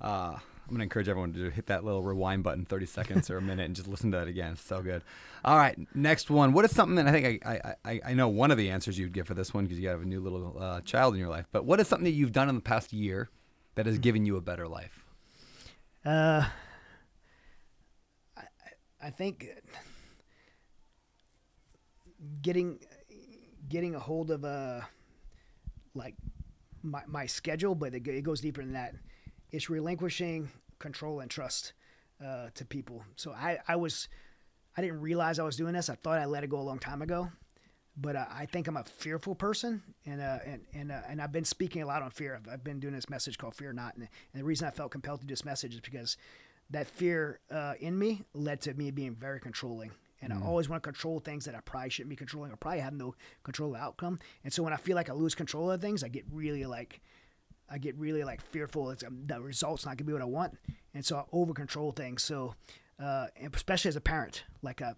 Uh, I'm gonna encourage everyone to hit that little rewind button, 30 seconds or a minute, and just listen to that again. It's so good. All right, next one. What is something that I think I I, I, know one of the answers you'd give for this one because you have a new little uh, child in your life. But what is something that you've done in the past year that has given you a better life? Uh, I, I think getting getting a hold of uh like my my schedule, but it goes deeper than that. It's relinquishing control and trust uh, to people. So I I was I didn't realize I was doing this. I thought I let it go a long time ago, but uh, I think I'm a fearful person, and uh, and and uh, and I've been speaking a lot on fear. I've, I've been doing this message called "Fear Not," and, and the reason I felt compelled to do this message is because that fear uh, in me led to me being very controlling. And I always want to control things that I probably shouldn't be controlling or probably have no control of the outcome. And so when I feel like I lose control of things, I get really like, I get really like fearful. It's um, the result's not gonna be what I want, and so I over control things. So, uh, and especially as a parent, like uh,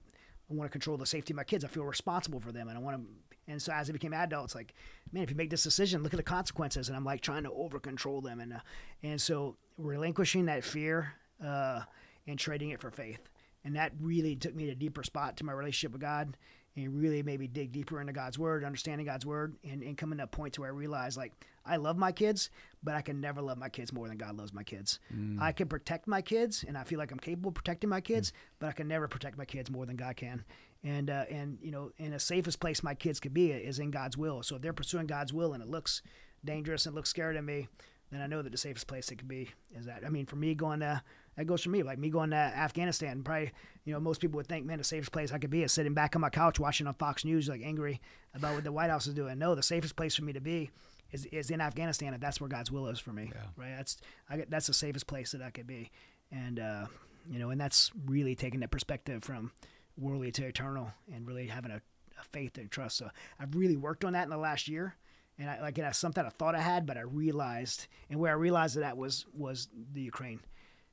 I want to control the safety of my kids. I feel responsible for them, and I want to. And so as I became adult, it's like, man, if you make this decision, look at the consequences. And I'm like trying to over control them, and uh, and so relinquishing that fear uh, and trading it for faith, and that really took me to a deeper spot to my relationship with God. And really maybe dig deeper into God's word, understanding God's word, and, and coming to a point to where I realized like I love my kids, but I can never love my kids more than God loves my kids. I can protect my kids, and I feel like I'm capable of protecting my kids, but I can never protect my kids more than God can. And uh, and you know, in the safest place my kids could be is in God's will. So if they're pursuing God's will and it looks dangerous and looks scary to me, then I know that the safest place it could be is that. I mean, for me going to that goes for me. Like me going to Afghanistan, probably you know most people would think, man, the safest place I could be is sitting back on my couch watching on Fox News, like angry about what the White House is doing. No, the safest place for me to be is, is in Afghanistan, if that's where God's will is for me. Right? That's I that's the safest place that I could be, and uh, you know, and that's really taking that perspective from worldly to eternal, and really having a, a faith and trust. So I've really worked on that in the last year. And I, like that's something I thought I had, but I realized, and where I realized that, that was was the Ukraine,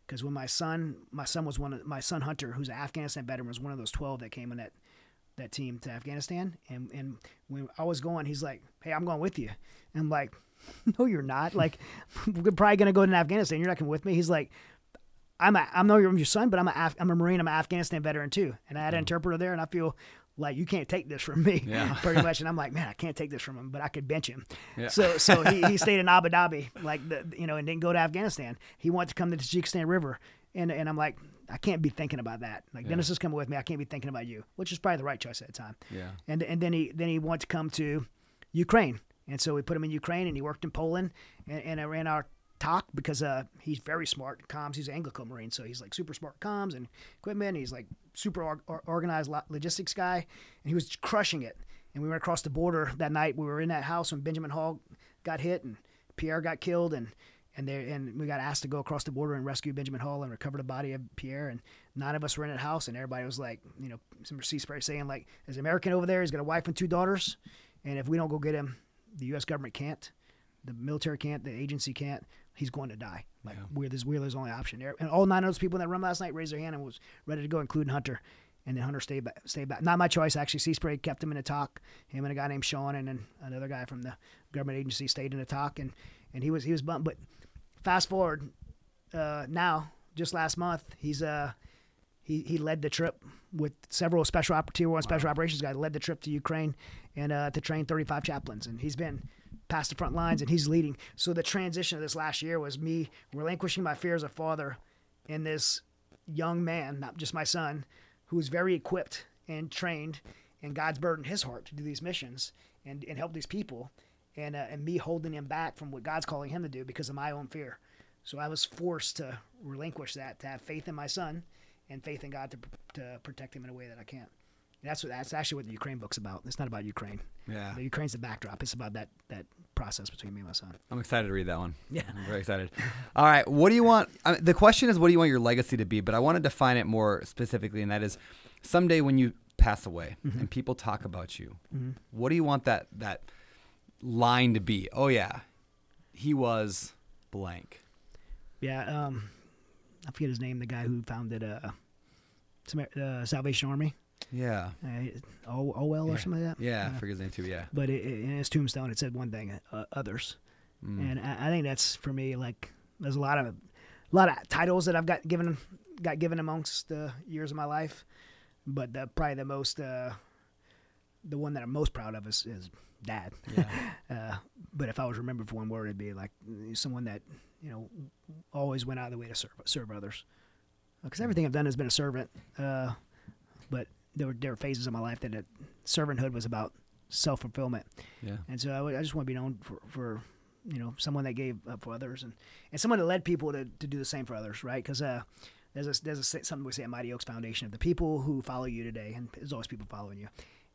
because when my son, my son was one of my son Hunter, who's an Afghanistan veteran, was one of those twelve that came in that that team to Afghanistan. And and when I was going, he's like, "Hey, I'm going with you." And I'm like, "No, you're not. Like, we're probably gonna go to Afghanistan. You're not coming with me." He's like, "I'm a, I'm no I'm your son, but I'm a Af- I'm a Marine. I'm an Afghanistan veteran too, and I had an mm-hmm. interpreter there, and I feel." Like you can't take this from me, Yeah. pretty much. And I'm like, man, I can't take this from him, but I could bench him. Yeah. So, so he, he stayed in Abu Dhabi, like the, you know, and didn't go to Afghanistan. He wanted to come to the Tajikistan River, and and I'm like, I can't be thinking about that. Like Dennis is coming with me. I can't be thinking about you, which is probably the right choice at the time. Yeah. And and then he then he wanted to come to Ukraine, and so we put him in Ukraine, and he worked in Poland, and, and I ran our TOC because uh, he's very smart comms. He's an Anglican Marine, so he's like super smart comms and equipment. And He's like super or, organized logistics guy, and he was crushing it. And we went across the border that night. We were in that house when Benjamin Hall got hit and Pierre got killed, and and they and we got asked to go across the border and rescue Benjamin Hall and recover the body of Pierre. And nine of us were in that house, and everybody was like, you know, some sea spray saying like, "There's an American over there. He's got a wife and two daughters, and if we don't go get him, the U.S. government can't, the military can't, the agency can't. He's going to die. Like we're this we're his only option there. And all nine of those people in that room last night raised their hand and was ready to go, including Hunter. And then Hunter stayed back. Stayed back. Not my choice, actually. Sea Spray kept him in a TOC. Him and a guy named Sean, and then another guy from the government agency stayed in a TOC. And, and he was he was bummed. But fast forward, uh, now just last month, he's uh he, he led the trip with several special op- tier one special operations guys. Led the trip to Ukraine and uh, to train 35 chaplains, and he's been past the front lines and he's leading. So the transition of this last year was me relinquishing my fear as a father in this young man, not just my son, who's very equipped and trained, and God's burdened his heart to do these missions and, and help these people, and uh, and me holding him back from what God's calling him to do because of my own fear. So I was forced to relinquish that, to have faith in my son, and faith in God to to protect him in a way that I can't. And that's what that's actually what the Ukraine book's about. It's not about Ukraine. Yeah. The Ukraine's the backdrop. It's about that that process between me and my son. I'm excited to read that one. Yeah. I'm very excited. All right. What do you want? I mean, the question is, what do you want your legacy to be? But I want to define it more specifically, and that is someday when you pass away Mm-hmm. and people talk about you, what do you want that, that line to be? Oh, yeah, he was blank. Yeah, um, I forget his name. The guy who founded uh, uh Salvation Army, Yeah. uh, O- Owell or something like that. Yeah. I forget his name too. Yeah. But it, it- in his tombstone, it said one thing: uh, others. And I, I think that's for me. Like, there's a lot of a lot of titles that I've got given got given amongst the years of my life, but the, probably the most uh, the one that I'm most proud of is, is dad. uh, but if I was remembered for one word, it'd be like someone that you know always went out of the way to serve serve others. Because everything I've done has been a servant, uh, but there were there were phases of my life that it, servanthood was about self fulfillment, Yeah. and so I, would- I just want to be known for, for you know someone that gave up for others and, and someone that led people to, to do the same for others, right? Because uh, there's a, there's a, something we say at Mighty Oaks Foundation. of the people who follow you today, and there's always people following you,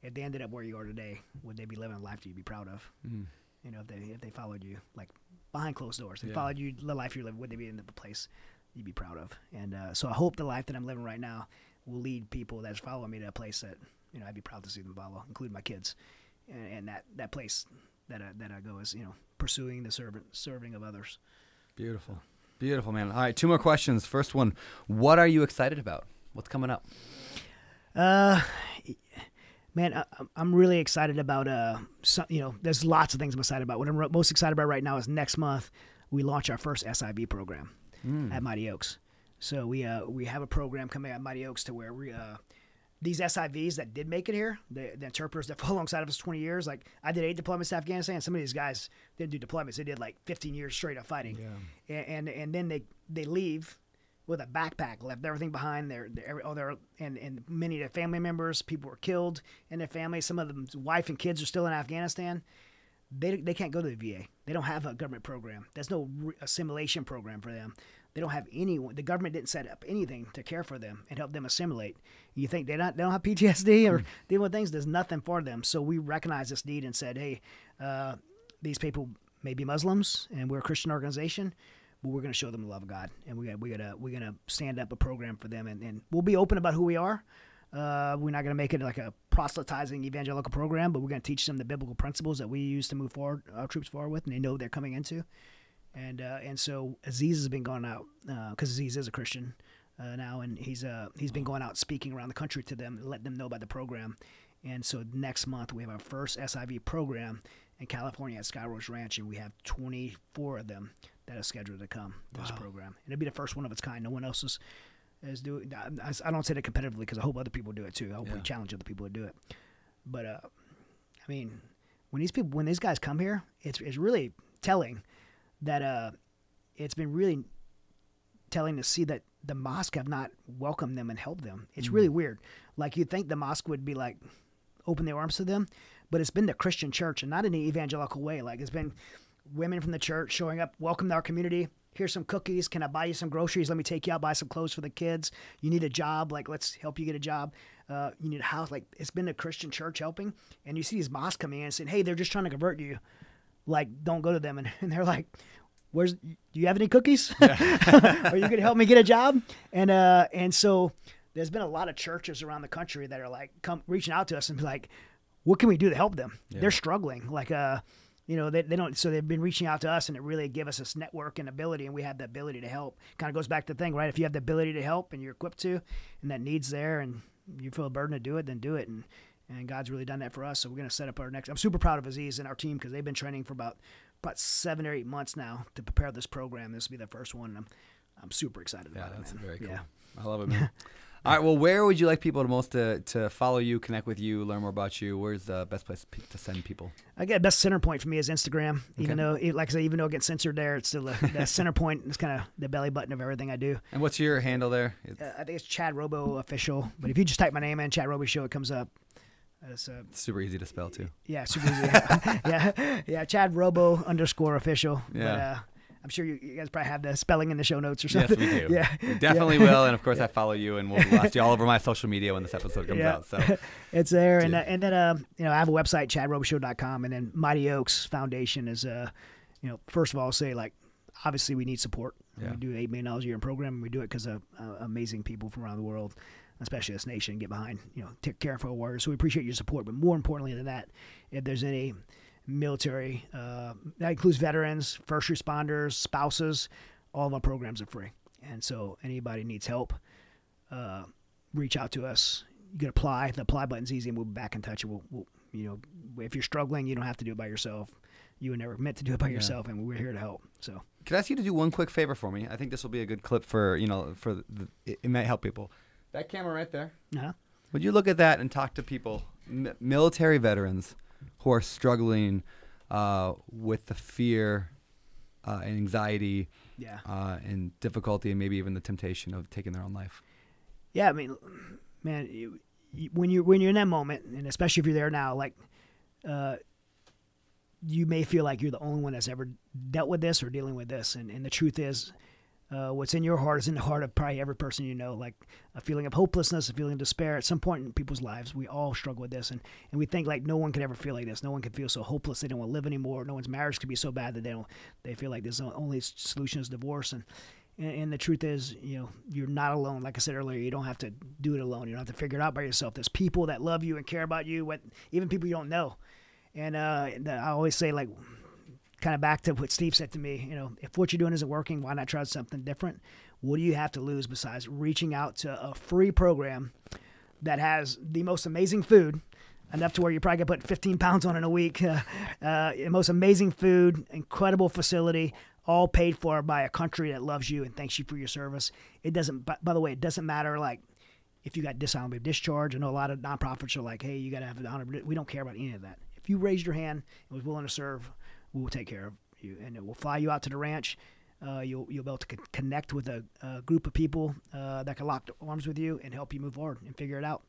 if they ended up where you are today, would they be living a life that you'd be proud of? Mm. You know, if they if they followed you like behind closed doors, they Yeah. followed you the life you're living, would they be in the place you'd be proud of? And uh, so I hope the life that I'm living right now will lead people that's following me to a place that you know I'd be proud to see them follow, including my kids, and, and that that place that I, that I go is you know pursuing the servant serving of others. Beautiful. Beautiful, man. All right, two more questions. First one What are you excited about? What's coming up? Uh, man, I, I'm- I'm really excited about uh, some, you know, there's lots of things I'm excited about. What I'm most excited about right now is next month we launch our first SIV program at Mighty Oaks. So we uh we have a program coming at Mighty Oaks to where we uh these SIVs that did make it here, the, the interpreters that fought alongside of us 20 years, like I did eight deployments to Afghanistan. Some of these guys didn't do deployments; they did like 15 years straight of fighting, and, and and then they they leave with a backpack, left everything behind. Their, their all their and and many of their family members, people were killed in their families. Some of them's wife and kids are still in Afghanistan. They, they can't go to the VA. They don't have a government program. There's no re- assimilation program for them. They don't have anyone. The government didn't set up anything to care for them and help them assimilate. You think they not they don't have PTSD or dealing with things? There's nothing for them. So we recognized this need and said, hey, uh, these people may be Muslims and we're a Christian organization, but we're going to show them the love of God and we got we got to we're going to stand up a program for them and, and we'll be open about who we are. Uh, we're not going to make it like a proselytizing evangelical program, but we're going to teach them the biblical principles that we use to move forward our troops forward with, and they know they're coming into. And uh, and so Aziz has been going out because Aziz is a Christian uh, now, and he's uh, he's been going out speaking around the country to them, letting them know about the program. And so next month we have our first SIV program in California at Skyroach Ranch, and we have 24 of them that are scheduled to come to this program. And it'll be the first one of its kind. No one else is is doing. I, I don't say that competitively because I hope other people do it too. I hope we challenge other people to do it. But uh, I mean, when these people, when these guys come here, it's it's really telling that uh, it's been really telling to see that the mosque have not welcomed them and helped them. It's really weird. Like you'd think the mosque would be like open their arms to them, but it's been the Christian church and not in an evangelical way. Like it's been women from the church showing up, welcome to our community. Here's some cookies. Can I buy you some groceries? Let me take you out, buy some clothes for the kids. You need a job. Like, let's help you get a job. Uh, you need a house. Like, it's been a Christian church helping. And you see these mosques coming in and saying, hey, they're just trying to convert you. Like, don't go to them. And, and they're like, where's, do you have any cookies? Are you going to help me get a job? And, uh, and so there's been a lot of churches around the country that are like, come reaching out to us and be like, what can we do to help them? They're struggling. Like, uh, you know, they, they don't, so they've been reaching out to us and it really give us this network and ability, and we have the ability to help. Kind of goes back to the thing, right? If you have the ability to help and you're equipped to, and that needs there, and you feel a burden to do it, then do it. And, and God's really done that for us. So we're going to set up our next, I'm super proud of Aziz and our team because they've been training for about, about seven or eight months now to prepare this program. This will be the first one. And I'm, I'm super excited Yeah, about it. that's man. very cool. Yeah. I love it, man. All right. Well, where would you like people to most to, to follow you, connect with you, learn more about you? Where's the best place to send people? I get best center point for me is Instagram. Even though, e- like I said, even though it gets censored there, it's still that center point. It's kind of the belly button of everything I do. And what's your handle there? It's Uh, I think it's Chad Robo official. But if you just type my name in, Chad Robichaux, it comes up. It's, uh, super easy to spell too. yeah, super easy. yeah, yeah, Chad Robo underscore official. But, Yeah. uh, I'm sure you, you guys probably have the spelling in the show notes or something. Yes, we do. Yeah, We definitely will. And of course, I follow you, and we'll blast you all over my social media when this episode comes Yeah. out. So it's there. And, uh, and then, uh, you know, I have a website, chadrobichaux.com. And then Mighty Oaks Foundation is, uh, you know, first of all, I'll say, like, obviously we need support. Yeah. We do $8 million a year in program. And we do it because of uh, amazing people from around the world, especially this nation, get behind, you know, take care of our warriors. So we appreciate your support. But more importantly than that, if there's any military, uh, that includes veterans, first responders, spouses, all of our programs are free. And so anybody needs help, uh, reach out to us. You can apply. The apply button's easy, and we'll be back in touch. We'll, we'll, you know, if you're struggling, you don't have to do it by yourself. You were never meant to do it by yourself, and we're here to help. So Could I ask you to do one quick favor for me? I think this will be a good clip for you know for the, it, it might help people. That camera right there. uh Would you look at that and talk to people, military veterans, who are struggling uh, with the fear uh, and anxiety yeah, uh, and difficulty and maybe even the temptation of taking their own life? yeah. I mean, man, you, you, when you when you're in that moment, and especially if you're there now, like, uh, you may feel like you're the only one that's ever dealt with this or dealing with this. And and the truth is, uh, what's in your heart is in the heart of probably every person you know. Like a feeling of hopelessness, a feeling of despair. At some point in people's lives, we all struggle with this, and, and we think like no one could ever feel like this. No one can feel so hopeless they don't want to live anymore. No one's marriage could be so bad that they don't. They feel like this only solution is divorce, and, and and the truth is, you know, you're not alone. Like I said earlier, you don't have to do it alone. You don't have to figure it out by yourself. There's people that love you and care about you, what even people you don't know. And uh, I always say like kind of back to what Steve said to me, you know, if what you're doing isn't working, why not try something different? What do you have to lose besides reaching out to a free program that has the most amazing food, enough to where you probably can put 15 pounds on in a week, uh, uh, most amazing food, incredible facility, all paid for by a country that loves you and thanks you for your service. It doesn't, by, by the way, it doesn't matter like if you got dishonorable discharge. I know a lot of nonprofits are like, hey, you got to have an honorable. We don't care about any of that. If you raised your hand and was willing to serve, we will take care of you, and it will fly you out to the ranch. Uh, you'll you'll be able to co- connect with a, a, group of people uh, that can lock arms with you and help you move forward and figure it out.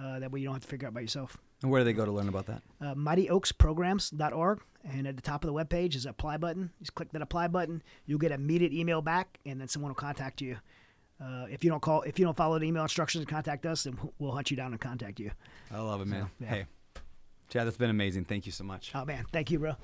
Uh, that way you don't have to figure it out by yourself. And where do they go to learn about that? Uh, MightyOaksPrograms.org, and at the top of the webpage is an apply button. Just click that apply button. You'll get immediate email back, and then someone will contact you. Uh, if you don't call, if you don't follow the email instructions and contact us, then we'll hunt you down and contact you. I love it, man. So, yeah. Hey, Chad, that's been amazing. Thank you so much. Oh man, thank you, bro.